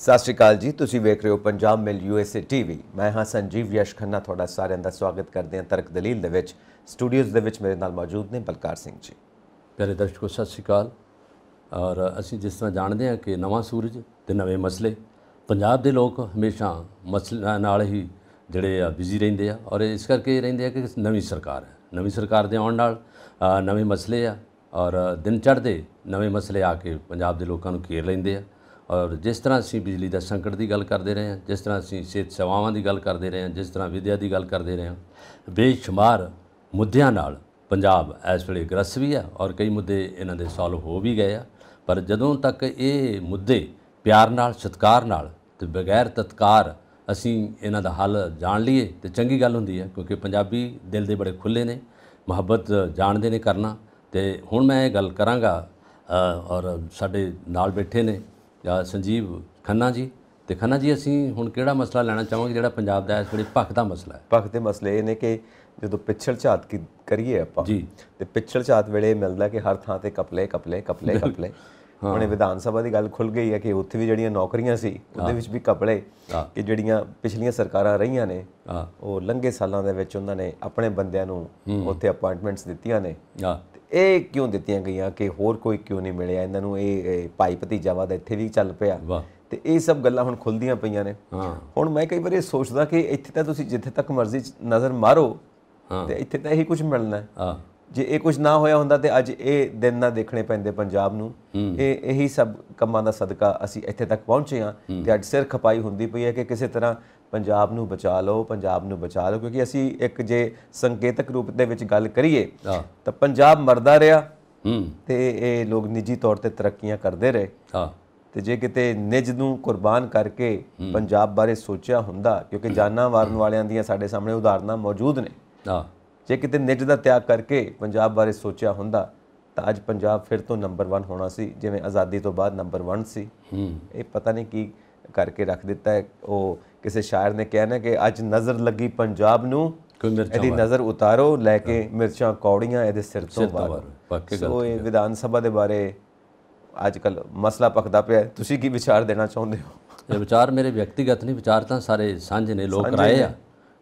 ਸਤਿ ਸ਼੍ਰੀ ਅਕਾਲ ਜੀ, ਤੁਸੀਂ ਵੇਖ ਰਹੇ ਹੋ ਪੰਜਾਬ ਮਿਲ ਯੂਐਸਏ ਟੀਵੀ ਮੈਂ ਹਾਂ ਸੰਜੀਵ ਯਸ਼ ਖੰਨਾ, ਤੁਹਾਡਾ ਸਾਰਿਆਂ ਦਾ ਸਵਾਗਤ ਕਰਦੇ ਹਾਂ ਤਰਕ ਦਲੀਲ ਦੇ ਵਿੱਚ, ਸਟੂਡੀਓਜ਼ ਦੇ ਵਿੱਚ ਮੇਰੇ ਨਾਲ ਮੌਜੂਦ ਨੇ ਬਲਕਾਰ ਸਿੰਘ ਜੀ। ਪਿਆਰੇ ਦਰਸ਼ਕੋ, ਸਤਿ ਸ਼੍ਰੀ ਅਕਾਲ। ਔਰ ਅਸੀਂ ਜਿਸ ਤਰ੍ਹਾਂ ਜਾਣਦੇ ਹਾਂ ਕਿ ਨਵਾਂ ਸੂਰਜ ਤੇ ਨਵੇਂ ਮਸਲੇ, ਪੰਜਾਬ ਦੇ ਲੋਕ ਹਮੇਸ਼ਾ ਮਸਲਿਆਂ ਨਾਲ ਹੀ ਜਿਹੜੇ ਆ ਬਿਜ਼ੀ ਰਹਿੰਦੇ ਆ ਔਰ ਇਸ ਕਰਕੇ ਰਹਿੰਦੇ ਆ ਕਿ ਨਵੀਂ ਸਰਕਾਰ ਹੈ। ਨਵੀਂ ਸਰਕਾਰ ਦੇ ਆਉਣ ਨਾਲ ਨਵੇਂ ਮਸਲੇ ਆ ਔਰ ਦਿਨ ਚੜ੍ਹਦੇ ਨਵੇਂ ਮਸਲੇ ਆ ਕੇ ਪੰਜਾਬ ਦੇ ਲੋਕਾਂ ਨੂੰ ਘੇਰ ਲੈਂਦੇ ਆ। ਔਰ ਜਿਸ ਤਰ੍ਹਾਂ ਅਸੀਂ ਬਿਜਲੀ ਦਾ ਸੰਕਟ ਦੀ ਗੱਲ ਕਰਦੇ ਰਹੇ ਹਾਂ, ਜਿਸ ਤਰ੍ਹਾਂ ਅਸੀਂ ਸਿਹਤ ਸੇਵਾਵਾਂ ਦੀ ਗੱਲ ਕਰਦੇ ਰਹੇ ਹਾਂ, ਜਿਸ ਤਰ੍ਹਾਂ ਵਿਦਿਆ ਦੀ ਗੱਲ ਕਰਦੇ ਰਹੇ ਹਾਂ, ਬੇਸ਼ੁਮਾਰ ਮੁੱਦਿਆਂ ਨਾਲ ਪੰਜਾਬ ਇਸ ਵੇਲੇ ਗ੍ਰਸ ਵੀ ਆ ਔਰ ਕਈ ਮੁੱਦੇ ਇਹਨਾਂ ਦੇ ਸੋਲਵ ਹੋ ਵੀ ਗਏ ਆ। ਪਰ ਜਦੋਂ ਤੱਕ ਇਹ ਮੁੱਦੇ ਪਿਆਰ ਨਾਲ, ਸਤਿਕਾਰ ਨਾਲ ਤੇ ਬਗੈਰ ਤਤਕਾਰ ਅਸੀਂ ਇਹਨਾਂ ਦਾ ਹੱਲ ਜਾਣ ਲਈਏ ਤੇ ਚੰਗੀ ਗੱਲ ਹੁੰਦੀ ਹੈ, ਕਿਉਂਕਿ ਪੰਜਾਬੀ ਦਿਲ ਦੇ ਬੜੇ ਖੁੱਲੇ ਨੇ, ਮੁਹੱਬਤ ਜਾਣਦੇ ਨੇ ਕਰਨਾ ਤੇ ਹੁਣ ਮੈਂ ਇਹ ਗੱਲ ਕਰਾਂਗਾ ਔਰ ਸਾਡੇ ਨਾਲ ਬੈਠੇ ਨੇ ਜਾਂ ਸੰਜੀਵ ਖੰਨਾ ਜੀ ਤੇ ਖੰਨਾ ਜੀ ਅਸੀਂ ਹੁਣ ਕਿਹੜਾ ਮਸਲਾ ਲੈਣਾ ਚਾਹਾਂਗੇ ਜਿਹੜਾ ਪੰਜਾਬ ਦਾ ਇਸ ਵੇਲੇ ਭਖ ਦਾ ਮਸਲਾ ਹੈ? ਪੱਖ ਦੇ ਮਸਲੇ ਇਹ ਨੇ ਕਿ ਜਦੋਂ ਪਿੱਛਲ ਝਾਤ ਕੀ ਕਰੀਏ ਆਪਾਂ ਜੀ। ਤੇ ਪਿੱਛਲ ਝਾਤ ਵੇਲੇ ਮਿਲਦਾ ਕਿ ਹਰ ਥਾਂ ਤੇ ਕਪਲੇ ਕਪਲੇ ਕਪਲੇ ਕਪਲੇ। ਹੁਣੇ ਵਿਧਾਨ ਸਭਾ ਦੀ ਗੱਲ ਖੁੱਲ ਗਈ ਹੈ ਕਿ ਉੱਥੇ ਵੀ ਜਿਹੜੀਆਂ ਨੌਕਰੀਆਂ ਸੀ ਉਹਦੇ ਵਿੱਚ ਵੀ ਕਪਲੇ ਹਾਂ। ਕਿ ਜਿਹੜੀਆਂ ਪਿਛਲੀਆਂ ਸਰਕਾਰਾਂ ਰਹੀਆਂ ਨੇ ਉਹ ਲੰਘੇ ਸਾਲਾਂ ਦੇ ਵਿੱਚ ਉਹਨਾਂ ਨੇ ਆਪਣੇ ਬੰਦਿਆਂ ਨੂੰ ਉੱਥੇ ਅਪਾਇੰਟਮੈਂਟਸ ਦਿੱਤੀਆਂ ਨੇ। ਇਹ ਕਿਉਂ ਦਿੱਤੀਆਂ ਗਈਆਂ ਕਿ ਹੋਰ ਕੋਈ ਕਿਉਂ ਨਹੀਂ ਮਿਲਿਆ? ਇਹਨਾਂ ਨੂੰ ਇਹ ਭਾਈ ਭਤੀਜਾਵਾਦ ਇੱਥੇ ਵੀ ਚੱਲ ਪਿਆ। ਤੇ ਇਹ ਸਭ ਗੱਲਾਂ ਹੁਣ ਖੁੱਲਦੀਆਂ ਪਈਆਂ ਨੇ। ਹੁਣ ਮੈਂ ਕਈ ਵਾਰ ਇਹ ਸੋਚਦਾ ਕਿ ਇੱਥੇ ਤਾਂ ਤੁਸੀਂ ਜਿੱਥੇ ਤੱਕ ਮਰਜ਼ੀ ਨਜ਼ਰ ਮਾਰੋ। ਤੇ ਇੱਥੇ ਤਾਂ ਇਹੀ ਕੁਝ ਮਿਲਣਾ। ਜੇ ਇਹ ਕੁਝ ਨਾ ਹੋਇਆ ਹੁੰਦਾ ਤੇ ਅੱਜ ਇਹ ਦਿਨ ਨਾ ਦੇਖਣੇ ਪੈਂਦੇ ਪੰਜਾਬ ਨੂੰ। ਇਹ ਇਹੀ ਸਭ ਕੰਮਾਂ ਦਾ ਸਦਕਾ ਅਸੀਂ ਇੱਥੇ ਤੱਕ ਪਹੁੰਚੇ ਹਾਂ ਤੇ ਅੱਜ ਸਿਰ ਖਪਾਈ ਹੁੰਦੀ ਪਈ ਹੈ ਕਿ ਕਿਸੇ ਤਰ੍ਹਾਂ ਪੰਜਾਬ ਨੂੰ ਬਚਾ ਲਓ ਪੰਜਾਬ ਨੂੰ ਬਚਾ ਲਓ ਕਿਉਂਕਿ ਅਸੀਂ ਇੱਕ ਜੇ ਸੰਕੇਤਕ ਰੂਪ ਦੇ ਵਿੱਚ ਗੱਲ ਕਰੀਏ ਤਾਂ ਪੰਜਾਬ ਮਰਦਾ ਰਿਹਾ ਤੇ ਇਹ ਲੋਕ ਨਿੱਜੀ ਤੌਰ ਤੇ ਤਰੱਕੀਆਂ ਕਰਦੇ ਰਹੇ। ਤੇ ਜੇ ਕਿਤੇ ਨਿੱਜ ਨੂੰ ਕੁਰਬਾਨ ਕਰਕੇ ਪੰਜਾਬ ਬਾਰੇ ਸੋਚਿਆ ਹੁੰਦਾ ਕਿਉਂਕਿ ਜਾਨਾਂ ਵਾਰਨ ਵਾਲਿਆਂ ਦੀਆਂ ਸਾਡੇ ਸਾਹਮਣੇ ਉਦਾਹਰਨਾਂ ਮੌਜੂਦ ਨੇ। ਜੇ ਕਿਤੇ ਨਿੱਜ ਦਾ ਤਿਆਗ ਕਰਕੇ ਪੰਜਾਬ ਬਾਰੇ ਸੋਚਿਆ ਹੁੰਦਾ ਤਾਂ ਅੱਜ ਪੰਜਾਬ ਫਿਰ ਤੋਂ ਨੰਬਰ 1 ਹੋਣਾ ਸੀ ਜਿਵੇਂ ਆਜ਼ਾਦੀ ਤੋਂ ਬਾਅਦ ਨੰਬਰ 1 ਸੀ। ਇਹ ਪਤਾ ਨਹੀਂ ਕੀ ਕਰਕੇ ਰੱਖ ਦਿੱਤਾ ਹੈ। ਉਹ ਕਿਸੇ ਸ਼ਾਇਰ ਨੇ ਕਿਹਾ ਨਾ ਕਿ ਅੱਜ ਨਜ਼ਰ ਲੱਗੀ ਪੰਜਾਬ ਨੂੰ ਇਹਦੀ ਨਜ਼ਰ ਉਤਾਰੋ ਲੈ ਕੇ ਮਿਰਚਾਂ ਕੌੜੀਆਂ ਇਹਦੇ ਸਿਰ ਤੋਂ ਬਾਹਰ। ਸੋ ਇਹ ਵਿਧਾਨ ਸਭਾ ਦੇ ਬਾਰੇ ਅੱਜ ਕੱਲ ਮਸਲਾ ਪਖਦਾ ਪਿਆ। ਤੁਸੀਂ ਕੀ ਵਿਚਾਰ ਦੇਣਾ ਚਾਹੁੰਦੇ ਹੋ? ਇਹ ਵਿਚਾਰ ਮੇਰੇ ਵਿਅਕਤੀਗਤ ਨਹੀਂ ਵਿਚਾਰ ਤਾਂ ਸਾਰੇ ਸਾਂਝੇ ਨੇ ਲੋਕ ਰਾਏ ਆ।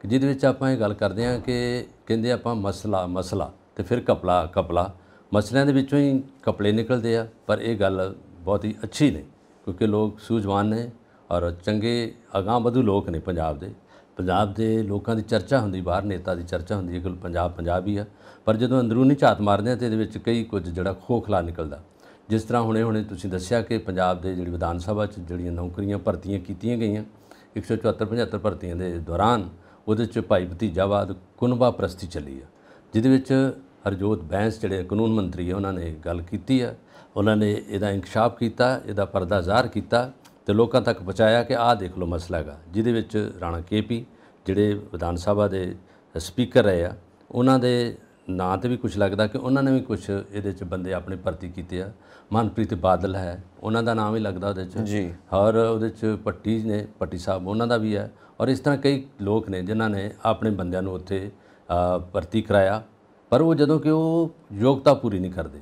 ਕਿ ਜਿਹਦੇ ਵਿੱਚ ਆਪਾਂ ਇਹ ਗੱਲ ਕਰਦੇ ਹਾਂ ਕਿ ਕਹਿੰਦੇ ਆਪਾਂ ਮਸਲਾ ਮਸਲਾ ਤੇ ਫਿਰ ਕਪਲਾ ਕਪਲਾ ਮਸਲਿਆਂ ਦੇ ਵਿੱਚੋਂ ਹੀ ਕਪਲੇ ਨਿਕਲਦੇ ਆ, ਪਰ ਇਹ ਗੱਲ ਬਹੁਤ ਹੀ ਅੱਛੀ ਨੇ, ਕਿਉਂਕਿ ਲੋਕ ਸੂਝਵਾਨ ਨੇ ਔਰ ਚੰਗੇ ਅਗਾਂਹ ਵਧੂ ਲੋਕ ਨੇ ਪੰਜਾਬ ਦੇ। ਪੰਜਾਬ ਦੇ ਲੋਕਾਂ ਦੀ ਚਰਚਾ ਹੁੰਦੀ, ਬਾਹਰ ਨੇਤਾ ਦੀ ਚਰਚਾ ਹੁੰਦੀ ਹੈ ਕਿ ਪੰਜਾਬ ਪੰਜਾਬੀ ਆ। ਪਰ ਜਦੋਂ ਅੰਦਰੂਨੀ ਝਾਤ ਮਾਰਦੇ ਆ ਤੇ ਇਹਦੇ ਵਿੱਚ ਕਈ ਕੁਝ ਜਿਹੜਾ ਖੋਖਲਾ ਨਿਕਲਦਾ। ਜਿਸ ਤਰ੍ਹਾਂ ਹੁਣੇ ਹੁਣੇ ਤੁਸੀਂ ਦੱਸਿਆ ਕਿ ਪੰਜਾਬ ਦੇ ਜਿਹੜੀ ਵਿਧਾਨ ਸਭਾ 'ਚ ਜਿਹੜੀਆਂ ਨੌਕਰੀਆਂ ਭਰਤੀਆਂ ਕੀਤੀਆਂ ਗਈਆਂ 174 75 ਭਰਤੀਆਂ ਦੇ ਦੌਰਾਨ ਉਹਦੇ 'ਚ ਭਾਈ ਭਤੀਜਾਵਾਦ ਕੁਨਬਾ ਪ੍ਰਸਤੀ ਚੱਲੀ ਆ, ਜਿਹਦੇ ਵਿੱਚ ਹਰਜੋਤ ਬੈਂਸ ਜਿਹੜੇ ਕਾਨੂੰਨ ਮੰਤਰੀ ਆ, ਉਹਨਾਂ ਨੇ ਗੱਲ ਕੀਤੀ ਆ। ਉਹਨਾਂ ਨੇ ਇਹਦਾ ਇਨਕਸ਼ਾਫ ਕੀਤਾ, ਇਹਦਾ ਪਰਦਾ ਜ਼ਾਹਰ ਕੀਤਾ ਤੇ ਲੋਕਾਂ ਤੱਕ ਪਹੁੰਚਾਇਆ ਕਿ ਆਹ ਦੇਖ ਲਓ ਮਸਲਾ ਹੈਗਾ। ਜਿਹਦੇ ਵਿੱਚ ਰਾਣਾ ਕੇਪੀ ਜਿਹੜੇ ਵਿਧਾਨ ਸਭਾ ਦੇ ਸਪੀਕਰ ਰਹੇ ਆ, ਉਹਨਾਂ ਦੇ ਨਾਂ ਤੇ ਵੀ ਕੁਝ ਲੱਗਦਾ ਕਿ ਉਹਨਾਂ ਨੇ ਵੀ ਕੁਝ ਇਹਦੇ 'ਚ ਬੰਦੇ ਆਪਣੇ ਭਰਤੀ ਕੀਤੇ ਆ। ਮਨਪ੍ਰੀਤ ਬਾਦਲ ਹੈ ਉਹਨਾਂ ਦਾ ਨਾਮ ਵੀ ਲੱਗਦਾ ਉਹਦੇ 'ਚ। ਜੀ। ਔਰ ਉਹਦੇ 'ਚ ਪੱਟੀ ਨੇ ਪੱਟੀ ਸਾਹਿਬ ਉਹਨਾਂ ਦਾ ਵੀ ਹੈ। ਔਰ ਇਸ ਤਰ੍ਹਾਂ ਕਈ ਲੋਕ ਨੇ ਜਿਨ੍ਹਾਂ ਨੇ ਆਪਣੇ ਬੰਦਿਆਂ ਨੂੰ ਉੱਥੇ ਭਰਤੀ ਕਰਾਇਆ। ਪਰ ਉਹ ਜਦੋਂ ਕਿ ਉਹ ਯੋਗਤਾ ਪੂਰੀ ਨਹੀਂ ਕਰਦੇ।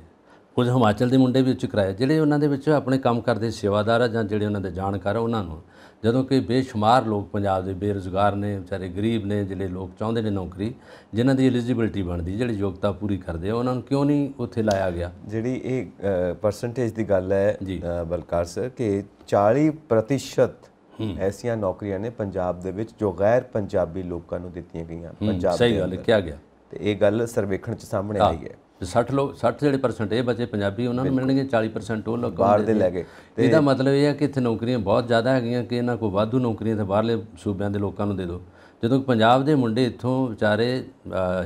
ਕੁਝ ਹਿਮਾਚਲ ਦੇ ਮੁੰਡੇ ਵੀ ਉੱਚ ਕਰਾਏ ਜਿਹੜੇ ਉਹਨਾਂ ਦੇ ਵਿੱਚ ਆਪਣੇ ਕੰਮ ਕਰਦੇ ਸੇਵਾਦਾਰ ਆ ਜਾਂ ਜਿਹੜੇ ਉਹਨਾਂ ਦੇ ਜਾਣਕਾਰ ਆ ਉਹਨਾਂ ਨੂੰ। ਜਦੋਂ ਕਿ ਬੇਸ਼ੁਮਾਰ ਲੋਕ ਪੰਜਾਬ ਦੇ ਬੇਰੁਜ਼ਗਾਰ ਨੇ ਵਿਚਾਰੇ ਗਰੀਬ ਨੇ ਜਿਹੜੇ ਲੋਕ ਚਾਹੁੰਦੇ ਨੇ ਨੌਕਰੀ ਜਿਨ੍ਹਾਂ ਦੀ ਐਲੀਜੀਬਿਲਟੀ ਬਣਦੀ ਜਿਹੜੀ ਯੋਗਤਾ ਪੂਰੀ ਕਰਦੇ ਆ ਉਹਨਾਂ ਨੂੰ ਕਿਉਂ ਨਹੀਂ ਉੱਥੇ ਲਾਇਆ ਗਿਆ? ਜਿਹੜੀ ਇਹ ਪਰਸੈਂਟੇਜ ਦੀ ਗੱਲ ਹੈ ਬਲਕਾਰ ਸਰ ਕਿ 40% ਐਸੀਆਂ ਨੌਕਰੀਆਂ ਨੇ ਪੰਜਾਬ ਦੇ ਵਿੱਚ ਜੋ ਗੈਰ ਪੰਜਾਬੀ ਲੋਕਾਂ ਨੂੰ ਦਿੱਤੀਆਂ ਗਈਆਂ ਪੰਜਾਬ ਸਹੀ ਗੱਲ ਕਿਹਾ ਗਿਆ। ਤੇ ਇਹ ਗੱਲ ਸਰਵੇਖਣ ਚ ਸਾਹਮਣੇ ਆਈ ਹੈ। 60 ਲੋਕ 60 ਜਿਹੜੇ ਪਰਸੈਂਟ ਇਹ ਬੱਚੇ ਪੰਜਾਬੀ ਉਹਨਾਂ ਨੂੰ ਮਿਲਣਗੇ 40% ਉਹ ਲੋਕ ਬਾਹਰ ਦੇ ਲੈ ਗਏ। ਇਹਦਾ ਮਤਲਬ ਇਹ ਹੈ ਕਿ ਇੱਥੇ ਨੌਕਰੀਆਂ ਬਹੁਤ ਜ਼ਿਆਦਾ ਹੈਗੀਆਂ ਕਿ ਇਹਨਾਂ ਕੋਲ ਵਾਧੂ ਨੌਕਰੀਆਂ ਤੇ ਬਾਹਰਲੇ ਸੂਬਿਆਂ ਦੇ ਲੋਕਾਂ ਨੂੰ ਦੇ ਦਿਓ। ਜਦੋਂ ਪੰਜਾਬ ਦੇ ਮੁੰਡੇ ਇੱਥੋਂ ਵਿਚਾਰੇ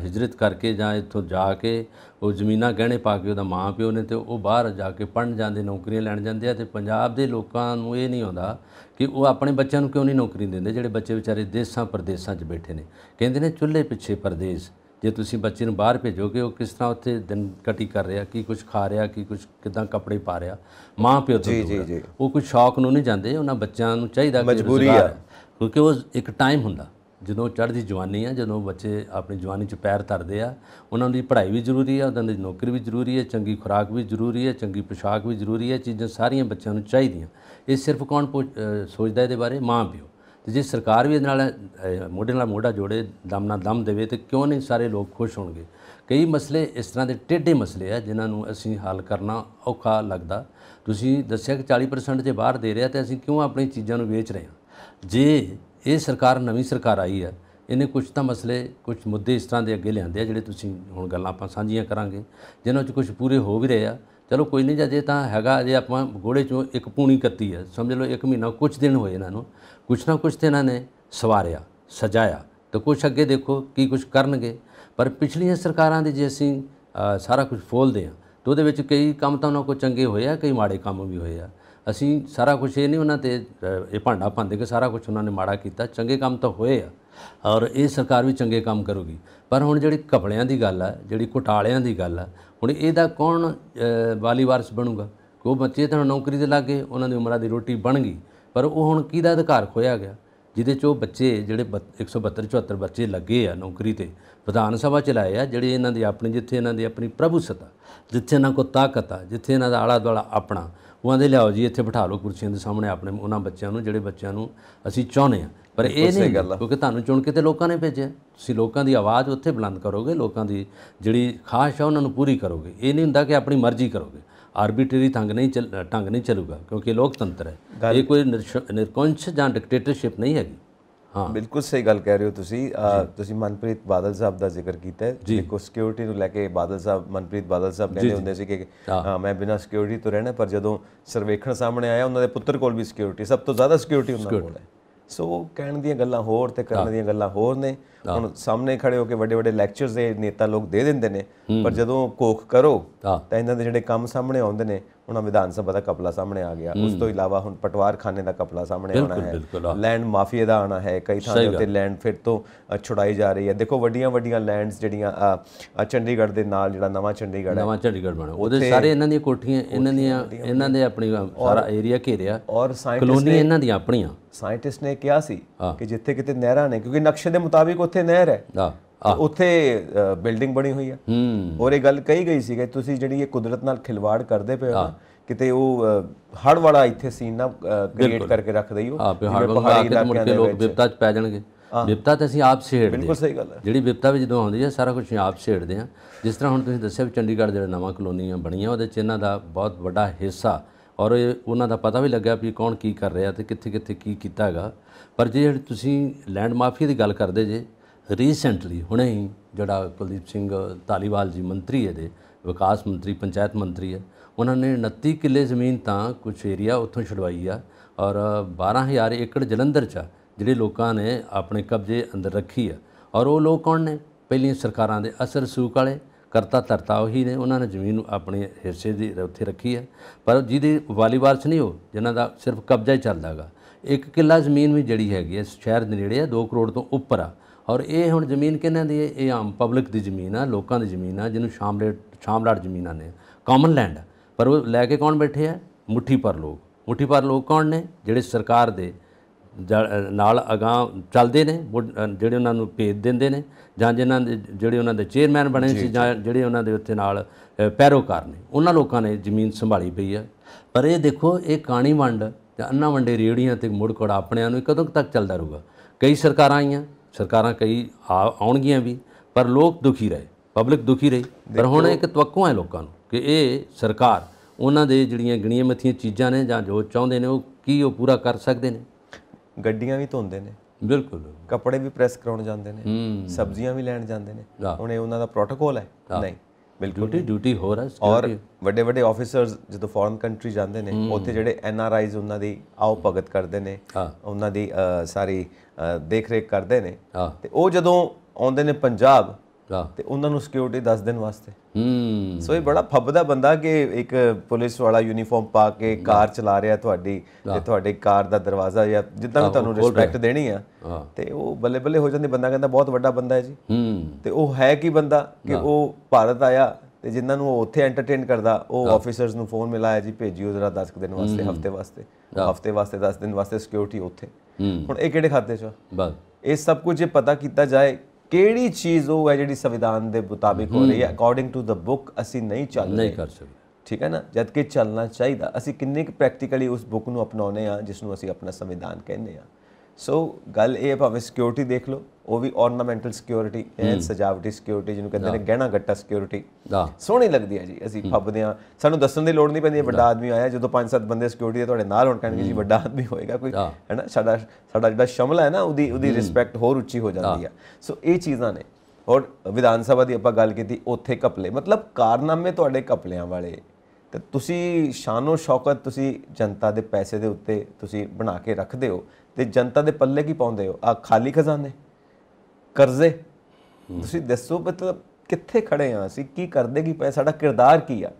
ਹਿਜਰਤ ਕਰਕੇ ਜਾਂ ਇੱਥੋਂ ਜਾ ਕੇ ਉਹ ਜ਼ਮੀਨਾਂ ਗਹਿਣੇ ਪਾ ਕੇ ਉਹਦਾ ਮਾਂ ਪਿਓ ਨੇ ਤੇ ਉਹ ਬਾਹਰ ਜਾ ਕੇ ਪੜਨ ਜਾਂਦੇ ਨੌਕਰੀਆਂ ਲੈਣ ਜਾਂਦੇ ਆ ਤੇ ਪੰਜਾਬ ਦੇ ਲੋਕਾਂ ਨੂੰ ਇਹ ਨਹੀਂ ਆਉਂਦਾ ਕਿ ਉਹ ਆਪਣੇ ਬੱਚਿਆਂ ਨੂੰ ਕਿਉਂ ਨਹੀਂ ਨੌਕਰੀ ਦਿੰਦੇ ਜਿਹੜੇ ਬੱਚੇ ਵਿਚਾਰੇ ਦੇਸਾਂ ਪ੍ਰਦੇਸਾਂ 'ਚ ਬੈਠੇ ਨੇ। ਕਹਿੰਦੇ ਨੇ ਚੁੱਲ੍ਹੇ ਪਿੱਛੇ ਪਰਦੇਸ। ਜੇ ਤੁਸੀਂ ਬੱਚੇ ਨੂੰ ਬਾਹਰ ਭੇਜੋਗੇ ਉਹ ਕਿਸ ਤਰ੍ਹਾਂ ਉੱਥੇ ਦਿਨ ਕਟੀ ਕਰ ਰਿਹਾ ਕੀ ਕੁਝ ਖਾ ਰਿਹਾ ਕੀ ਕੁਝ ਕਿਦਾਂ ਕੱਪੜੇ ਪਾ ਰਿਹਾ ਮਾਂ ਪਿਓ ਤੋਂ ਦੂਰ। ਉਹ ਕੋਈ ਸ਼ੌਕ ਨੂੰ ਨਹੀਂ ਜਾਂਦੇ ਉਹਨਾਂ ਬੱਚਿਆਂ ਨੂੰ ਚਾਹੀਦਾ ਮਜਬੂਰੀ ਆ। ਹੈ। ਕਿਉਂਕਿ ਉਹ ਇੱਕ ਟਾਈਮ ਹੁੰਦਾ ਜਦੋਂ ਚੜ੍ਹਦੀ ਜਵਾਨੀ ਆ ਜਦੋਂ ਬੱਚੇ ਆਪਣੀ ਜਵਾਨੀ 'ਚ ਪੈਰ ਧਰਦੇ ਆ ਉਹਨਾਂ ਦੀ ਪੜ੍ਹਾਈ ਵੀ ਜ਼ਰੂਰੀ ਆ ਉਹਨਾਂ ਦੀ ਨੌਕਰੀ ਵੀ ਜ਼ਰੂਰੀ ਹੈ ਚੰਗੀ ਖੁਰਾਕ ਵੀ ਜ਼ਰੂਰੀ ਹੈ ਚੰਗੀ ਪੋਸ਼ਾਕ ਵੀ ਜ਼ਰੂਰੀ ਹੈ ਚੀਜ਼ਾਂ ਸਾਰੀਆਂ ਬੱਚਿਆਂ ਨੂੰ ਚਾਹੀਦੀਆਂ ਇਹ ਸਿਰਫ ਕੌਣ ਸੋਚਦਾ ਇਹਦੇ ਬਾਰੇ ਮਾਂ ਪਿਓ ਤੇ ਜੇ ਸਰਕਾਰ ਵੀ ਇਹਦੇ ਨਾਲ ਮੋਢੇ ਨਾਲ ਮੋਢਾ ਜੋੜੇ, ਦਮ ਨਾਲ ਦਮ ਦੇਵੇ, ਤੇ ਕਿਉਂ ਨਹੀਂ ਸਾਰੇ ਲੋਕ ਖੁਸ਼ ਹੋਣਗੇ? ਕਈ ਮਸਲੇ ਇਸ ਤਰ੍ਹਾਂ ਦੇ ਟੇਢੇ ਮਸਲੇ ਆ, ਜਿਨ੍ਹਾਂ ਨੂੰ ਅਸੀਂ ਹੱਲ ਕਰਨਾ ਔਖਾ ਲੱਗਦਾ। ਤੁਸੀਂ ਦੱਸਿਆ ਕਿ 40% ਜੇ ਬਾਹਰ ਦੇ ਰਿਹਾ, ਤੇ ਅਸੀਂ ਕਿਉਂ ਆਪਣੀ ਚੀਜ਼ਾਂ ਨੂੰ ਵੇਚ ਰਹੇ ਹਾਂ? ਜੇ ਇਹ ਸਰਕਾਰ, ਨਵੀਂ ਸਰਕਾਰ ਆਈ ਹੈ, ਇਹਨੇ ਕੁਝ ਤਾਂ ਮਸਲੇ ਕੁਝ ਮੁੱਦੇ ਇਸ ਤਰ੍ਹਾਂ ਦੇ ਅੱਗੇ ਲਿਆਂਦੇ ਆ, ਜਿਹੜੇ ਤੁਸੀਂ ਹੁਣ ਗੱਲਾਂ ਆਪਾਂ ਸਾਂਝੀਆਂ ਕਰਾਂਗੇ, ਜਿਨ੍ਹਾਂ 'ਚ ਕੁਝ ਪੂਰੇ ਹੋ ਵੀ ਰਹੇ ਆ। ਚਲੋ ਕੋਈ ਨਹੀਂ, ਜੇ ਤਾਂ ਹੈਗਾ, ਜੇ ਆਪਾਂ ਗੋੜੇ 'ਚੋਂ ਇੱਕ ਪੂਣੀ ਕੱਤੀ ਆ ਸਮਝ ਲਓ ਇੱਕ ਮਹੀਨਾ ਕੁਝ ਦਿਨ ਹੋਏ ਇਹਨਾਂ ਨੂੰ ਕੁਛ ਨਾ ਕੁਛ ਤੇ ਇਹਨਾਂ ਨੇ ਸਵਾਰਿਆ, ਸਜਾਇਆ। ਤੇ ਕੁਛ ਅੱਗੇ ਦੇਖੋ ਕੀ ਕੁਛ ਕਰਨਗੇ। ਪਰ ਪਿਛਲੀਆਂ ਸਰਕਾਰਾਂ ਦੇ ਜੇ ਅਸੀਂ ਸਾਰਾ ਕੁਝ ਫੋਲਦੇ ਹਾਂ, ਤਾਂ ਉਹਦੇ ਵਿੱਚ ਕਈ ਕੰਮ ਤਾਂ ਉਹਨਾਂ ਕੋਲ ਚੰਗੇ ਹੋਏ ਆ, ਕਈ ਮਾੜੇ ਕੰਮ ਵੀ ਹੋਏ ਆ। ਅਸੀਂ ਸਾਰਾ ਕੁਝ ਇਹ ਨਹੀਂ ਉਹਨਾਂ ਤੇ ਇਹ ਭਾਂਡਾ ਪਾਉਂਦੇ ਕਿ ਸਾਰਾ ਕੁਝ ਉਹਨਾਂ ਨੇ ਮਾੜਾ ਕੀਤਾ, ਚੰਗੇ ਕੰਮ ਤਾਂ ਹੋਏ ਆ। ਔਰ ਇਹ ਸਰਕਾਰ ਵੀ ਚੰਗੇ ਕੰਮ ਕਰੂਗੀ। ਪਰ ਹੁਣ ਜਿਹੜੀ ਕਪੜਿਆਂ ਦੀ ਗੱਲ ਆ, ਜਿਹੜੀ ਘੁਟਾਲਿਆਂ ਦੀ ਗੱਲ ਆ, ਹੁਣ ਇਹਦਾ ਕੌਣ ਵਾਲੀ ਵਾਰਸ ਬਣੂਗਾ? ਕਿ ਉਹ ਬੱਚੇ ਤਾਂ ਨੌਕਰੀ ਤੇ ਲੱਗ ਉਹਨਾਂ ਦੀ ਉਮਰਾਂ ਦੀ ਰੋਟੀ ਬਣ ਗਈ। ਪਰ ਉਹ ਹੁਣ ਕਿਹਦਾ ਅਧਿਕਾਰ ਖੋਇਆ ਗਿਆ? ਜਿਹਦੇ 'ਚ ਬੱਚੇ ਜਿਹੜੇ 172 74 ਬੱਚੇ ਲੱਗੇ ਆ ਨੌਕਰੀ ਤੇ ਵਿਧਾਨ ਸਭਾ ਚ ਲਾਏ ਆ ਜਿਹੜੇ ਇਹਨਾਂ ਦੀ ਆਪਣੀ ਜਿੱਥੇ ਇਹਨਾਂ ਦੀ ਆਪਣੀ ਪ੍ਰਭੂਸਤਾ ਜਿੱਥੇ ਇਹਨਾਂ ਕੋਲ ਤਾਕਤ ਆ ਜਿੱਥੇ ਇਹਨਾਂ ਦਾ ਆਲਾ ਦੁਆਲਾ ਆਪਣਾ ਉਹ ਆਂਦੇ ਲਿਆਓ ਜੀ ਇੱਥੇ ਬਿਠਾ ਲਓ ਕੁਰਸੀਆਂ ਦੇ ਸਾਹਮਣੇ ਆਪਣੇ ਉਹਨਾਂ ਬੱਚਿਆਂ ਨੂੰ ਜਿਹੜੇ ਬੱਚਿਆਂ ਨੂੰ ਅਸੀਂ ਚਾਹੁੰਦੇ ਆ। ਪਰ ਇਹ ਨਹੀਂ ਕਿਉਂਕਿ ਤੁਹਾਨੂੰ ਚੁਣ ਕੇ ਤੇ ਲੋਕਾਂ ਨੇ ਭੇਜਿਆ। ਤੁਸੀਂ ਲੋਕਾਂ ਦੀ ਆਵਾਜ਼ ਉੱਥੇ ਬੁਲੰਦ ਕਰੋਗੇ ਲੋਕਾਂ ਦੀ ਜਿਹੜੀ ਖਾਸ਼ ਆ ਉਹਨਾਂ ਨੂੰ ਪੂਰੀ ਕਰੋਗੇ। ਇਹ ਨਹੀਂ ਹੁੰਦਾ ਕਿ ਆਪਣੀ ਮਰਜ਼ੀ ਕਰੋਗੇ। ਆਰਬਿਟਰੀ ਢੰਗ ਨਹੀਂ ਚੱਲ ਢੰਗ ਨਹੀਂ ਚੱਲੂਗਾ ਕਿਉਂਕਿ ਲੋਕਤੰਤਰ ਹੈ। ਇਹ ਕੋਈ ਨਿਰਕੰਸ਼ ਜਾਂ ਡਿਕਟੇਟਰਸ਼ਿਪ ਨਹੀਂ ਹੈਗੀ। ਹਾਂ। ਬਿਲਕੁਲ ਸਹੀ ਗੱਲ ਕਹਿ ਰਹੇ ਹੋ ਤੁਸੀਂ। ਤੁਸੀਂ ਮਨਪ੍ਰੀਤ ਬਾਦਲ ਸਾਹਿਬ ਦਾ ਜ਼ਿਕਰ ਕੀਤਾ ਹੈ। ਦੇਖੋ ਸਿਕਿਉਰਿਟੀ ਨੂੰ ਲੈ ਕੇ ਬਾਦਲ ਸਾਹਿਬ ਮਨਪ੍ਰੀਤ ਬਾਦਲ ਸਾਹਿਬ ਕਹਿੰਦੇ ਹੁੰਦੇ ਸੀ ਕਿ ਹਾਂ, ਮੈਂ ਬਿਨਾਂ ਸਿਕਿਉਰਿਟੀ ਤੋਂ ਰਹਿਣਾ ਪਰ ਜਦੋਂ ਸਰਵੇਖਣ ਸਾਹਮਣੇ ਆਇਆ ਉਹਨਾਂ ਦੇ ਪੁੱਤਰ ਕੋਲ ਵੀ ਸਿਕਿਉਰਿਟੀ ਸਭ ਤੋਂ ਜ਼ਿਆਦਾ ਸਿਕਿਉਰਿਟੀ ਉਹਨਾਂ ਕੋਲ ਹੈ। ਸੋ ਕਹਿਣ ਦੀਆਂ ਗੱਲਾਂ ਹੋਰ ਤੇ ਕਰਨ ਦੀਆਂ ਗੱਲਾਂ ਹੋਰ ਨੇ। ਹੁਣ ਸਾਹਮਣੇ ਖੜੇ ਹੋ ਕੇ ਵੱਡੇ ਵੱਡੇ ਲੈਕਚਰਸ ਦੇ ਨੇਤਾ ਲੋਕ ਦੇ ਦਿੰਦੇ ਨੇ। ਪਰ ਜਦੋਂ ਕੋਖ ਕਰੋ। ਤਾਂ ਇਹਨਾਂ ਦੇ ਜਿਹੜੇ ਕੰਮ ਸਾਹਮਣੇ ਆਉਂਦੇ ਨੇ ਉਹਨਾਂ ਵਿਧਾਨ ਸਭਾ ਦਾ ਕਪਲਾ ਸਾਹਮਣੇ ਆ ਗਿਆ। ਉਸ ਤੋਂ ਇਲਾਵਾ ਹੁਣ ਪਟਵਾਰ ਖਾਨੇ ਦਾ ਕਪਲਾ ਸਾਹਮਣੇ ਆਉਣਾ ਹੈ। ਲੈਂਡ ਮਾਫੀਆ ਦਾ ਆਣਾ ਹੈ। ਕਈ ਥਾਂ ਉੱਤੇ ਲੈਂਡ ਫਿਰ ਤੋਂ ਛੁਡਾਈ ਜਾ ਰਹੀ ਹੈ। ਦੇਖੋ ਵੱਡੀਆਂ ਵੱਡੀਆਂ ਲੈਂਡਸ ਜਿਹੜੀਆਂ ਚੰਡੀਗੜ੍ਹ ਦੇ ਨਾਲ ਜਿਹੜਾ ਨਵਾਂ ਚੰਡੀਗੜ੍ਹ ਹੈ ਨਵਾਂ ਚੰਡੀਗੜ੍ਹ ਬਣਾ ਉਹਦੇ ਸਾਰੇ ਇਹਨਾਂ ਦੀਆਂ ਕੋਠੀਆਂ ਇਹਨਾਂ ਦੀਆਂ ਇਹਨਾਂ ਦੇ ਆਪਣੀ ਸਾਰਾ ਏਰੀਆ ਘੇਰਿਆ। ਔਰ ਕਲੋਨੀ ਇਹਨਾਂ ਦੀਆਂ ਆਪਣੀਆਂ। ਸਾਇੰਟਿਸਟ ਨੇ ਕਿਹਾ ਸੀ ਕਿ ਜਿੱਥੇ ਕਿਤੇ ਨਹਿਰਾਂ ਨੇ ਕਿਉਂਕਿ ਨਕਸ਼ੇ ਦੇ ਮੁਤਾਬਿਕ ਉੱਥੇ ਨਹਿਰ ਹੈ। ਉੱਥੇ ਬਿਲਡਿੰਗ ਬਣੀ ਹੋਈ ਹੈ ਹੂੰ। ਔਰ ਇਹ ਗੱਲ ਕਹੀ ਗਈ ਸੀ ਕਿ ਤੁਸੀਂ ਜਿਹੜੀ ਇਹ ਕੁਦਰਤ ਨਾਲ ਖਿਲਵਾੜ ਕਰਦੇ ਪਏ ਹੋ ਕਿਤੇ ਉਹ ਹੜ ਵਾਲਾ ਇੱਥੇ ਸੀਨ ਨਾ ਕ੍ਰੀਏਟ ਕਰਕੇ ਰੱਖ ਦਈਓ ਆ ਪਹਾੜ ਆ ਮੁੜ ਕੇ ਲੋਕ ਵਿਪਤਾ ਚ ਪੈ ਜਾਣਗੇ। ਵਿਪਤਾ ਤਾਂ ਅਸੀਂ ਆਪ ਛੇੜਦੇ ਬਿਲਕੁਲ ਸਹੀ ਗੱਲ ਹੈ। ਜਿਹੜੀ ਵਿਪਤਾ ਵੀ ਜਦੋਂ ਆਉਂਦੀ ਹੈ ਸਾਰਾ ਕੁਝ ਆਪ ਛੇੜਦੇ ਆ ਜਿਸ ਤਰ੍ਹਾਂ ਹੁਣ ਤੁਸੀਂ ਦੱਸਿਆ ਵੀ ਚੰਡੀਗੜ੍ਹ ਜਿਹੜਾ ਨਵਾਂ ਕਲੋਨੀਆਂ ਬਣੀਆਂ ਉਹਦੇ ਚ ਇਹਨਾਂ ਦਾ ਬਹੁਤ ਵੱਡਾ ਹਿੱਸਾ। ਔਰ ਉਹਨਾਂ ਦਾ ਪਤਾ ਵੀ ਲੱਗਿਆ ਵੀ ਕੌਣ ਕੀ ਕਰ ਰਿਹਾ ਤੇ ਕਿੱਥੇ ਕਿੱਥੇ ਕੀ ਕੀਤਾ ਹੈਗਾ। ਪਰ ਜੇ ਤੁਸੀਂ ਲੈਂਡ ਮਾਫੀਆ ਦੀ ਗੱਲ ਕਰਦੇ ਜੇ ਰੀਸੈਂਟਲੀ ਹੁਣੇ ਹੀ ਜਿਹੜਾ ਕੁਲਦੀਪ ਸਿੰਘ ਧਾਲੀਵਾਲ ਜੀ ਮੰਤਰੀ ਹੈ ਦੇ ਵਿਕਾਸ ਮੰਤਰੀ ਪੰਚਾਇਤ ਮੰਤਰੀ ਹੈ ਉਹਨਾਂ ਨੇ 29 ਕਿੱਲੇ ਜ਼ਮੀਨ ਤਾਂ ਕੁਝ ਏਰੀਆ ਉੱਥੋਂ ਛੁਡਵਾਈ ਆ ਔਰ 12000 ਏਕੜ ਜਲੰਧਰ ਚ ਆ, ਜਿਹੜੇ ਲੋਕਾਂ ਨੇ ਆਪਣੇ ਕਬਜ਼ੇ ਅੰਦਰ ਰੱਖੀ ਆ। ਔਰ ਉਹ ਲੋਕ ਕੌਣ ਨੇ? ਪਹਿਲੀਆਂ ਸਰਕਾਰਾਂ ਦੇ ਅਸਰ ਸੂਕ ਵਾਲੇ ਕਰਤਾ ਧਰਤਾ ਉਹੀ ਨੇ ਉਹਨਾਂ ਨੇ ਜ਼ਮੀਨ ਆਪਣੇ ਹਿੱਸੇ ਦੀ ਉੱਥੇ ਰੱਖੀ ਹੈ ਪਰ ਜਿਹਦੇ ਵਾਲੀ ਵਾਰਸ ਨਹੀਂ ਹੋ ਜਿਨ੍ਹਾਂ ਦਾ ਸਿਰਫ ਕਬਜ਼ਾ ਹੀ ਚੱਲਦਾਗਾ ਇੱਕ ਕਿੱਲਾ ਜ਼ਮੀਨ ਵੀ ਜਿਹੜੀ ਹੈਗੀ ਹੈ ਸ਼ਹਿਰ ਦੇ ਨੇੜੇ ਆ 2 ਕਰੋੜ ਤੋਂ ਉੱਪਰ ਆ। ਔਰ ਇਹ ਹੁਣ ਜ਼ਮੀਨ ਕਿਹਨਾਂ ਦੀ ਹੈ? ਇਹ ਆਮ ਪਬਲਿਕ ਦੀ ਜ਼ਮੀਨ ਆ ਲੋਕਾਂ ਦੀ ਜ਼ਮੀਨ ਆ ਜਿਹਨੂੰ ਸ਼ਾਮਲੇਟ ਸ਼ਾਮਲਾਟ ਜ਼ਮੀਨਾਂ ਨੇ। ਕਾਮਨ ਲੈਂਡ ਪਰ ਉਹ ਲੈ ਕੇ ਕੌਣ ਬੈਠੇ ਆ? ਮੁੱਠੀ ਪਰ ਲੋਕ। ਮੁੱਠੀ ਪਰ ਲੋਕ ਕੌਣ ਨੇ? ਜਿਹੜੇ ਸਰਕਾਰ ਦੇ ਜ- ਨਾਲ ਅਗਾਂ ਚੱਲਦੇ ਨੇ ਜਿਹੜੇ ਉਹਨਾਂ ਨੂੰ ਭੇਜ ਦਿੰਦੇ ਨੇ ਜਾਂ ਜਿਨ੍ਹਾਂ ਦੇ ਜਿਹੜੇ ਉਹਨਾਂ ਦੇ ਚੇਅਰਮੈਨ ਬਣੇ ਸੀ ਜਾਂ। ਜਿਹੜੇ ਉਹਨਾਂ ਦੇ ਉੱਤੇ ਨਾਲ ਪੈਰੋਕਾਰ ਨੇ। ਉਹਨਾਂ ਲੋਕਾਂ ਨੇ ਜ਼ਮੀਨ ਸੰਭਾਲੀ ਪਈ ਆ। ਪਰ ਇਹ ਦੇਖੋ ਇਹ ਕਾਣੀ ਵੰਡ ਤੇ ਅੰਨਾ ਵੰਡੇ ਰੇੜੀਆਂ ਤੇ ਮੁੜ ਕੋੜ ਆਪਣਿਆਂ ਨੂੰ ਕਦੋਂ ਤੱਕ ਚੱਲਦਾ ਰਹੂਗਾ? ਕਈ ਸਰਕਾਰਾਂ ਆਈਆਂ ਸਰਕਾਰਾਂ ਕਈ ਆਉਣਗੀਆਂ ਵੀ ਪਰ ਲੋਕ ਦੁਖੀ ਰਹੇ ਪਬਲਿਕ ਦੁਖੀ ਰਹੀ। ਪਰ ਹੁਣ ਇੱਕ ਤਵੱਕੂ ਹੈ ਲੋਕਾਂ ਨੂੰ ਕਿ ਇਹ ਸਰਕਾਰ ਉਹਨਾਂ ਦੇ ਜਿਹੜੀਆਂ ਗਿਣੀਆਂ ਮੱਥੀਆਂ ਚੀਜ਼ਾਂ ਨੇ ਜਾਂ ਜੋ ਚਾਹੁੰਦੇ ਨੇ ਉਹ ਕੀ ਉਹ ਪੂਰਾ ਕਰ ਸਕਦੇ ਨੇ? ਗੱਡੀਆਂ ਵੀ ਧੋਂਦੇ ਨੇ। ਬਿਲਕੁਲ। ਕੱਪੜੇ ਵੀ ਪ੍ਰੈਸ ਕਰਾਉਣ ਜਾਂਦੇ ਨੇ। ਸਬਜ਼ੀਆਂ ਵੀ ਲੈਣ ਜਾਂਦੇ ਨੇ। ਹੁਣ ਇਹ ਉਹਨਾਂ ਦਾ ਪ੍ਰੋਟੋਕੋਲ ਹੈ। ਨਹੀਂ। ਬਿਲਕੁਲ ਡਿਊਟੀ ਡਿਊਟੀ ਹੋ ਰਹਾ ਔਰ ਵੱਡੇ ਵੱਡੇ ਆਫੀਸਰਸ ਜਦੋਂ ਫੋਰਨ ਕੰਟਰੀ ਜਾਂਦੇ ਨੇ ਉੱਥੇ ਜਿਹੜੇ ਐਨ ਆਰ ਆਈਜ਼ ਉਹਨਾਂ ਦੀ ਆਓ ਭਗਤ ਕਰਦੇ ਨੇ। ਉਹਨਾਂ ਦੀ ਸਾਰੀ ਦੇਖ ਰੇਖ ਕਰਦੇ ਨੇ। ਤੇ ਉਹ ਜਦੋਂ ਆਉਂਦੇ ਨੇ ਪੰਜਾਬ ਤੇ ਉਹਨਾਂ ਨੂੰ ਸਿਕਿਉਰਿਟੀ 10 ਦਿਨ ਵਾਸਤੇ। ਹੂੰ। ਸੋ ਇਹ ਬੜਾ ਫੱਬਦਾ ਬੰਦਾ ਕਿ ਇੱਕ ਪੁਲਿਸ ਵਾਲਾ ਯੂਨੀਫਾਰਮ ਪਾ ਕੇ ਕਾਰ ਚਲਾ ਰਿਹਾ ਤੁਹਾਡੀ ਤੇ ਤੁਹਾਡੇ ਕਾਰ ਦਾ ਦਰਵਾਜ਼ਾ ਜਾਂ ਜਿੱਦਾਂ ਵੀ ਤੁਹਾਨੂੰ ਰਿਸਪੈਕਟ ਦੇਣੀ ਆ। ਤੇ ਉਹ ਬੱਲੇ ਬੱਲੇ ਹੋ ਜਾਂਦੀ। ਬੰਦਾ ਕਹਿੰਦਾ ਬਹੁਤ ਵੱਡਾ ਬੰਦਾ ਹੈ ਜੀ। ਹੂੰ। ਤੇ ਉਹ ਹੈ ਕੀ ਬੰਦਾ ਕਿ ਉਹ ਭਾਰਤ ਆਇਆ ਤੇ ਜਿਨ੍ਹਾਂ ਨੂੰ ਉਹ ਉੱਥੇ ਐਂਟਰਟੇਨ ਕਰਦਾ ਉਹ ਆਫੀਸਰਸ ਨੂੰ ਫੋਨ ਮਿਲਾਇਆ ਜੀ ਭੇਜਿਓ ਜ਼ਰਾ 10 ਦਿਨ ਵਾਸਤੇ ਹਫ਼ਤੇ ਵਾਸਤੇ ਹਫ਼ਤੇ ਵਾਸਤੇ 10 ਦਿਨ ਵਾਸਤੇ ਸਿਕਿਉਰਿਟੀ ਉੱਥੇ। ਹੂੰ। ਹੁਣ ਇਹ ਕਿਹੜੇ ਖਾਤੇ ਚ? ਬਸ। ਇਹ ਸਭ ਕੁਝ ਜੇ ਪਤਾ ਕੀਤਾ ਜਾਏ ਕਿਹੜੀ ਚੀਜ਼ ਉਹ ਹੈ ਜਿਹੜੀ ਸੰਵਿਧਾਨ ਦੇ ਮੁਤਾਬਿਕ ਹੋ ਰਹੀ ਹੈ? ਅਕੋਰਡਿੰਗ ਟੂ ਦਾ ਬੁੱਕ ਅਸੀਂ ਨਹੀਂ ਚੱਲ ਰਹੇ। ਨਹੀਂ ਕਰ ਸਕਦੇ। ਠੀਕ ਹੈ ਨਾ? ਜਦ ਕਿ ਚੱਲਣਾ ਚਾਹੀਦਾ। ਅਸੀਂ ਕਿੰਨੇ ਕੁ ਪ੍ਰੈਕਟੀਕਲੀ ਉਸ ਬੁੱਕ ਨੂੰ ਅਪਣਾਉਨੇ ਆ ਜਿਸ ਨੂੰ ਅਸੀਂ ਆਪਣਾ ਸੰਵਿਧਾਨ ਕਹਿੰਦੇ ਆ ਸੋ ਗੱਲ ਇਹ ਹੈ ਭਾਵੇਂ ਸਿਕਿਉਰਿਟੀ ਦੇਖ ਲਓ ਉਹ ਵੀ ornamental ਸਿਕਿਉਰਿਟੀ ਹੈ। ਸਜਾਵਟੀ ਸਿਕਿਉਰਿਟੀ ਜਿਹਨੂੰ ਕਹਿੰਦੇ ਨੇ ਗਹਿਣਾ ਗੱਟਾ ਸਿਕਿਉਰਿਟੀ ਦਾ ਸੋਹਣੀ ਲੱਗਦੀ ਹੈ ਜੀ ਅਸੀਂ ਫੱਬਦੇ ਆ ਸਾਨੂੰ ਦੱਸਣ ਦੀ ਲੋੜ ਨਹੀਂ ਪੈਂਦੀ ਵੱਡਾ ਆਦਮੀ ਆਇਆ ਜਦੋਂ ਪੰਜ ਸੱਤ ਬੰਦੇ ਸਿਕਿਉਰਿਟੀ ਦੇ ਤੁਹਾਡੇ ਨਾਲ ਹੋਣ ਕਹਿਣਗੇ ਜੀ ਵੱਡਾ ਆਦਮੀ ਹੋਏਗਾ ਕੋਈ। ਹੈਨਾ ਸਾਡਾ ਸਾਡਾ ਜਿਹੜਾ ਸ਼ਮਲਾ ਹੈ ਨਾ ਉਹਦੀ ਉਹਦੀ ਰਿਸਪੈਕਟ ਹੋਰ ਉੱਚੀ ਹੋ ਜਾਂਦੀ ਆ ਸੋ ਇਹ ਚੀਜ਼ਾਂ ਨੇ। ਔਰ ਵਿਧਾਨ ਸਭਾ ਦੀ ਆਪਾਂ ਗੱਲ ਕੀਤੀ ਉੱਥੇ ਕਪਲੇ ਮਤਲਬ ਕਾਰਨਾਮੇ ਤੁਹਾਡੇ ਕਪਲਿਆਂ ਵਾਲੇ। ਤੇ ਤੁਸੀਂ ਸ਼ਾਨੋ ਸ਼ੌਕਤ ਤੁਸੀਂ ਜਨਤਾ ਦੇ ਪੈਸੇ ਦੇ ਉੱਤੇ ਤੁਸੀਂ ਬਣਾ ਕੇ ਰੱਖਦੇ ਹੋ। ਤੇ ਜਨਤਾ ਦੇ ਪੱਲੇ ਕੀ ਪਾਉਂਦੇ ਹੋ? ਆ ਖਾਲੀ ਖਜ਼ਾਨੇ? ਕਰਜ਼ੇ? ਤੁਸੀਂ ਦੱਸੋ ਮਤਲਬ ਕਿੱਥੇ ਖੜੇ ਆ ਅਸੀਂ? ਕੀ ਕਰਦੇ ਕੀ ਪਏ? ਸਾਡਾ ਕਿਰਦਾਰ ਕੀ ਆ?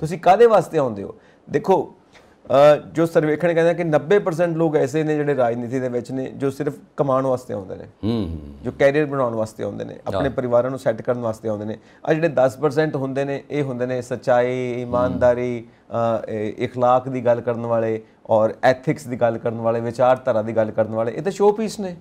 ਤੁਸੀਂ ਕਾਦੇ ਵਾਸਤੇ ਆਉਂਦੇ ਹੋ? ਦੇਖੋ ਜੋ ਸਰਵੇਖਣ ਕਹਿੰਦਾ ਕਿ 90% ਲੋਕ ਐਸੇ ਨੇ ਜਿਹੜੇ ਰਾਜਨੀਤੀ ਦੇ ਵਿੱਚ ਨੇ ਜੋ ਸਿਰਫ ਕਮਾਉਣ ਵਾਸਤੇ ਆਉਂਦੇ ਨੇ। ਜੋ ਕੈਰੀਅਰ ਬਣਾਉਣ ਵਾਸਤੇ ਆਉਂਦੇ ਨੇ ਆਪਣੇ ਪਰਿਵਾਰਾਂ ਨੂੰ ਸੈੱਟ ਕਰਨ ਵਾਸਤੇ ਆਉਂਦੇ ਨੇ। ਆ ਜਿਹੜੇ 10% ਹੁੰਦੇ ਨੇ ਇਹ ਹੁੰਦੇ ਨੇ ਸੱਚਾਈ ਇਮਾਨਦਾਰੀ ਇਖਲਾਕ ਦੀ ਗੱਲ ਕਰਨ ਵਾਲੇ ਔਰ ਐਥਿਕਸ ਦੀ ਗੱਲ ਕਰਨ ਵਾਲੇ ਵਿਚਾਰਧਾਰਾ ਦੀ ਗੱਲ ਕਰਨ ਵਾਲੇ ਇਹ ਤਾਂ ਸ਼ੋਅ ਪੀਸ ਨੇ।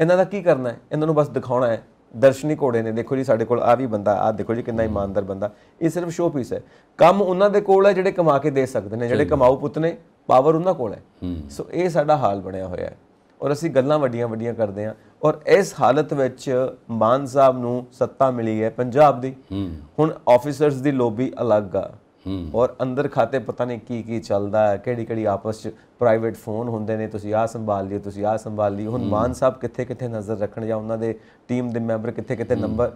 ਇਹਨਾਂ ਦਾ ਕੀ ਕਰਨਾ ਹੈ? ਇਹਨਾਂ ਨੂੰ ਬਸ ਦਿਖਾਉਣਾ ਹੈ। ਦਰਸ਼ਨੀ ਘੋੜੇ ਨੇ ਦੇਖੋ ਜੀ ਸਾਡੇ ਕੋਲ ਆ ਵੀ ਬੰਦਾ ਆ ਦੇਖੋ ਜੀ ਕਿੰਨਾ ਇਮਾਨਦਾਰ ਬੰਦਾ। ਇਹ ਸਿਰਫ ਸ਼ੋਅ ਪੀਸ ਹੈ। ਕੰਮ ਉਹਨਾਂ ਦੇ ਕੋਲ ਹੈ ਜਿਹੜੇ ਕਮਾ ਕੇ ਦੇ ਸਕਦੇ ਨੇ ਜਿਹੜੇ ਕਮਾਊ ਪੁੱਤ ਨੇ ਪਾਵਰ ਉਹਨਾਂ ਕੋਲ ਹੈ। ਸੋ ਇਹ ਸਾਡਾ ਹਾਲ ਬਣਿਆ ਹੋਇਆ ਹੈ। ਔਰ ਅਸੀਂ ਗੱਲਾਂ ਵੱਡੀਆਂ ਵੱਡੀਆਂ ਕਰਦੇ ਹਾਂ। ਔਰ ਇਸ ਹਾਲਤ ਵਿੱਚ ਮਾਨ ਸਾਹਿਬ ਨੂੰ ਸੱਤਾ ਮਿਲੀ ਹੈ ਪੰਜਾਬ ਦੀ। ਹੁਣ ਆਫੀਸਰਸ ਦੀ ਲੋਬੀ ਅਲੱਗ ਆ। ਔਰ ਅੰਦਰ ਖਾਤੇ ਪਤਾ ਨਹੀਂ ਕੀ ਕੀ ਚੱਲਦਾ ਹੈ ਕਿਹੜੀ ਕਿਹੜੀ ਆਪਸ ਚ ਪ੍ਰਾਈਵੇਟ ਫੋਨ ਹੁੰਦੇ ਨੇ ਤੁਸੀਂ ਆਹ ਸੰਭਾਲ ਲਿਓ ਤੁਸੀਂ ਆਹ ਸੰਭਾਲ ਲਿਓ। ਹੁਣ ਮਾਨ ਸਾਹਿਬ ਕਿੱਥੇ ਕਿੱਥੇ ਨਜ਼ਰ ਰੱਖਣ ਜਾਂ ਉਹਨਾਂ ਦੇ ਟੀਮ ਦੇ ਮੈਂਬਰ ਕਿੱਥੇ ਕਿੱਥੇ ਨੰਬਰ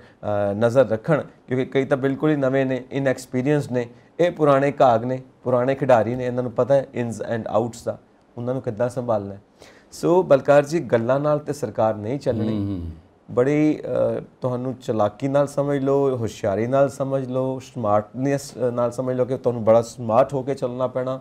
ਨਜ਼ਰ ਰੱਖਣ ਕਿਉਂਕਿ ਕਈ ਤਾਂ ਬਿਲਕੁਲ ਹੀ ਨਵੇਂ ਨੇ ਇਨਐਕਸਪੀਰੀਅੰਸ ਨੇ। ਇਹ ਪੁਰਾਣੇ ਘਾਗ ਨੇ ਪੁਰਾਣੇ ਖਿਡਾਰੀ ਨੇ ਇਹਨਾਂ ਨੂੰ ਪਤਾ ਹੈ ਇਨਸ ਐਂਡ ਆਊਟਸ ਦਾ। ਉਹਨਾਂ ਨੂੰ ਕਿੱਦਾਂ ਸੰਭਾਲਣਾ ਸੋ ਬਲਕਾਰ ਜੀ ਗੱਲਾਂ ਨਾਲ ਤੇ ਸਰਕਾਰ ਨਹੀਂ ਚੱਲਣੀ। ਬੜੀ ਤੁਹਾਨੂੰ ਚਲਾਕੀ ਨਾਲ ਸਮਝ ਲਓ ਹੁਸ਼ਿਆਰੀ ਨਾਲ ਸਮਝ ਲਓ ਸਮਾਰਟਨੈਸ ਨਾਲ ਸਮਝ ਲਓ ਕਿ ਤੁਹਾਨੂੰ ਬੜਾ ਸਮਾਰਟ ਹੋ ਕੇ ਚੱਲਣਾ ਪੈਣਾ।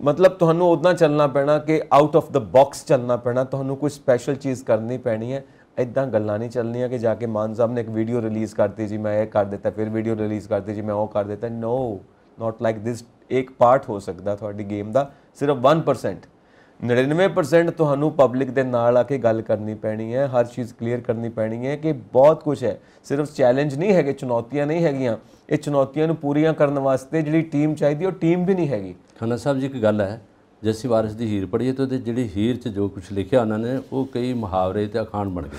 ਮਤਲਬ ਤੁਹਾਨੂੰ ਉਦਾਂ ਚੱਲਣਾ ਪੈਣਾ ਕਿ ਆਊਟ ਆਫ ਦਾ ਬਾਕਸ ਚੱਲਣਾ ਪੈਣਾ ਤੁਹਾਨੂੰ ਕੋਈ ਸਪੈਸ਼ਲ ਚੀਜ਼ ਕਰਨੀ ਪੈਣੀ ਹੈ। ਇਦਾਂ ਗੱਲਾਂ ਨਹੀਂ ਚੱਲਣੀਆਂ ਕਿ ਜਾ ਕੇ ਮਾਨ ਸਾਹਿਬ ਨੇ ਇੱਕ ਵੀਡੀਓ ਰਿਲੀਜ਼ ਕਰਤੀ ਜੀ ਮੈਂ ਇਹ ਕਰ ਦਿੱਤਾ ਫਿਰ ਵੀਡੀਓ ਰਿਲੀਜ਼ ਕਰਤੀ ਜੀ ਮੈਂ ਉਹ ਕਰ ਦਿੱਤਾ। ਨੋ ਨਾਟ ਲਾਈਕ ਦਿਸ ਇੱਕ ਪਾਰਟ ਹੋ ਸਕਦਾ ਤੁਹਾਡੀ ਗੇਮ ਦਾ ਸਿਰਫ 1% 99% ਤੁਹਾਨੂੰ ਪਬਲਿਕ ਦੇ ਨਾਲ ਆ ਕੇ ਗੱਲ ਕਰਨੀ ਪੈਣੀ ਹੈ, ਹਰ ਚੀਜ਼ ਕਲੀਅਰ ਕਰਨੀ ਪੈਣੀ ਹੈ ਕਿ ਬਹੁਤ ਕੁਝ ਹੈ। ਸਿਰਫ ਚੈਲੰਜ ਨਹੀਂ ਹੈਗੇ, ਚੁਣੌਤੀਆਂ ਨਹੀਂ ਹੈਗੀਆਂ। ਇਹ ਚੁਣੌਤੀਆਂ ਨੂੰ ਪੂਰੀਆਂ ਕਰਨ ਵਾਸਤੇ ਜਿਹੜੀ ਟੀਮ ਚਾਹੀਦੀ ਉਹ ਟੀਮ ਵੀ ਨਹੀਂ ਹੈਗੀ। ਖੰਨਾ ਸਾਹਿਬ ਜੀ, ਇੱਕ ਗੱਲ ਹੈ, ਜੱਸੀ ਵਾਰਿਸ ਦੀ ਹੀਰ ਪੜ੍ਹੀਏ ਤਾਂ ਉਹਦੇ ਜਿਹੜੀ ਹੀਰ 'ਚ ਜੋ ਕੁਝ ਲਿਖਿਆ ਉਹਨਾਂ ਨੇ, ਉਹ ਕਈ ਮੁਹਾਵਰੇ ਤੇ ਅਖਾਣ ਬਣ ਗਏ।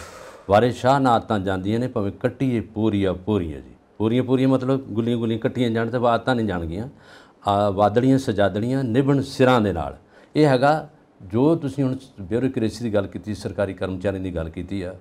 ਵਾਰਿਸ ਸ਼ਾਹ ਨਾਤਾਂ ਜਾਂਦੀਆਂ ਨੇ, ਭਾਵੇਂ ਕੱਟੀਏ ਪੂਰੀਆਂ ਪੂਰੀਆਂ ਜੀ। ਪੂਰੀਆਂ ਪੂਰੀਆਂ ਮਤਲਬ ਗੁੱਲੀਆਂ ਗੁੱਲੀਆਂ ਕੱਟੀਆਂ ਜਾਣ ਤੇ ਬਾਤਾਂ ਨਹੀਂ ਜਾਣਗੀਆਂ। ਆ ਵਾਦੜੀਆਂ ਸਜਾਦੜੀਆਂ ਨਿਭਣ ਸਿਰਾਂ ਦੇ ਨਾਲ। ਇਹ ਹੈਗਾ ਜੋ ਤੁਸੀਂ ਹੁਣ ਬਿਊਰੋਕ੍ਰੇਸੀ ਦੀ ਗੱਲ ਕੀਤੀ ਸਰਕਾਰੀ ਕਰਮਚਾਰੀਆਂ ਦੀ ਗੱਲ ਕੀਤੀ ਆ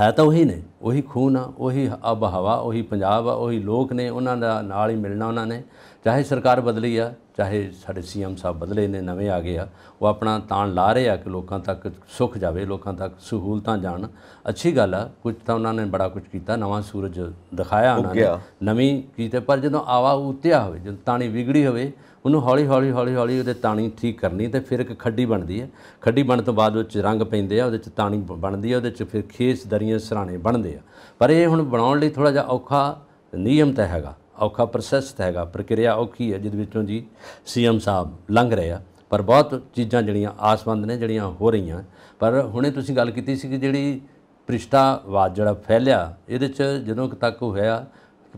ਹੈ ਤਾਂ ਉਹੀ ਨੇ ਉਹੀ ਖੂਨ ਆ ਉਹੀ ਅਬ ਹਵਾ ਉਹੀ ਪੰਜਾਬ ਆ ਉਹੀ ਲੋਕ ਨੇ ਉਹਨਾਂ ਦਾ ਨਾਲ ਹੀ ਮਿਲਣਾ ਉਹਨਾਂ ਨੇ। ਚਾਹੇ ਸਰਕਾਰ ਬਦਲੀ ਆ ਚਾਹੇ ਸਾਡੇ ਸੀਐਮ ਸਾਹਿਬ ਬਦਲੇ ਨੇ ਨਵੇਂ ਆ ਗਏ ਆ ਉਹ ਆਪਣਾ ਤਾਣ ਲਾ ਰਹੇ ਆ ਕਿ ਲੋਕਾਂ ਤੱਕ ਸੁੱਖ ਜਾਵੇ ਲੋਕਾਂ ਤੱਕ ਸਹੂਲਤਾਂ ਜਾਣ। ਅੱਛੀ ਗੱਲ ਆ ਕੁਝ ਤਾਂ ਉਹਨਾਂ ਨੇ ਬੜਾ ਕੁਝ ਕੀਤਾ ਨਵਾਂ ਸੂਰਜ ਦਿਖਾਇਆ ਉਹਨਾਂ ਨੇ। ਨਵੀਂ ਕੀਤੇ ਪਰ ਜਦੋਂ ਆਵਾ ਉਤਿਆ ਹੋਵੇ ਜਦੋਂ ਤਾਣੀ ਵਿਗੜੀ ਹੋਵੇ ਉਹਨੂੰ ਹੌਲੀ ਹੌਲੀ ਹੌਲੀ ਹੌਲੀ ਉਹਦੇ ਤਾਣੀ ਠੀਕ ਕਰਨੀ ਤੇ ਫਿਰ ਇੱਕ ਖੱਡੀ ਬਣਦੀ ਹੈ। ਖੱਡੀ ਬਣਨ ਤੋਂ ਬਾਅਦ ਵਿੱਚ ਰੰਗ ਪੈਂਦੇ ਆ, ਉਹਦੇ ਚ ਤਾਣੀ ਬਣਦੀ ਆ, ਉਹਦੇ ਚ ਫਿਰ ਖੇਸ, ਦਰੀਆਂ, ਸਰਾਣੇ ਬਣਦੇ ਆ। ਪਰ ਇਹ ਹੁਣ ਬਣਾਉਣ ਲਈ ਥੋੜਾ ਜਿਹਾ ਔਖਾ ਨਿਯਮ ਤਾਂ ਹੈਗਾ, ਔਖਾ ਪ੍ਰੋਸੈਸ ਤਾਂ ਹੈਗਾ, ਪ੍ਰਕਿਰਿਆ ਔਖੀ ਹੈ ਜਿਹਦੇ ਵਿੱਚੋਂ ਜੀ ਸੀਐਮ ਸਾਹਿਬ ਲੰਘ ਰਹੇ ਆ। ਪਰ ਬਹੁਤ ਚੀਜ਼ਾਂ ਜਿਹੜੀਆਂ ਆਸਵੰਦ ਨੇ, ਜਿਹੜੀਆਂ ਹੋ ਰਹੀਆਂ। ਪਰ ਹੁਣੇ ਤੁਸੀਂ ਗੱਲ ਕੀਤੀ ਸੀ ਕਿ ਜਿਹੜੀ ਭ੍ਰਿਸ਼ਟਾਵਾਦ ਜਿਹੜਾ ਫੈਲਿਆ, ਇਹਦੇ ਚ ਜਦੋਂ ਕੁ ਤੱਕ ਹੋਇਆ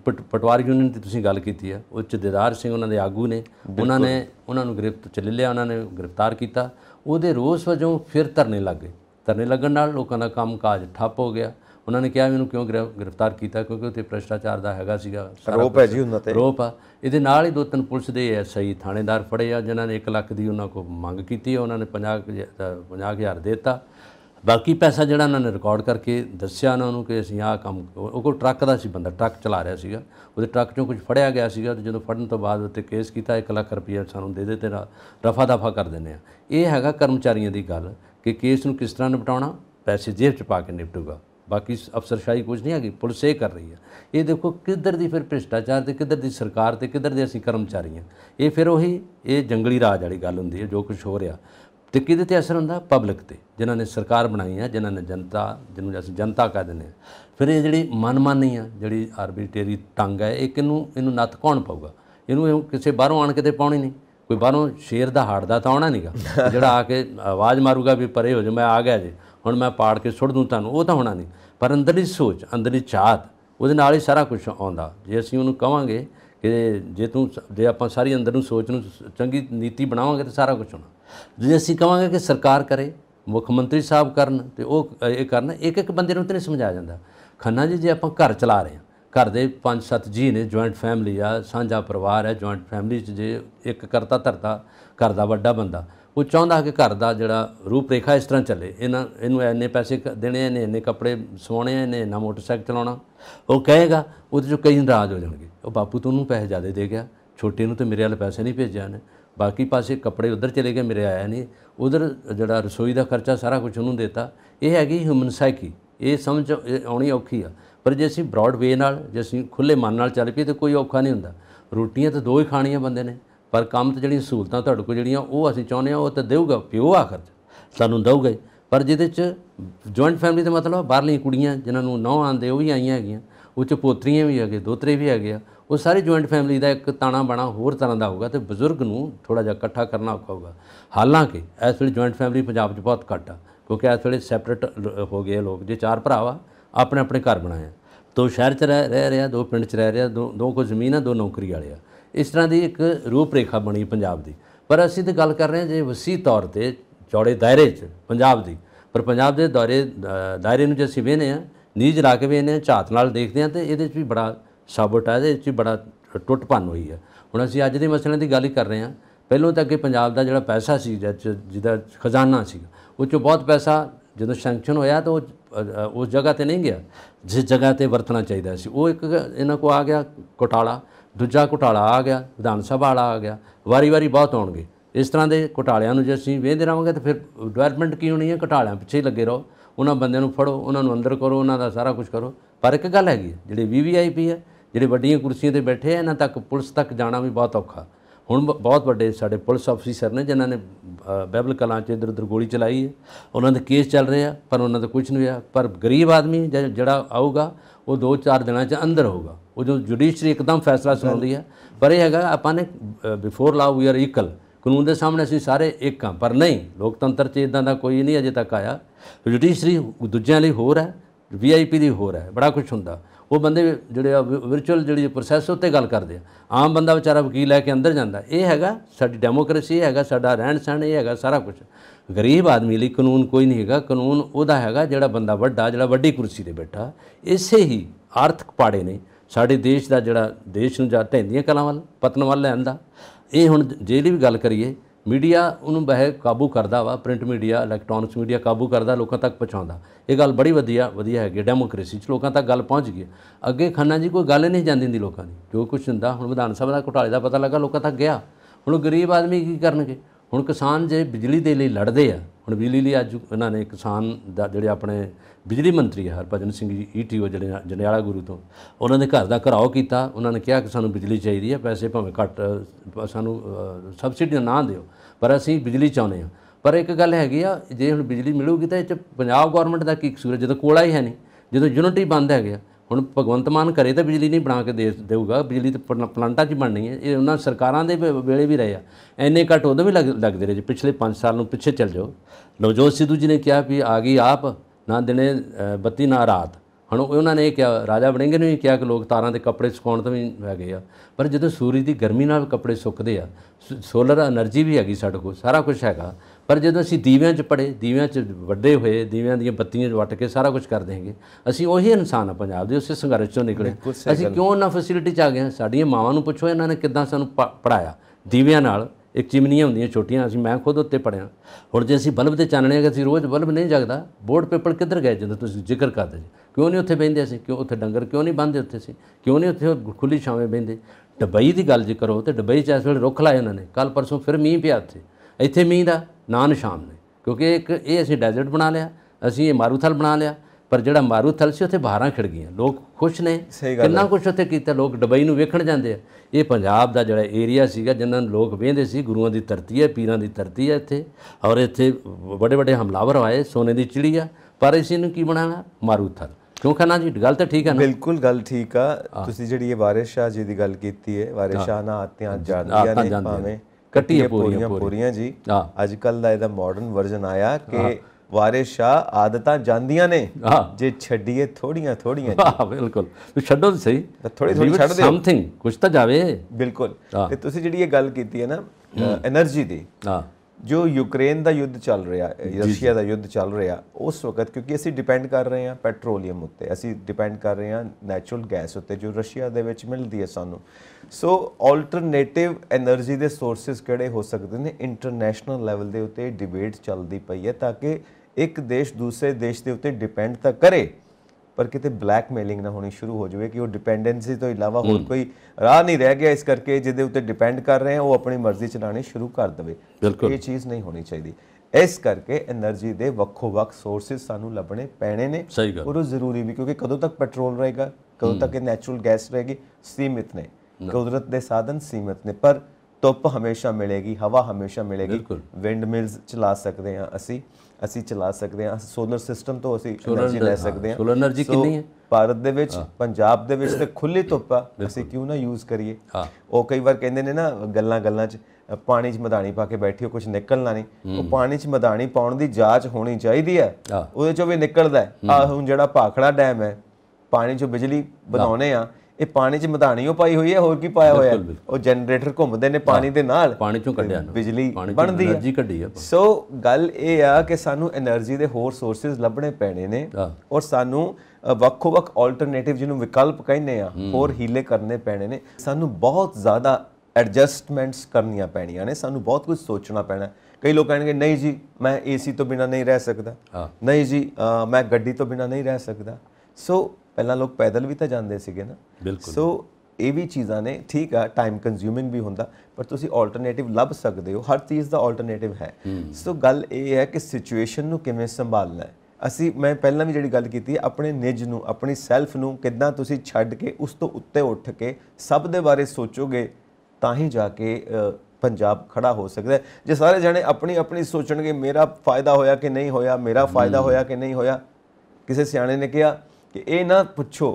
ਪਟਵਾਰੀ ਯੂਨੀਅਨ ਦੀ ਤੁਸੀਂ ਗੱਲ ਕੀਤੀ ਹੈ ਉਹ 'ਚ ਦਿਦਾਰ ਸਿੰਘ ਉਹਨਾਂ ਦੇ ਆਗੂ ਨੇ ਉਹਨਾਂ ਨੇ ਉਹਨਾਂ ਨੂੰ ਗ੍ਰਿਫਤ ਚ ਲਿਆ ਉਹਨਾਂ ਨੇ ਗ੍ਰਿਫਤਾਰ ਕੀਤਾ। ਉਹਦੇ ਰੋਸ ਵਜੋਂ ਫਿਰ ਧਰਨੇ ਲੱਗ ਧਰਨੇ ਲੱਗਣ ਨਾਲ ਲੋਕਾਂ ਦਾ ਕੰਮ ਕਾਜ ਠੱਪ ਹੋ ਗਿਆ। ਉਹਨਾਂ ਨੇ ਕਿਹਾ ਵੀ ਇਹਨੂੰ ਕਿਉਂ ਗ੍ਰਿ- ਗ੍ਰਿਫਤਾਰ ਕੀਤਾ ਕਿਉਂਕਿ ਉੱਥੇ ਭ੍ਰਿਸ਼ਟਾਚਾਰ ਦਾ ਹੈਗਾ ਸੀਗਾ ਆਰੋਪ ਹੈ ਜੀ ਉਹਨਾਂ ਤੇ। ਆਰੋਪ ਆ। ਇਹਦੇ ਨਾਲ ਹੀ ਦੋ ਤਿੰਨ ਪੁਲਿਸ ਦੇ ਐਸਆਈ ਥਾਣੇਦਾਰ ਫੜੇ ਆ ਜਿਨ੍ਹਾਂ ਨੇ 1 ਲੱਖ ਦੀ ਉਹਨਾਂ ਕੋਲ ਮੰਗ ਕੀਤੀ ਆ ਉਹਨਾਂ ਨੇ 50 50000 ਦੇਤਾ। ਬਾਕੀ ਪੈਸਾ ਜਿਹੜਾ ਉਹਨਾਂ ਨੇ ਰਿਕਾਰਡ ਕਰਕੇ ਦੱਸਿਆ ਉਹਨਾਂ ਨੂੰ ਕਿ ਅਸੀਂ ਆਹ ਕੰਮ, ਉਹ ਕੋਲ ਟਰੱਕ ਦਾ ਸੀ ਬੰਦਾ, ਟਰੱਕ ਚਲਾ ਰਿਹਾ ਸੀਗਾ। ਉਹਦੇ ਟਰੱਕ ਚੋਂ ਕੁਝ ਫੜਿਆ ਗਿਆ ਸੀਗਾ ਤੇ ਜਦੋਂ ਫੜਨ ਤੋਂ ਬਾਅਦ ਉੱਤੇ ਕੇਸ ਕੀਤਾ 1 ਲੱਖ ਰੁਪਏ ਸਾਨੂੰ ਦੇ ਦੇ ਤੇ ਰਫਾ ਦਫਾ ਕਰ ਦਿੰਦੇ ਆ। ਇਹ ਹੈਗਾ ਕਰਮਚਾਰੀਆਂ ਦੀ ਗੱਲ ਕਿ ਕੇਸ ਨੂੰ ਕਿਸ ਤਰ੍ਹਾਂ ਨਿਪਟਾਉਣਾ, ਪੈਸੇ ਜੇਬ 'ਚ ਪਾ ਕੇ ਨਿਪਟੂਗਾ। ਬਾਕੀ ਅਫਸਰਸ਼ਾਹੀ ਕੁਝ ਨਹੀਂ ਹੈਗੀ, ਪੁਲਿਸ ਇਹ ਕਰ ਰਹੀ ਹੈ ਇਹ ਦੇਖੋ ਕਿੱਧਰ ਦੀ ਫਿਰ ਭ੍ਰਿਸ਼ਟਾਚਾਰ ਤੇ ਕਿੱਧਰ ਦੀ ਸਰਕਾਰ ਤੇ ਕਿੱਧਰ ਦੇ ਅਸੀਂ ਕਰਮਚਾਰੀ ਹਾਂ ਇਹ ਫਿਰ ਉਹੀ, ਇਹ ਜੰਗਲੀ ਰਾਜ ਵਾਲੀ ਗੱਲ ਹੁੰਦੀ ਹੈ ਜੋ ਕੁਝ ਹੋ ਰਿਹਾ। ਤੇ ਕਿਹਦੇ ਤੇ ਅਸਰ ਹੁੰਦਾ? ਪਬਲਿਕ ਤੇ। ਜਿਨ੍ਹਾਂ ਨੇ ਸਰਕਾਰ ਬਣਾਈ ਹੈ ਜਿਨ੍ਹਾਂ ਨੇ ਜਨਤਾ ਜਿਹਨੂੰ ਅਸੀਂ ਜਨਤਾ ਕਹਿ ਦਿੰਦੇ ਹਾਂ ਫਿਰ ਇਹ ਜਿਹੜੀ ਮਨਮਾਨੀ ਆ ਜਿਹੜੀ ਆਰਬਿਟਰੀ ਟੰਗ ਹੈ ਇਹ ਕਿਨੂੰ ਇਹਨੂੰ ਨੱਥ ਕੌਣ ਪਾਊਗਾ? ਇਹਨੂੰ ਇਹ ਕਿਸੇ ਬਾਹਰੋਂ ਆਣ ਕੇ ਤੇ ਪਾਉਣੀ ਨਹੀਂ। ਕੋਈ ਬਾਹਰੋਂ ਸ਼ੇਰ ਦਾ ਹਾੜ ਦਾ ਤਾਂ ਆਉਣਾ ਨਹੀਂਗਾ ਜਿਹੜਾ ਆ ਕੇ ਆਵਾਜ਼ ਮਾਰੂਗਾ ਵੀ ਪਰੇ ਹੋ ਜਾ ਮੈਂ ਆ ਗਿਆ ਜੀ ਹੁਣ ਮੈਂ ਪਾੜ ਕੇ ਸੁੱਟ ਦੂੰ ਤੁਹਾਨੂੰ ਉਹ ਤਾਂ ਹੋਣਾ ਨਹੀਂ। ਪਰ ਅੰਦਰਲੀ ਸੋਚ ਅੰਦਰਲੀ ਚਾਹਤ ਉਹਦੇ ਨਾਲ ਹੀ ਸਾਰਾ ਕੁਝ ਆਉਂਦਾ। ਜੇ ਅਸੀਂ ਉਹਨੂੰ ਕਵਾਂਗੇ ਕਿ ਜੇ ਤੂੰ ਜੇ ਆਪਾਂ ਸਾਰੀ ਅੰਦਰ ਨੂੰ ਸੋਚ ਨੂੰ ਚੰਗੀ ਨੀਤੀ ਬਣਾਵਾਂਗੇ ਤਾਂ ਸਾਰਾ ਕੁਝ ਹੋਣਾ। ਜੇ ਅਸੀਂ ਕਵਾਂਗੇ ਕਿ ਸਰਕਾਰ ਕਰੇ ਮੁੱਖ ਮੰਤਰੀ ਸਾਹਿਬ ਕਰਨ ਤੇ ਉਹ ਇਹ ਕਰਨ ਇੱਕ ਇੱਕ ਬੰਦੇ ਨੂੰ ਤਾਂ ਨਹੀਂ ਸਮਝਾਇਆ ਜਾਂਦਾ। ਖੰਨਾ ਜੀ ਜੇ ਆਪਾਂ ਘਰ ਚਲਾ ਰਹੇ ਹਾਂ ਘਰ ਦੇ 5-7 ਜੀ ਨੇ ਜੁਆਇੰਟ ਫੈਮਿਲੀ ਆ ਸਾਂਝਾ ਪਰਿਵਾਰ ਹੈ ਜੁਆਇੰਟ ਫੈਮਿਲੀ 'ਚ ਜੇ ਇੱਕ ਕਰਤਾ ਧਰਤਾ ਘਰ ਦਾ ਵੱਡਾ ਬੰਦਾ ਉਹ ਚਾਹੁੰਦਾ ਕਿ ਘਰ ਦਾ ਜਿਹੜਾ ਰੂਪ ਰੇਖਾ ਇਸ ਤਰ੍ਹਾਂ ਚੱਲੇ। ਇਹਨਾਂ ਇਹਨੂੰ ਇੰਨੇ ਪੈਸੇ ਕ- ਦੇਣੇ ਇਹਨੇ ਇੰਨੇ ਕੱਪੜੇ ਸਵਾਉਣੇ ਆ, ਇਹਨੇ ਇੰਨਾ ਮੋਟਰਸਾਈਕਲ ਚਲਾਉਣਾ। ਉਹ ਕਹੇਗਾ ਉਹਦੇ 'ਚੋਂ ਕਈ ਨਾਰਾਜ਼ ਹੋ ਜਾਣਗੇ। ਉਹ ਬਾਪੂ ਤੂੰ ਪੈਸੇ ਜ਼ਿਆਦਾ ਦੇ ਗਿਆ। ਛੋਟੇ ਨੂੰ ਤੇ ਮੇਰੇ ਵਾਲੇ ਪੈਸੇ ਨਹੀਂ ਭੇਜਿਆ ਨੇ। ਬਾਕੀ ਪਾਸੇ ਕੱਪੜੇ ਉਧਰ ਚਲੇ ਗਏ, ਮੇਰੇ ਆਇਆ ਨਹੀਂ। ਉਧਰ ਜਿਹੜਾ ਰਸੋਈ ਦਾ ਖਰਚਾ ਸਾਰਾ ਕੁਝ ਉਹਨੂੰ ਦਿੱਤਾ। ਇਹ ਹੈਗੀ ਹਿਊਮਨ ਸਾਈਕੀ ਇਹ ਸਮਝ ਆਉਣੀ ਔਖੀ ਆ। ਪਰ ਜੇ ਅਸੀਂ ਬ੍ਰੌਡ ਵੇ ਨਾਲ, ਜੇ ਅਸੀਂ ਖੁੱਲੇ ਮਨ ਨਾਲ ਚੱਲ ਪਈਏ ਤਾਂ ਕੋਈ ਔਖਾ ਨਹੀਂ ਹੁੰਦਾ। ਰੋਟੀਆਂ ਤਾਂ ਦੋ ਹੀ ਖਾਣੀਆਂ ਬੰਦੇ ਨੇ। ਪਰ ਕੰਮ ਤੇ ਜਿਹੜੀਆਂ ਸਹੂਲਤਾਂ ਤੁਹਾਡੇ ਕੋਲ ਜਿਹੜੀਆਂ, ਉਹ ਅਸੀਂ ਚਾਹੁੰਦੇ ਆ ਉਹ ਤਾਂ ਦੇਊਗਾ, ਪਿਓ ਆਖਰ 'ਚ ਸਾਨੂੰ ਦਊਗਾ ਪਰ ਜਿਹਦੇ 'ਚ ਜੁਆਇੰਟ ਫੈਮਿਲੀ ਦਾ ਮਤਲਬ ਬਾਹਰਲੀਆਂ ਕੁੜੀਆਂ, ਜਿਨ੍ਹਾਂ ਨੂੰ ਨੌ ਆਂਦੇ ਉਹ ਵੀ ਆਈਆਂ ਹੈਗੀਆਂ। ਉਹ 'ਚ ਪੋਤਰੀਆਂ ਵੀ ਹੈਗੇ, ਦੋਤਰੇ ਵੀ ਹੈਗੇ ਆ। ਉਹ ਸਾਰੇ ਜੁਆਇੰਟ ਫੈਮਿਲੀ ਦਾ ਇੱਕ ਤਾਣਾ ਬਾਣਾ ਹੋਰ ਤਰ੍ਹਾਂ ਦਾ ਹੋਊਗਾ ਤੇ ਬਜ਼ੁਰਗ ਨੂੰ ਥੋੜਾ ਜਿਹਾ ਇਕੱਠਾ ਕਰਨਾ ਔਖਾ ਹੋਊਗਾ। ਹਾਲਾਂਕਿ ਇਸ ਵੇਲੇ ਜੁਆਇੰਟ ਫੈਮਿਲੀ ਪੰਜਾਬ 'ਚ ਬਹੁਤ ਘੱਟ ਆ ਕਿਉਂਕਿ ਇਸ ਵੇਲੇ ਸੈਪਰੇਟ ਹੋ ਗਏ ਆ ਲੋਕ। ਜੇ ਚਾਰ ਭਰਾ ਵਾ ਆਪਣੇ ਆਪਣੇ ਘਰ ਬਣਾਏ ਆ। ਦੋ ਸ਼ਹਿਰ 'ਚ ਰਹਿ ਰਹਿ ਰਿਹਾ ਦੋ ਪਿੰਡ 'ਚ ਰਹਿ ਰਿਹਾ ਦੋ ਦੋ ਕੋ ਜ਼ਮੀਨ ਆ ਦੋ ਨੌਕਰੀ ਵਾਲੇ ਆ। ਇਸ ਤਰ੍ਹਾਂ ਦੀ ਇੱਕ ਰੂਪ ਰੇਖਾ ਬਣੀ ਪੰਜਾਬ ਦੀ। ਪਰ ਅਸੀਂ ਤਾਂ ਗੱਲ ਕਰ ਰਹੇ ਹਾਂ ਜੇ ਵਸੀ ਤੌਰ ਤੇ ਚੌੜੇ ਦਾਇਰੇ 'ਚ ਪੰਜਾਬ ਦੀ ਪਰ ਪੰਜਾਬ ਦੇ ਦਾਇਰੇ ਅ, ਦਾਇਰੇ ਨੂੰ ਜੇ ਅਸੀਂ ਵੇਖਦੇ ਆ ਨੀਜ ਲਾ ਕੇ ਵੇਖਦੇ ਆ ਝਾਤ ਨਾਲ ਦੇਖਦੇ ਆ ਤੇ ਇਹਦੇ 'ਚ ਵੀ ਬੜਾ ਸਾਬਟ ਹੈ ਇਹਦੇ 'ਚ ਬੜਾ ਟੁੱਟ ਭੰਨ ਹੋਈ ਹੈ। ਹੁਣ ਅਸੀਂ ਅੱਜ ਦੇ ਮਸਲਿਆਂ ਦੀ ਗੱਲ ਹੀ ਕਰ ਰਹੇ ਹਾਂ। ਪਹਿਲੋਂ ਤਾਂ ਅੱਗੇ ਪੰਜਾਬ ਦਾ ਜਿਹੜਾ ਪੈਸਾ ਸੀ ਜਿਹਦਾ ਖਜ਼ਾਨਾ ਸੀ ਉਹ 'ਚੋਂ ਬਹੁਤ ਪੈਸਾ ਜਦੋਂ ਸੈਂਕਸ਼ਨ ਹੋਇਆ ਤਾਂ ਉਹ ਉਸ ਜਗ੍ਹਾ ਤੇ ਨਹੀਂ ਗਿਆ ਜਿਸ ਜਗ੍ਹਾ ਤੇ ਵਰਤਣਾ ਚਾਹੀਦਾ ਸੀ। ਉਹ ਇੱਕ ਇਹਨਾਂ ਕੋ ਆ ਗਿਆ ਘੁਟਾਲਾ ਦੂਜਾ ਘੁਟਾਲਾ ਆ ਗਿਆ ਵਿਧਾਨ ਸਭਾ ਵਾਲਾ ਆ ਗਿਆ ਵਾਰੀ-ਵਾਰੀ ਬਹੁਤ ਆਉਣਗੇ। ਇਸ ਤਰ੍ਹਾਂ ਦੇ ਘੁਟਾਲਿਆਂ ਨੂੰ ਜੇ ਅਸੀਂ ਵੇਖਦੇ ਰਹਾਂਗੇ ਤਾਂ ਫਿਰ ਡਿਵੈਲਪਮੈਂਟ ਕੀ ਹੋਣੀ ਹੈ? ਘੁਟਾਲਿਆਂ ਪਿੱਛੇ ਹੀ ਲੱਗੇ ਰਹੋ ਉਹਨਾਂ ਬੰਦਿਆਂ ਨੂੰ ਫੜੋ ਉਹਨਾਂ ਨੂੰ ਅੰਦਰ ਕਰੋ ਉਹਨਾਂ ਦਾ ਸਾਰਾ ਕੁਝ ਕਰੋ। ਪਰ ਇੱਕ ਗੱਲ ਹੈਗੀ ਹੈ, ਜਿਹੜੇ ਵੀਵੀਆਈਪੀ ਹੈ ਜਿਹੜੇ ਵੱਡੀਆਂ ਕੁਰਸੀਆਂ ਤੇ ਬੈਠੇ ਆ ਇਹਨਾਂ ਤੱਕ ਪੁਲਿਸ ਤੱਕ ਜਾਣਾ ਵੀ ਬਹੁਤ ਔਖਾ। ਹੁਣ ਬ- ਬਹੁਤ ਵੱਡੇ ਸਾਡੇ ਪੁਲਿਸ ਅਫਸਰ ਨੇ ਜਿਨ੍ਹਾਂ ਨੇ ਅ, ਬਹਿਬਲ ਕਲਾਂ 'ਚ ਇੱਧਰ ਉੱਧਰ ਗੋਲੀ ਚਲਾਈ ਹੈ। ਉਹਨਾਂ ਦੇ ਕੇਸ ਚੱਲ ਰਹੇ ਆ ਪਰ ਉਹਨਾਂ ਦਾ ਕੁਝ ਨਹੀਂ ਹੋਇਆ। ਪਰ ਗਰੀਬ ਆਦਮੀ ਜ- ਜਿਹੜਾ ਆਊਗਾ ਉਹ 2-4 ਦਿਨਾਂ 'ਚ ਅੰਦਰ ਹੋਊਗਾ। ਉਹ ਜੋ ਜੁਡੀਸ਼ਰੀ ਇੱਕਦਮ ਫੈਸਲਾ ਸੁਣਾਉਂਦੀ ਹੈ। ਪਰ ਇਹ ਹੈਗਾ ਆਪਾਂ ਨੇ ਬਿਫੋਰ ਲਾ ਵੀ ਆਰ ਇਕਲ ਕਾਨੂੰਨ ਦੇ ਸਾਹਮਣੇ ਅਸੀਂ ਸਾਰੇ ਇੱਕ ਹਾਂ ਪਰ ਨਹੀਂ ਲੋਕਤੰਤਰ 'ਚ ਇਦਾਂ ਦਾ ਕੋਈ ਨਹੀਂ ਅਜੇ ਤੱਕ ਆਇਆ। ਜੁਡੀਸ਼ਰੀ ਦੂਜਿਆਂ ਲਈ ਹੋਰ ਹੈ ਵੀਆਈਪੀ ਲਈ ਹੋਰ ਹੈ ਬੜਾ ਕੁਝ ਹੁੰਦਾ। ਉਹ ਬੰਦੇ ਜਿਹੜੇ ਆ ਵਿਰਚੁਅਲ ਜਿਹੜੀ ਪ੍ਰੋਸੈਸ ਉੱਤੇ ਗੱਲ ਕਰਦੇ ਆ। ਆਮ ਬੰਦਾ ਵਿਚਾਰਾ ਵਕੀਲ ਲੈ ਕੇ ਅੰਦਰ ਜਾਂਦਾ। ਇਹ ਹੈਗਾ ਸਾਡੀ ਡੈਮੋਕ੍ਰੇਸੀ ਇਹ ਹੈਗਾ ਸਾਡਾ ਰਹਿਣ ਸਹਿਣ ਇਹ ਹੈਗਾ ਸਾਰਾ ਕੁਝ ਗਰੀਬ ਆਦਮੀ ਲਈ ਕਾਨੂੰਨ ਕੋਈ ਨਹੀਂ ਹੈਗਾ। ਕਾਨੂੰਨ ਉਹਦਾ ਹੈਗਾ ਜਿਹੜਾ ਬੰਦਾ ਵੱਡਾ, ਜਿਹੜਾ ਵੱਡੀ ਕੁਰਸੀ ਤੇ ਬੈਠਾ। ਇਸੇ ਹੀ ਆਰਥਿਕ ਪਾੜੇ ਨੇ ਸਾਡੇ ਦੇਸ਼ ਦਾ ਜਿਹੜਾ ਦੇਸ਼ ਨੂੰ ਜਾਂ ਢਹਿੰਦੀਆਂ ਕਲਾਂ ਵੱਲ, ਪਤਨ ਵੱਲ ਲੈਂਦਾ ਇਹ ਹੁਣ ਜਿਹੜੀ ਵੀ ਗੱਲ ਕਰੀਏ ਮੀਡੀਆ ਉਹਨੂੰ ਬਹਿ ਕਾਬੂ ਕਰਦਾ ਵਾ, ਪ੍ਰਿੰਟ ਮੀਡੀਆ ਇਲੈਕਟ੍ਰੋਨਿਕਸ ਮੀਡੀਆ ਕਾਬੂ ਕਰਦਾ, ਲੋਕਾਂ ਤੱਕ ਪਹੁੰਚਾਉਂਦਾ। ਇਹ ਗੱਲ ਬੜੀ ਵਧੀਆ ਵਧੀਆ ਹੈਗੀ ਡੈਮੋਕ੍ਰੇਸੀ 'ਚ ਲੋਕਾਂ ਤੱਕ ਗੱਲ ਪਹੁੰਚ ਗਈ ਹੈ। ਅੱਗੇ ਖੰਨਾ ਜੀ ਕੋਈ ਗੱਲ ਨਹੀਂ ਜਾਂਦੀ ਹੁੰਦੀ ਲੋਕਾਂ ਦੀ। ਜੋ ਕੁਝ ਹੁੰਦਾ, ਹੁਣ ਵਿਧਾਨ ਸਭਾ ਦਾ ਘੁਟਾਲੇ ਦਾ ਪਤਾ ਲੱਗਾ, ਲੋਕਾਂ ਤੱਕ ਗਿਆ। ਹੁਣ ਗਰੀਬ ਆਦਮੀ ਕੀ ਕਰਨਗੇ? ਹੁਣ ਕਿਸਾਨ ਜੇ ਬਿਜਲੀ ਦੇ ਲਈ ਲੜਦੇ ਆ, ਹੁਣ ਬਿਜਲੀ ਲਈ ਅੱਜ ਇਹਨਾਂ ਨੇ ਕਿਸਾਨ ਦਾ ਜਿਹੜੇ ਆਪਣੇ ਬਿਜਲੀ ਮੰਤਰੀ ਹੈ ਹਰਭਜਨ ਸਿੰਘ ਜੀ ਈਟੀਓ ਜਿਹੜੇ ਜਨਿਆਲਾ ਗੁਰੂ ਤੋਂ, ਉਹਨਾਂ ਦੇ ਘਰ ਦਾ ਘਰਾਓ ਕੀਤਾ। ਉਹਨਾਂ ਨੇ ਕਿਹਾ ਕਿ ਸਾਨੂੰ ਬਿਜਲੀ ਚਾਹੀਦੀ ਹੈ, ਪੈਸੇ ਭਾਵੇਂ ਘੱਟ, ਸਾਨੂੰ ਸਬਸਿਡੀ ਨਾ ਦਿਓ। ਪਰ ਅਸੀਂ ਬਿਜਲੀ ਚਾਹੁੰਦੇ ਹਾਂ। ਪਰ ਇੱਕ ਗੱਲ ਹੈਗੀ ਆ, ਜੇ ਹੁਣ ਬਿਜਲੀ ਮਿਲੂਗੀ ਤਾਂ ਇਹ ਚ ਪੰਜਾਬ ਗਵਰਨਮੈਂਟ ਦਾ ਕੀ ਕਸੂਰ ਹੈ? ਜਦੋਂ ਕੋਲਾ ਹੀ ਹੈ ਨਹੀਂ, ਜਦੋਂ ਯੂਨਿਟੀ ਬੰਦ ਹੈ ਗਿਆ ਹੁਣ ਭਗਵੰਤ ਮਾਨ ਕਰੇ ਤਾਂ ਬਿਜਲੀ ਨਹੀਂ ਬਣਾ ਕੇ ਦੇ ਦੇਊਗਾ, ਬਿਜਲੀ ਤਾਂ ਪਲਾਂਟਾਂ 'ਚ ਬਣਨੀ ਹੈ। ਇਹ ਉਹਨਾਂ ਸਰਕਾਰਾਂ ਦੇ ਵੇਲੇ ਵੀ ਰਹੇ ਆ। ਐਨੇ ਘੱਟ ਉਦੋਂ ਵੀ ਲੱਗ- ਲੱਗਦੇ ਰਹੇ ਜੀ, ਪਿਛਲੇ 5 ਸਾਲ ਨੂੰ ਪਿੱਛੇ ਚੱਲ ਜਾਓ। ਨਵਜੋਤ ਸਿੱਧੂ ਜੀ ਨੇ ਕਿਹਾ ਵੀ ਆ ਗਈ ਆਪ, ਨਾ ਦਿਨੇ ਬੱਤੀ, ਨਾ ਰਾਤ। ਹੁਣ ਉਹਨਾਂ ਨੇ ਇਹ ਕਿਹਾ ਰਾਜਾ ਬਣेंगे ਨੇ ਕਿਹਾ ਕਿ ਲੋਕ ਤਾਰਾਂ ਦੇ ਕੱਪੜੇ ਸੁਕਾਉਣ ਤੋਂ ਵੀ ਪੈ ਗਏ ਆ। ਪਰ ਜਦੋਂ ਸੂਰਜ ਦੀ ਗਰਮੀ ਨਾਲ ਕੱਪੜੇ ਸੁੱਕਦੇ ਆ ਸੋਲਰ એનર્ਜੀ ਵੀ ਹੈਗੀ ਸਾਡੇ ਕੋਲ ਸਾਰਾ ਕੁਝ ਹੈਗਾ। ਪਰ ਜਦੋਂ ਅਸੀਂ ਦੀਵਿਆਂ 'ਚ ਪੜੇ ਦੀਵਿਆਂ 'ਚ ਵੱਡੇ ਹੋਏ ਦੀਵਿਆਂ ਦੀਆਂ ਬੱਤੀਆਂ 'ਚ ਵਟ ਕੇ ਸਾਰਾ ਕੁਝ ਕਰਦੇ ਹਾਂਗੇ ਅਸੀਂ ਉਹੀ ਇਨਸਾਨ ਆ ਪੰਜਾਬ ਦੇ ਉਸੇ ਸੰਘਰਸ਼ ਚੋਂ ਨਿਕਲੇ। ਅਸੀਂ ਕਿਉਂ ਨਾ ਫੈਸਿਲਿਟੀ ਚ ਆ ਗਏ ਸਾਡੀਆਂ ਮਾਵਾਂ ਨੂੰ ਪੁੱਛੋ ਇਹਨਾਂ ਨੇ ਕਿੱਦਾਂ ਸਾਨੂੰ ਪੜਾਇਆ ਦੀਵਿਆਂ ਨਾਲ। ਇੱਕ ਚਿਮਨੀਆਂ ਹੁੰਦੀਆਂ ਛੋਟੀਆਂ ਅਸੀਂ ਮੈਂ ਖੁਦ ਉੱਤੇ ਪੜਿਆ ਹੁਣ ਜੇ ਅਸੀਂ ਬਲਬ ਤੇ ਚਾਨਣੇ ਕਿ ਅਸੀਂ ਰੋਜ਼ ਬਲਬ ਨਹੀਂ ਜਗਦਾ ਬੋਰਡ ਪੇਪਰ ਕਿੱਧਰ ਗਏ ਜਦੋਂ ਤੁਸੀਂ ਜ਼ਿਕਰ ਕਰਦੇ ਜੀ ਕਿਉਂ ਨਹੀਂ ਉੱਥੇ ਬਹਿੰਦੇ ਅਸੀਂ? ਕਿਉਂ ਉੱਥੇ ਡੰਗਰ ਕਿਉਂ ਨਹੀਂ ਬੰਨਦੇ ਉੱਥੇ ਸੀ ਕਿਉਂ ਨਹੀਂ ਉੱਥੇ ਖੁੱਲੀ ਛਾਵੇਂ ਬਹਿੰਦੇ? ਡਬਈ ਦੀ ਗੱਲ ਜੇ ਕਰੋ ਤੇ ਡਬਈ 'ਚ ਇਸ ਵੇਲੇ ਰੁੱਖ ਲਾਏ ਉਹਨਾਂ ਨੇ। ਕੱਲ ਪਰਸੋਂ ਫਿਰ ਮੀਂਹ ਪਿਆ ਉੱਥੇ। ਇੱਥੇ ਮੀਂਹ ਦਾ ਨਾਂ ਨਿਸ਼ਾਨ ਨੇ। ਕਿਉਂਕਿ ਇੱਕ ਇਹ ਅਸੀਂ ਡੈਜ਼ਰਟ ਬਣਾ ਲਿਆ ਅਸੀਂ ਇਹ ਮਾਰੂਥਲ ਬਣਾ ਲਿਆ ਪਰ ਜਿਹੜਾ ਮਾਰੂਥਲ ਸੀ ਉੱਥੇ ਬਾਹਰਾਂ ਖਿੜ ਗਈਆਂ। ਲੋਕ ਖੁਸ਼ ਨੇ। ਕਿੰਨਾ ਕੁਛ ਉੱਥੇ ਕੀਤਾ ਲੋਕ ਦੁਬਈ ਨੂੰ ਵੇਖਣ ਜਾਂਦੇ ਆ। ਇਹ ਪੰਜਾਬ ਦਾ ਜਿਹੜਾ ਏਰੀਆ ਸੀਗਾ ਜਿਨ੍ਹਾਂ ਨੂੰ ਲੋਕ ਵੇਂਦੇ ਸੀ ਗੁਰੂਆਂ ਦੀ ਧਰਤੀ ਹੈ ਪੀਰਾਂ ਦੀ ਧਰਤੀ ਹੈ ਇੱਥੇ। ਔਰ ਇੱਥੇ ਵੱਡੇ ਵੱਡੇ ਹਮਲਾਵਰ ਆਏ ਸੋਨੇ ਦੀ ਚਿੜੀ ਆ ਪਰ ਇਸ ਨੂੰ ਕੀ ਬਣਾਣਾ ਮਾਰੂਥਲ ਕਿਉਂ ਖਾਨਾ ਜੀ? ਗੱਲ ਤਾਂ ਠੀਕ ਹੈ ਨਾ? ਬਿਲਕੁਲ ਗੱਲ ਠੀਕ ਆ। ਤੁਸੀਂ ਜਿਹੜੀ ਇਹ ਵਾਰਿਸ ਸ਼ਾਹ ਜੀ ਦੀ ਗੱਲ ਕੀਤੀ ਹੈ ਵਾਰਿਸ ਸ਼ਾਹ ਨਾਲ ਆਤਿਆਂ ਜਾਂਦੀਆਂ ਨੇ ਭਾਵੇਂ ਕੱਟੀਏ ਪੂਰੀਆਂ ਪੂਰੀਆਂ ਜੀ। ਅੱਜ ਕੱਲ ਦਾ ਇਹਦਾ ਮਾਡਰਨ ਵਰਜ਼ਨ ਆਇਆ ਕਿ ਵਾਰਿਸ ਸ਼ਾ ਆਦਤਾਂ ਜਾਂਦੀਆਂ ਨੇ। ਜੇ ਛੱਡੀਏ ਥੋੜੀਆਂ ਥੋੜੀਆਂ ਹਾਂ ਬਿਲਕੁਲ। ਛੱਡੋ ਤਾਂ ਸਹੀ। ਥੋੜੀ ਥੋੜੀ ਛੱਡ ਦਿਓ ਸਮਥਿੰਗ ਕੁਝ ਤਾਂ ਜਾਵੇ। ਬਿਲਕੁਲ। ਤੇ ਤੁਸੀਂ ਜਿਹੜੀ ਇਹ ਗੱਲ ਕੀਤੀ ਹੈ ਨਾ એનર્ਜੀ ਦੀ ਹਾਂ। ਜੋ ਯੂਕਰੇਨ ਦਾ ਯੁੱਧ ਚੱਲ ਰਿਹਾ ਰਸ਼ੀਆ ਦਾ ਯੁੱਧ ਚੱਲ ਰਿਹਾ ਉਸ ਵਕਤ ਕਿਉਂਕਿ ਅਸੀਂ ਡਿਪੈਂਡ ਕਰ ਰਹੇ ਹਾਂ ਪੈਟਰੋਲੀਅਮ ਉੱਤੇ ਅਸੀਂ ਡਿਪੈਂਡ ਕਰ ਰਹੇ ਹਾਂ ਨੈਚੁਰਲ ਗੈਸ ਉੱਤੇ ਜੋ ਰਸ਼ੀਆ ਦੇ ਵਿੱਚ ਮਿਲਦੀ ਹੈ ਸਾਨੂੰ। ਸੋ ਆਲਟਰਨੇਟਿਵ એનર્ਜੀ ਦੇ ਸੋਰਸਸ ਕਿਹੜੇ ਹੋ ਸਕਦੇ ਨੇ? ਇੰਟਰਨੈਸ਼ਨਲ ਲੈਵਲ ਦੇ ਉੱਤੇ ਡਿਬੇਟ ਚੱਲਦੀ ਪਈ ਹੈ ਤਾਂ ਕਿ ਇੱਕ ਦੇਸ਼ ਦੂਸਰੇ ਦੇਸ਼ ਦੇ ਉੱਤੇ ਡਿਪੈਂਡ ਤਾਂ ਕਰੇ ਪਰ ਕਿਤੇ ਬਲੈਕਮੇਲਿੰਗ ਨਾ ਹੋਣੀ ਸ਼ੁਰੂ ਹੋ ਜਾਵੇ ਕਿ ਉਹ ਡਿਪੈਂਡੈਂਸੀ ਤੋਂ ਇਲਾਵਾ ਹੋਰ ਕੋਈ ਰਾਹ ਨਹੀਂ ਰਹਿ ਗਿਆ ਇਸ ਕਰਕੇ ਜਿਹਦੇ ਉੱਤੇ ਡਿਪੈਂਡ ਕਰ ਰਹੇ ਆ ਉਹ ਆਪਣੀ ਮਰਜ਼ੀ ਚਲਾਣੀ ਸ਼ੁਰੂ ਕਰ ਦਵੇ। ਇਹ ਚੀਜ਼ ਨਹੀਂ ਹੋਣੀ ਚਾਹੀਦੀ। ਇਸ ਕਰਕੇ એનર્ਜੀ ਦੇ ਵੱਖੋ-ਵੱਖ ਸੋਰਸਸ ਸਾਨੂੰ ਲੱਭਣੇ ਪੈਣੇ ਨੇ। ਔਰ ਉਹ ਜ਼ਰੂਰੀ ਵੀ ਕਿਉਂਕਿ ਕਦੋਂ ਤੱਕ ਪੈਟਰੋਲ ਰਹੇਗਾ ਕਦੋਂ ਤੱਕ ਇਹ ਨੈਚੁਰਲ ਗੈਸ ਰਹੇਗੀ ਸੀਮਿਤ ਨੇ। ਕੁਦਰਤ ਦੇ ਸਾਧਨ ਸੀਮਿਤ ਨੇ ਪਰ ਧੁੱਪ ਹਮੇਸ਼ਾ ਮਿਲੇਗੀ ਹਵਾ ਹਮੇਸ਼ਾ ਮਿਲੇਗੀ। ਵਿੰਡ ਮਿਲਸ ਚਲਾ ਸਕਦੇ ਹਾਂ ਅਸੀਂ। ਅਸੀਂ ਚਲਾ ਸਕਦੇ ਹਾਂ ਸੋਲਰ ਸਿਸਟਮ ਤੋਂ ਅਸੀਂ એનર્ਜੀ ਲੈ ਸਕਦੇ ਹਾਂ। ਸੋਲਰ એનર્ਜੀ ਕਿੰਨੀ ਹੈ? ਭਾਰਤ ਦੇ ਵਿੱਚ ਪੰਜਾਬ ਦੇ ਵਿੱਚ ਤੇ ਖੁੱਲੀ ਧੁੱਪ ਆ ਅਸੀਂ ਕਿਉਂ ਨਾ ਯੂਜ਼ ਕਰੀਏ? ਉਹ ਕਈ ਵਾਰ ਕਹਿੰਦੇ ਨੇ ਨਾ ਗੱਲਾਂ ਗੱਲਾਂ 'ਚ ਪਾਣੀ 'ਚ ਮਧਾਣੀ ਪਾ ਕੇ ਬੈਠੀ ਹੋ ਕੁਝ ਨਿਕਲਣਾ ਨਹੀਂ। ਉਹ ਪਾਣੀ 'ਚ ਮਦਾਨੀ ਪਾਉਣ ਦੀ ਜਾਂਚ ਹੋਣੀ ਚਾਹੀਦੀ ਹੈ। ਉਹਦੇ 'ਚੋਂ ਵੀ ਨਿਕਲਦਾ ਆ ਹੁਣ ਜਿਹੜਾ ਭਾਖੜਾ ਡੈਮ ਹੈ ਪਾਣੀ 'ਚੋਂ ਬਿਜਲੀ ਬਣਾਉਨੇ ਆ ਇਹ ਪਾਣੀ 'ਚ ਮਧਾਣੀ ਉਹ ਪਾਈ ਹੋਈ ਹੈ ਹੋਰ ਕੀ ਪਾਇਆ ਹੋਇਆ ਉਹ ਜਨਰੇਟਰ ਘੁੰਮਦੇ ਨੇ ਪਾਣੀ ਦੇ ਨਾਲ। ਪਾਣੀ 'ਚੋਂ ਕੱਢਿਆ ਬਿਜਲੀ ਬਣਦੀ ਹੈ। ਸੋ ਗੱਲ ਇਹ ਆ ਕਿ ਸਾਨੂੰ એનર્ਜੀ ਦੇ ਹੋਰ ਸੋਰਸਸ ਲੱਭਣੇ ਪੈਣੇ ਨੇ ਔਰ ਸਾਨੂੰ ਵੱਖੋ ਵੱਖ ਆਲਟਰਨੇਟਿਵ ਜਿਹਨੂੰ ਵਿਕਲਪ ਕਹਿੰਦੇ ਆ ਹੋਰ ਹੀਲੇ ਕਰਨੇ ਪੈਣੇ ਨੇ। ਸਾਨੂੰ ਬਹੁਤ ਜ਼ਿਆਦਾ ਐਡਜਸਟਮੈਂਟਸ ਕਰਨੀਆਂ ਪੈਣੀਆਂ ਨੇ। ਸਾਨੂੰ ਬਹੁਤ ਕੁਝ ਸੋਚਣਾ ਪੈਣਾ। ਕਈ ਲੋਕ ਕਹਿਣਗੇ ਨਹੀਂ ਜੀ ਮੈਂ ਏਸੀ ਤੋਂ ਬਿਨਾ ਨਹੀਂ ਰਹਿ ਸਕਦਾ। ਨਹੀਂ ਜੀ ਮੈਂ ਗੱਡੀ ਤੋਂ ਬਿਨਾ ਨਹੀਂ ਰਹਿ ਸਕਦਾ। ਸੋ ਪਹਿਲਾਂ ਲੋਕ ਪੈਦਲ ਵੀ ਤਾਂ ਜਾਂਦੇ ਸੀਗੇ ਨਾ। ਸੋ ਇਹ ਵੀ ਚੀਜ਼ਾਂ ਨੇ ਠੀਕ ਆ ਟਾਈਮ ਕੰਜ਼ਿਊਮਿੰਗ ਵੀ ਹੁੰਦਾ ਪਰ ਤੁਸੀਂ ਆਲਟਰਨੇਟਿਵ ਲੱਭ ਸਕਦੇ ਹੋ ਹਰ ਚੀਜ਼ ਦਾ ਆਲਟਰਨੇਟਿਵ ਹੈ। ਸੋ ਗੱਲ ਇਹ ਹੈ ਕਿ ਸਿਚੁਏਸ਼ਨ ਨੂੰ ਕਿਵੇਂ ਸੰਭਾਲਣਾ ਹੈ। ਅਸੀਂ ਮੈਂ ਪਹਿਲਾਂ ਵੀ ਜਿਹੜੀ ਗੱਲ ਕੀਤੀ ਆਪਣੇ ਨਿੱਜ ਨੂੰ ਆਪਣੀ ਸੈਲਫ ਨੂੰ ਕਿੱਦਾਂ ਤੁਸੀਂ ਛੱਡ ਕੇ ਉਸ ਤੋਂ ਉੱਤੇ ਉੱਠ ਕੇ ਸਭ ਦੇ ਬਾਰੇ ਸੋਚੋਗੇ ਤਾਂ ਹੀ ਜਾ ਕੇ ਪੰਜਾਬ ਖੜਾ ਹੋ ਸਕਦਾ ਜੇ ਸਾਰੇ ਜਣੇ ਆਪਣੀ ਆਪਣੀ ਸੋਚਣਗੇ ਮੇਰਾ ਫਾਇਦਾ ਹੋਇਆ ਕਿ ਨਹੀਂ ਹੋਇਆ ਮੇਰਾ ਫਾਇਦਾ ਹੋਇਆ ਕਿ ਨਹੀਂ ਹੋਇਆ ਕਿਸੇ ਸਿਆਣੇ ਨੇ ਕਿਹਾ ਕਿ ਇਹ ਨਾ ਪੁੱਛੋ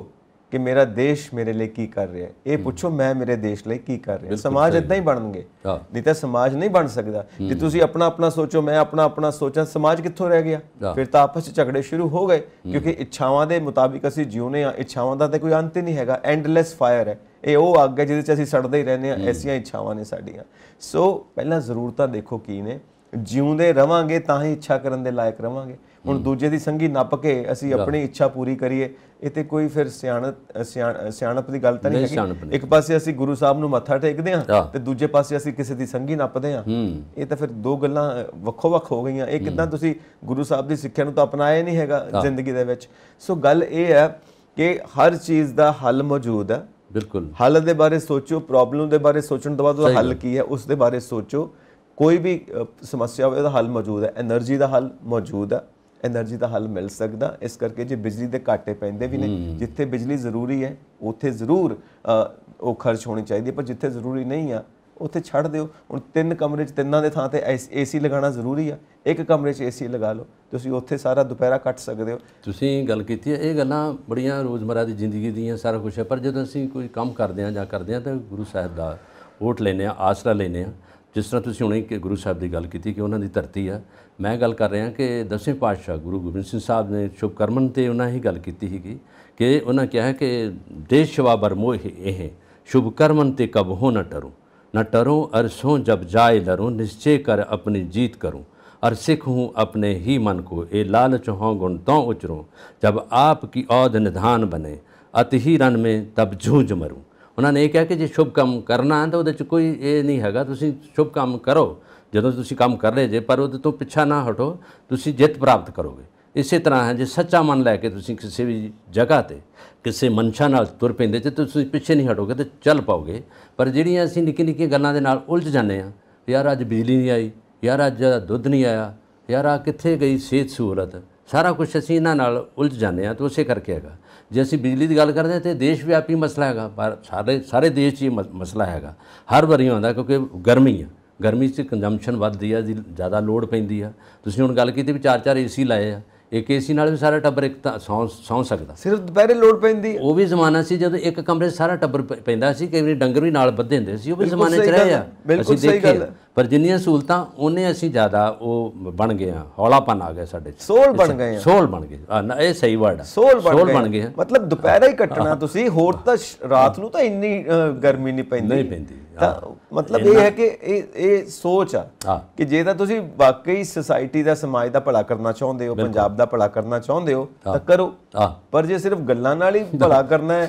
ਕਿ ਮੇਰਾ ਦੇਸ਼ ਮੇਰੇ ਲਈ ਕੀ ਕਰ ਰਿਹਾ ਹੈ। ਇਹ ਪੁੱਛੋ ਮੈਂ ਮੇਰੇ ਦੇਸ਼ ਲਈ ਕੀ ਕਰ ਰਿਹਾ ਸਮਾਜ ਇਦਾਂ ਹੀ ਬਣਨਗੇ। ਨਹੀਂ ਤਾਂ ਸਮਾਜ ਨਹੀਂ ਬਣ ਸਕਦਾ। ਜੇ ਤੁਸੀਂ ਆਪਣਾ ਆਪਣਾ ਸੋਚੋ ਮੈਂ ਆਪਣਾ ਆਪਣਾ ਸੋਚਾਂ ਸਮਾਜ ਕਿੱਥੋਂ ਰਹਿ ਗਿਆ। ਫਿਰ ਤਾਂ ਆਪਸ ਵਿੱਚ ਝਗੜੇ ਸ਼ੁਰੂ ਹੋ ਗਏ ਕਿਉਂਕਿ ਇੱਛਾਵਾਂ ਦੇ ਮੁਤਾਬਿਕ ਅਸੀਂ ਜਿਉਨੇ ਆ ਇੱਛਾਵਾਂ ਦਾ ਤਾਂ ਕੋਈ ਅੰਤ ਹੀ ਨਹੀਂ ਹੈਗਾ। ਐਂਡਲੈਸ ਫਾਇਰ ਹੈ। ਇਹ ਉਹ ਅੱਗ ਹੈ ਜਿਹਦੇ 'ਚ ਅਸੀਂ ਸੜਦੇ ਹੀ ਰਹਿੰਦੇ ਆ ਐਸੀਆਂ ਇੱਛਾਵਾਂ ਨੇ ਸਾਡੀਆਂ। ਸੋ ਪਹਿਲਾਂ ਜ਼ਰੂਰਤਾਂ ਦੇਖੋ ਕੀ ਨੇ। ਜਿਉਂਦੇ ਰਵਾਂਗੇ ਤਾਂ ਹੀ ਇੱਛਾ ਕਰਨ ਦੇ ਲਾਇਕ ਰਵਾਂਗੇ। ਹੁਣ ਦੂਜੇ ਦੀ ਸੰਗੀ ਨੱਪ ਕੇ ਅਸੀਂ ਆਪਣੀ ਇੱਛਾ ਪੂਰੀ ਕਰੀਏ ਇਹ ਤੇ ਕੋਈ ਫਿਰ ਸਿਆਣਤ ਸਿਆਣਪ ਦੀ ਗੱਲ ਤਾਂ ਨਹੀਂ ਹੈਗੀ। ਇੱਕ ਪਾਸੇ ਅਸੀਂ ਗੁਰੂ ਸਾਹਿਬ ਨੂੰ ਮੱਥਾ ਟੇਕਦੇ ਹਾਂ ਤੇ ਦੂਜੇ ਪਾਸੇ ਅਸੀਂ ਕਿਸੇ ਦੀ ਸੰਗੀ ਨੱਪਦੇ ਹਾਂ। ਇਹ ਤਾਂ ਫਿਰ ਦੋ ਗੱਲਾਂ ਵੱਖੋ ਵੱਖ ਹੋ ਗਈਆਂ। ਇਹ ਕਿਦਾਂ ਤੁਸੀਂ ਗੁਰੂ ਸਾਹਿਬ ਦੀ ਸਿੱਖਿਆ ਨੂੰ ਤਾਂ ਅਪਣਾਇਆ ਨਹੀਂ ਹੈਗਾ ਜ਼ਿੰਦਗੀ ਦੇ ਵਿੱਚ। ਸੋ ਗੱਲ ਇਹ ਹੈ ਕਿ ਹਰ ਚੀਜ਼ ਦਾ ਹੱਲ ਮੌਜੂਦ ਹੈ। ਬਿਲਕੁਲ। ਹੱਲ ਦੇ ਬਾਰੇ ਸੋਚੋ ਪ੍ਰੋਬਲਮ ਦੇ ਬਾਰੇ ਸੋਚਣ ਤੋਂ ਬਾਅਦ ਉਹਦਾ ਹੱਲ ਕੀ ਹੈ ਉਸ ਦੇ ਬਾਰੇ ਸੋਚੋ। ਕੋਈ ਵੀ ਸਮੱਸਿਆ ਹੋਵੇ ਉਹਦਾ ਹੱਲ ਮੌਜੂਦ ਹੈ। એનર્ਜੀ ਦਾ ਹੱਲ ਮੌਜੂਦ ਹੈ। ਐਨਰਜੀ ਦਾ ਹੱਲ ਮਿਲ ਸਕਦਾ। ਇਸ ਕਰਕੇ ਜੇ ਬਿਜਲੀ ਦੇ ਘਾਟੇ ਪੈਂਦੇ ਵੀ ਨੇ ਜਿੱਥੇ ਬਿਜਲੀ ਜ਼ਰੂਰੀ ਹੈ ਉੱਥੇ ਜ਼ਰੂਰ ਉਹ ਖਰਚ ਹੋਣੀ ਚਾਹੀਦੀ ਪਰ ਜਿੱਥੇ ਜ਼ਰੂਰੀ ਨਹੀਂ ਆ ਉੱਥੇ ਛੱਡ ਦਿਓ। ਹੁਣ ਤਿੰਨ ਕਮਰੇ 'ਚ ਤਿੰਨਾਂ ਦੇ ਥਾਂ ਤੇ ਏਸੀ ਲਗਾਉਣਾ ਜ਼ਰੂਰੀ ਆ। ਇੱਕ ਕਮਰੇ 'ਚ ਏਸੀ ਲਗਾ ਲਓ। ਤੁਸੀਂ ਉੱਥੇ ਸਾਰਾ ਦੁਪਹਿਰਾ ਕੱਟ ਸਕਦੇ ਹੋ। ਤੁਸੀਂ ਗੱਲ ਕੀਤੀ ਹੈ ਇਹ ਗੱਲਾਂ ਬੜੀਆਂ ਰੋਜ਼ਮਰਾ ਦੀ ਜ਼ਿੰਦਗੀ ਦੀਆਂ ਸਾਰਾ ਕੁਝ ਹੈ ਪਰ ਜਦੋਂ ਅਸੀਂ ਕੋਈ ਕੰਮ ਕਰਦੇ ਹਾਂ ਜਾਂ ਕਰਦੇ ਹਾਂ ਤਾਂ ਗੁਰੂ ਸਾਹਿਬ ਦਾ ਓਟ ਲੈਨੇ ਆ ਆਸਰਾ ਲੈਨੇ ਆ ਜਿਸ ਤਰ੍ਹਾਂ ਤੁਸੀਂ ਹੁਣੇ ਗੁਰੂ ਸਾਹਿਬ ਦੀ ਗੱਲ ਕੀਤੀ ਕਿ ਉਹਨਾਂ ਦੀ ਧਰਤੀ ਆ ਮੈਂ ਗੱਲ ਕਰ ਰਿਹਾ ਕਿ ਦਸਵੇਂ ਪਾਤਸ਼ਾਹ ਗੁਰੂ ਗੋਬਿੰਦ ਸਿੰਘ ਸਾਹਿਬ ਨੇ ਸ਼ੁਭ ਕਰਮਨ ਤੇ ਉਹਨਾਂ ਹੀ ਗੱਲ ਕੀਤੀ ਸੀਗੀ ਕਿ ਉਹਨਾਂ ਕਿਹਾ ਹੈ ਕਿ ਦੇਸ਼ ਸ਼ਵਾਬਰ ਮੋਹ ਇਹ शुभ कर्मन ते कब हो न डरूं न डरूं अरसों जब जाए लरूं निश्चय कर अपनी जीत करूं और सिख हूँ अपने ही मन को ए लालच हों गुण तो उचरूं जब आपकी औध निधान बने अति ही ਰਨ में तब जूझ मरूं ਉਹਨਾਂ ਨੇ ਇਹ ਕਿਹਾ ਕਿ ਜੇ ਸ਼ੁਭ ਕੰਮ ਕਰਨਾ ਹੈ ਤਾਂ ਉਹਦੇ 'ਚ ਕੋਈ ਇਹ ਨਹੀਂ ਹੈਗਾ ਤੁਸੀਂ ਸ਼ੁਭ ਕੰਮ ਕਰੋ ਜਦੋਂ ਤੁਸੀਂ ਕੰਮ ਕਰ ਰਹੇ ਜੇ, ਪਰ ਉਹਦੇ ਤੋਂ ਪਿੱਛਾ ਨਾ ਹਟੋ, ਤੁਸੀਂ ਜਿੱਤ ਪ੍ਰਾਪਤ ਕਰੋਗੇ। ਇਸੇ ਤਰ੍ਹਾਂ ਹੈ ਜੇ ਸੱਚਾ ਮਨ ਲੈ ਕੇ ਤੁਸੀਂ ਕਿਸੇ ਵੀ ਜਗ੍ਹਾ ਤੇ, ਕਿਸੇ ਮਨਸ਼ਾ ਨਾਲ ਤੁਰ ਪੈਂਦੇ ਤੇ ਤੁਸੀਂ ਪਿੱਛੇ ਨਹੀਂ ਹਟੋਗੇ ਤੇ ਚੱਲ ਪਾਓਗੇ। ਪਰ ਜਿਹੜੀਆਂ ਅਸੀਂ ਨਿੱਕੀ ਨਿੱਕੀਆਂ ਗੱਲਾਂ ਦੇ ਨਾਲ ਉਲਝ ਜਾਂਦੇ ਆ ਯਾਰ ਅੱਜ ਬਿਜਲੀ ਨਹੀਂ ਆਈ, ਯਾਰ ਅੱਜ ਦੁੱਧ ਨਹੀਂ ਆਇਆ, ਯਾਰ ਆ ਕਿੱਥੇ ਗਈ ਸਿਹਤ ਸਹੂਲਤ, ਸਾਰਾ ਕੁਝ ਅਸੀਂ ਇਹਨਾਂ ਨਾਲ ਉਲਝ ਜਾਂਦੇ ਆ ਤੇ ਉਸੇ ਕਰਕੇ ਹੈਗਾ। ਜੇ ਅਸੀਂ ਬਿਜਲੀ ਦੀ ਗੱਲ ਕਰਦੇ ਹਾਂ ਤੇ ਦੇਸ਼ ਵਿਆਪੀ ਮਸਲਾ ਹੈਗਾ, ਪਰ ਸਾਰੇ ਸਾਰੇ ਦੇਸ਼ 'ਚ ਇਹ ਮ- ਮਸਲਾ ਹੈਗਾ। ਹਰ ਵਾਰੀ ਆਉਂਦਾ ਕਿਉਂਕਿ ਗਰਮੀ ਆ। ਗਰਮੀ 'ਚ ਕੰਜ਼ੰਪਸ਼ਨ ਵੱਧਦੀ ਆ ਜੀ ਜ਼ਿਆਦਾ ਲੋਡ ਪੈਂਦੀ ਆ। ਤੁਸੀਂ ਹੁਣ ਗੱਲ ਕੀਤੀ ਵੀ ਚਾਰ ਚਾਰ ਏਸੀ ਲਾਏ ਆ ਇੱਕ ਏਸੀ ਨਾਲ ਵੀ ਸਾਰਾ ਟੱਬਰ ਇੱਕ ਤਾਂ ਸੌਂ ਸੌਂ ਸਕਦਾ। ਸਿਰਫ ਦੁਪਹਿਰੇ ਲੋੜ ਪੈਂਦੀ ਉਹ ਵੀ ਜ਼ਮਾਨਾ ਸੀ ਜਦੋਂ ਇੱਕ ਕਮਰੇ 'ਚ ਸਾਰਾ ਟੱਬਰ ਪੈਂਦਾ ਸੀ ਕਈ ਵਾਰੀ ਡੰਗਰ ਵੀ ਨਾਲ ਬੱਧੇ ਹੁੰਦੇ ਸੀ ਉਹ ਵੀ ਜ਼ਮਾਨੇ 'ਚ ਰਹੇ ਆ। ਅਸੀਂ ਸਹੀ ਦੇਖੇ। ਪਰ ਜਿੰਨੀਆਂ ਸਹੂਲਤਾਂ ਉਹਨੇ ਅਸੀਂ ਜ਼ਿਆਦਾ ਉਹ ਬਣ ਗਏ ਆ ਹੌਲਾਪਨ ਆ ਗਿਆ ਸਾਡੇ 'ਚ। ਸੋਲ ਬਣ ਗਏ ਆ। ਸੋਲ ਬਣ ਗਏ। ਇਹ ਸਹੀ ਵਰਡ ਆ। ਸੋਲ ਬਣ ਗਏ। ਮਤਲਬ ਦੁਪਹਿਰਾ ਹੀ ਕੱਟਣਾ ਤੁਸੀਂ ਹੋਰ ਤਾਂ ਰਾਤ ਨੂੰ ਤਾਂ ਇੰਨੀ ਗਰਮੀ ਨਹੀਂ ਪੈਂਦੀ। ਨਹੀਂ ਪੈਂਦੀ। ਤਾਂ ਮਤਲਬ ਇਹ ਹੈ ਕਿ ਇਹ ਇਹ ਸੋਚ ਆ। ਕਿ ਜੇ ਤਾਂ ਤੁਸੀਂ ਵਾਕਈ ਸੁਸਾਇਟੀ ਦਾ ਸਮਾਜ ਦਾ ਭਲਾ ਕਰਨਾ ਚਾਹੁੰਦੇ ਹੋ ਪੰਜਾਬ ਦਾ ਭਲਾ ਕਰਨਾ ਚਾਹੁੰਦੇ ਹੋ ਤਾਂ ਕਰੋ। ਪਰ ਜੇ ਸਿਰਫ ਗੱਲਾਂ ਨਾਲ ਹੀ ਭਲਾ ਕਰਨਾ ਹੈ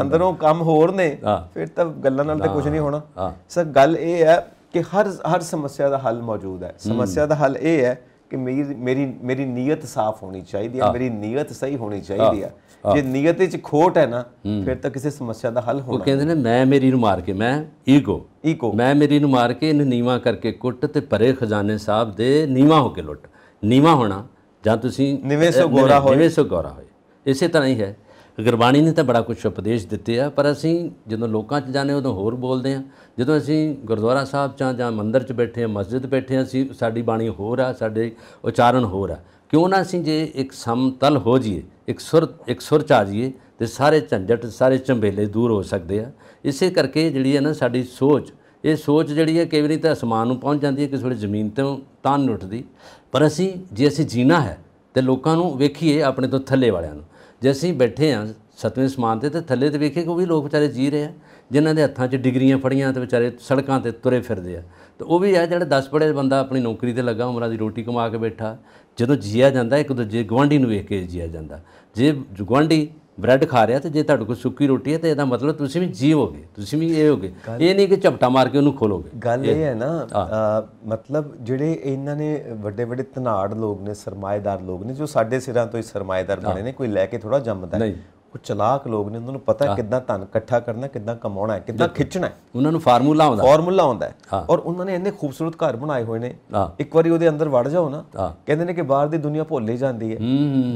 ਅੰਦਰੋਂ ਕੰਮ ਹੋਰ ਨੇ। ਫਿਰ ਤਾਂ ਗੱਲਾਂ ਨਾਲ ਤਾਂ ਕੁਝ ਨਹੀਂ ਹੋਣਾ। ਸਰ ਗੱਲ ਇਹ ਹੈ ਕਿ ਹਰ ਹਰ ਸਮੱਸਿਆ ਦਾ ਹੱਲ ਮੌਜੂਦ ਹੈ। ਸਮੱਸਿਆ ਦਾ ਹੱਲ ਇਹ ਹੈ ਕਿ ਮੇਰੀ ਮੇਰੀ ਮੇਰੀ ਨੀਅਤ ਸਾਫ਼ ਹੋਣੀ ਚਾਹੀਦੀ ਹੈ ਮੇਰੀ ਨੀਅਤ ਸਹੀ ਹੋਣੀ ਚਾਹੀਦੀ ਹੈ। ਜੇ ਨੀਅਤ ਵਿੱਚ ਖੋਟ ਹੈ ਨਾ ਫਿਰ ਤਾਂ ਕਿਸੇ ਸਮੱਸਿਆ ਦਾ ਹੱਲ ਉਹ ਹੋਣਾ ਕਹਿੰਦੇ ਨੇ ਮੈਂ ਮੇਰੀ ਨੂੰ ਮਾਰ ਕੇ ਮੈਂ ਈਗੋ। ਮੈਂ ਮੇਰੀ ਨੂੰ ਮਾਰ ਕੇ ਇਹਨੂੰ ਨੀਵਾ ਕਰਕੇ ਕੁੱਟ ਤੇ ਭਰੇ ਖਜ਼ਾਨੇ ਸਾਹਿਬ ਦੇ ਨੀਵਾ ਹੋ ਕੇ ਲੁੱਟ। ਨੀਵਾ ਹੋਣਾ ਜਾਂ ਤੁਸੀਂ ਨਿਵੇਂ ਸੋ ਗੋਰਾ ਹੋਏ। ਨਿਵੇਂ ਸੋ ਗੋਰਾ ਹੋਏ। ਇਸੇ ਤਰ੍ਹਾਂ ਹੀ ਹੈ। ਗੁਰਬਾਣੀ ਨੇ ਤਾਂ ਬੜਾ ਕੁਝ ਉਪਦੇਸ਼ ਦਿੱਤੇ ਆ ਪਰ ਅਸੀਂ ਜਦੋਂ ਲੋਕਾਂ 'ਚ ਜਾਂਦੇ ਉਦੋਂ ਹੋਰ ਬੋਲਦੇ ਆ ਜਦੋਂ ਅਸੀਂ ਗੁਰਦੁਆਰਾ ਸਾਹਿਬ 'ਚ ਜਾਂ ਮੰਦਿਰ 'ਚ ਬੈਠੇ ਆ ਮਸਜਿਦ ਬੈਠੇ ਆ ਅਸੀਂ ਸਾਡੀ ਬਾਣੀ ਹੋਰ ਆ ਸਾਡੇ ਉਚਾਰਨ ਹੋਰ ਆ। ਕਿਉਂ ਨਾ ਅਸੀਂ ਜੇ ਇੱਕ ਸਮਤਲ ਹੋ ਜਾਈਏ, ਇੱਕ ਸੁਰ ਇੱਕ ਸੁਰ ਚ ਆ ਜਾਈਏ, ਤੇ ਸਾਰੇ ਝੰਜਟ, ਸਾਰੇ ਝੰਬੇਲੇ ਦੂਰ ਹੋ ਸਕਦੇ ਆ। ਇਸੇ ਕਰਕੇ ਜਿਹੜੀ ਹੈ ਨਾ ਸਾਡੀ ਸੋਚ, ਇਹ ਸੋਚ ਜਿਹੜੀ ਹੈ ਕਈ ਵਾਰੀ ਤਾਂ ਅਸਮਾਨ ਨੂੰ ਪਹੁੰਚ ਜਾਂਦੀ ਹੈ, ਕਿਸੇ ਵੇਲੇ ਜ਼ਮੀਨ ਤੋਂ ਤਾਂ ਨਹੀਂ ਉੱਠਦੀ। ਪਰ ਅਸੀਂ, ਜੇ ਅਸੀਂ ਜੀਣਾ ਹੈ, ਤੇ ਲੋਕਾਂ ਨੂੰ ਵੇਖੀਏ ਆਪਣੇ ਤੋਂ ਥੱਲੇ ਵਾਲਿਆਂ ਨੂੰ। ਜੇ ਅਸੀਂ ਬੈਠੇ ਹਾਂ ਸਤਵੇਂ ਸਮਾਨ ਤੇ ਤੇ ਥੱਲੇ ਤੇ ਵੇਖੀਏ ਕਿ ਉਹ ਵੀ ਲੋਕ ਵਿਚਾਰੇ ਜੀ ਰਹੇ ਆ, ਜਿਨ੍ਹਾਂ ਦੇ ਹੱਥਾਂ 'ਚ ਡਿਗਰੀਆਂ ਫੜੀਆਂ ਤੇ ਵਿਚਾਰੇ ਸੜਕਾਂ ਤੇ ਤੁਰੇ ਫਿਰਦੇ ਆ। ਤੇ ਉਹ ਵੀ ਆ ਜਿਹੜਾ 10 ਪੜ੍ਹੇ ਬੰਦਾ ਆਪਣੀ ਨੌਕਰੀ ਤੇ ਲੱਗਾ ਉਮਰਾਂ ਦੀ ਰੋਟੀ ਕਮਾ ਕੇ ਬੈਠਾ ਜਦੋਂ ਜੀਆ ਜਾਂਦਾ ਇੱਕ ਦੂਜੇ ਗਵਾਂਢੀ ਨੂੰ ਵੇਖ ਕੇ ਜੀਆ ਜਾਂਦਾ। ਜੇ ਗਵਾਂਢੀ ਬ੍ਰੈਡ ਖਾ ਰਿਹਾ ਤੇ ਜੇ ਤੁਹਾਡੇ ਕੋਲ ਸੁੱਕੀ ਰੋਟੀ ਹੈ ਤੇ ਇਹਦਾ ਮਤਲਬ ਤੁਸੀਂ ਵੀ ਜੀਵੋਗੇ ਤੁਸੀਂ ਵੀ ਇਹ ਹੋਗੇ। ਇਹ ਨਹੀਂ ਕਿ ਝਪਟਾ ਮਾਰ ਕੇ ਉਹਨੂੰ ਖੋਲੋਗੇ। ਗੱਲ ਇਹ ਹੈ ਨਾ ਮਤਲਬ ਜਿਹੜੇ ਇਹਨਾਂ ਨੇ ਵੱਡੇ ਵੱਡੇ ਧਨਾੜ ਲੋਕ ਨੇ ਸਰਮਾਏਦਾਰ ਲੋਕ ਨੇ ਜੋ ਸਾਡੇ ਸਿਰਾਂ ਤੋਂ ਹੀ ਸਰਮਾਏਦਾਰ ਬਣੇ ਨੇ ਕੋਈ ਲੈ ਕੇ ਥੋੜਾ ਜੰਮਦਾ ਹੈ। ਉਹ ਚਲਾਕ ਲੋਕ ਨੇ ਉਹਨਾਂ ਨੂੰ ਪਤਾ ਕਿੱਦਾਂ ਧਨ ਇਕੱਠਾ ਕਰਨਾ ਕਿੱਦਾਂ ਕਮਾਉਣਾ ਹੈ ਕਿੱਦਾਂ ਖਿੱਚਣਾ ਹੈ। ਉਹਨਾਂ ਨੂੰ ਫਾਰਮੂਲਾ ਆਉਂਦਾ ਫਾਰਮੂਲਾ ਆਉਂਦਾ ਹੈ। ਔਰ ਉਹਨਾਂ ਨੇ ਇੰਨੇ ਖੂਬਸੂਰਤ ਘਰ ਬਣਾਏ ਹੋਏ ਨੇ। ਇੱਕ ਵਾਰੀ ਉਹਦੇ ਅੰਦਰ ਵੜ ਜਾਓ ਨਾ। ਕਹਿੰਦੇ ਨੇ ਕਿ ਬਾਹਰ ਦੀ ਦੁਨੀਆ ਭੁੱਲ ਹੀ ਜਾਂਦੀ ਹੈ।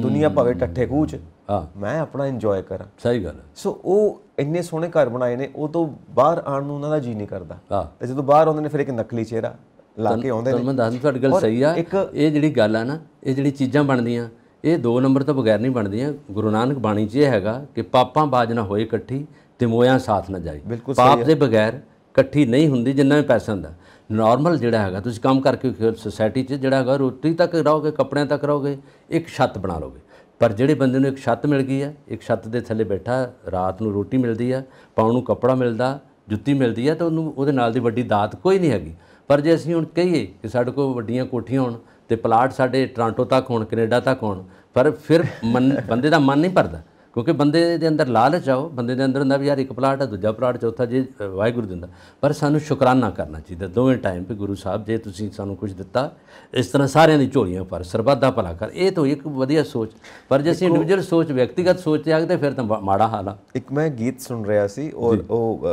ਦੁਨੀਆ ਭਾਵੇਂ ਟੱਠੇ ਖੂਹ ਚ। ਹਾਂ। ਮੈਂ ਆਪਣਾ ਇੰਜੋਏ ਕਰਾਂ। ਸਹੀ ਗੱਲ ਸੋ ਉਹ ਇੰਨੇ ਸੋਹਣੇ ਘਰ ਬਣਾਏ ਨੇ ਉਹ ਤੋਂ ਬਾਹਰ ਆਉਣ ਨੂੰ ਉਹਨਾਂ ਦਾ ਜੀ ਨਹੀਂ ਕਰਦਾ। ਤੇ ਜਦੋਂ ਬਾਹਰ ਆਉਂਦੇ ਨੇ ਫਿਰ ਇੱਕ ਨਕਲੀ ਚਿਹਰਾ ਲਾ ਕੇ ਆਉਂਦੇ ਨੇ। ਤੁਹਾਨੂੰ ਮੈਂ ਦੱਸਦਾ ਤੁਹਾਡੀ ਗੱਲ ਸਹੀ ਆ। ਇਹ ਜਿਹੜੀ ਗੱਲ ਆ ਨਾ ਇਹ ਜਿਹੜੀ ਚੀਜ਼ਾਂ ਬਣਦੀਆਂ ਇਹ ਦੋ ਨੰਬਰ ਤੋਂ ਬਗੈਰ ਨਹੀਂ ਬਣਦੀਆਂ। ਗੁਰੂ ਨਾਨਕ ਬਾਣੀ 'ਚ ਇਹ ਹੈਗਾ ਕਿ ਪਾਪਾਂ ਬਾਜ ਨਾ ਹੋਏ ਇਕੱਠੀ ਤੇ ਮੋਇਆਂ ਸਾਥ ਨਾ ਜਾਈ ਪਾਪ ਦੇ ਬਗੈਰ ਇਕੱਠੀ ਨਹੀਂ ਹੁੰਦੀ ਜਿੰਨਾ ਵੀ ਪੈਸਾ ਹੁੰਦਾ ਨਾਰਮਲ ਜਿਹੜਾ ਹੈਗਾ ਤੁਸੀਂ ਕੰਮ ਕਰਕੇ ਸੋਸਾਇਟੀ 'ਚ ਜਿਹੜਾ ਹੈਗਾ ਰੋਟੀ ਤੱਕ ਰਹੋਗੇ ਕੱਪੜਿਆਂ ਤੱਕ ਰਹੋਗੇ ਇੱਕ ਛੱਤ ਬਣਾ ਲਓਗੇ। ਪਰ ਜਿਹੜੇ ਬੰਦੇ ਨੂੰ ਇੱਕ ਛੱਤ ਮਿਲ ਗਈ ਹੈ ਇੱਕ ਛੱਤ ਦੇ ਥੱਲੇ ਬੈਠਾ ਰਾਤ ਨੂੰ ਰੋਟੀ ਮਿਲਦੀ ਆ ਪਾਉਣ ਨੂੰ ਕੱਪੜਾ ਮਿਲਦਾ ਜੁੱਤੀ ਮਿਲਦੀ ਆ ਤਾਂ ਉਹਨੂੰ ਉਹਦੇ ਨਾਲ ਦੀ ਵੱਡੀ ਦਾਤ ਕੋਈ ਨਹੀਂ ਹੈਗੀ। ਪਰ ਜੇ ਅਸੀਂ ਹੁਣ ਕਹੀਏ ਕਿ ਸਾਡੇ ਕੋਲ ਵੱਡੀਆਂ ਕੋਠੀਆਂ ਹੋਣ ਤੇ ਪਲਾਟ ਸਾਡੇ ਟ੍ਰਾਂਟੋ ਤੱਕ ਹੋਣ, ਕੈਨੇਡਾ ਤੱਕ ਹੋਣ, ਪਰ ਫਿਰ ਮਨ ਬੰਦੇ ਦਾ ਮਨ ਨਹੀਂ ਭਰਦਾ। ਕਿਉਂਕਿ ਬੰਦੇ ਦੇ ਅੰਦਰ ਲਾਲਚ ਆਓ ਬੰਦੇ ਦੇ ਅੰਦਰ ਹੁੰਦਾ ਵੀ ਯਾਰ ਇੱਕ ਪਲਾਟ ਹੈ ਦੂਜਾ ਪਲਾਟ ਚੌਥਾ ਜੇ ਵਾਹਿਗੁਰੂ ਦਿੰਦਾ। ਪਰ ਸਾਨੂੰ ਸ਼ੁਕਰਾਨਾ ਕਰਨਾ ਚਾਹੀਦਾ ਦੋਵੇਂ ਟਾਈਮ ਤੇ ਗੁਰੂ ਸਾਹਿਬ ਜੇ ਤੁਸੀਂ ਸਾਨੂੰ ਕੁਝ ਦਿੱਤਾ ਇਸ ਤਰ੍ਹਾਂ ਸਾਰਿਆਂ ਦੀ ਝੋਲੀਆਂ ਪਰ ਸਰਬੱਤ ਦਾ ਭਲਾ ਕਰ। ਇਹ ਤਾਂ ਇੱਕ ਵਧੀਆ ਸੋਚ। ਪਰ ਜੇ ਅਸੀਂ ਇੰਡੀਵਿਜੂਅਲ ਸੋਚ ਵਿਅਕਤੀਗਤ ਸੋਚ ਤੇ ਆ ਗਏ ਤੇ ਫਿਰ ਤਾਂ ਮਾੜਾ ਹਾਲ ਆ। ਇੱਕ ਮੈਂ ਗੀਤ ਸੁਣ ਰਿਹਾ ਸੀ ਔਰ ਉਹ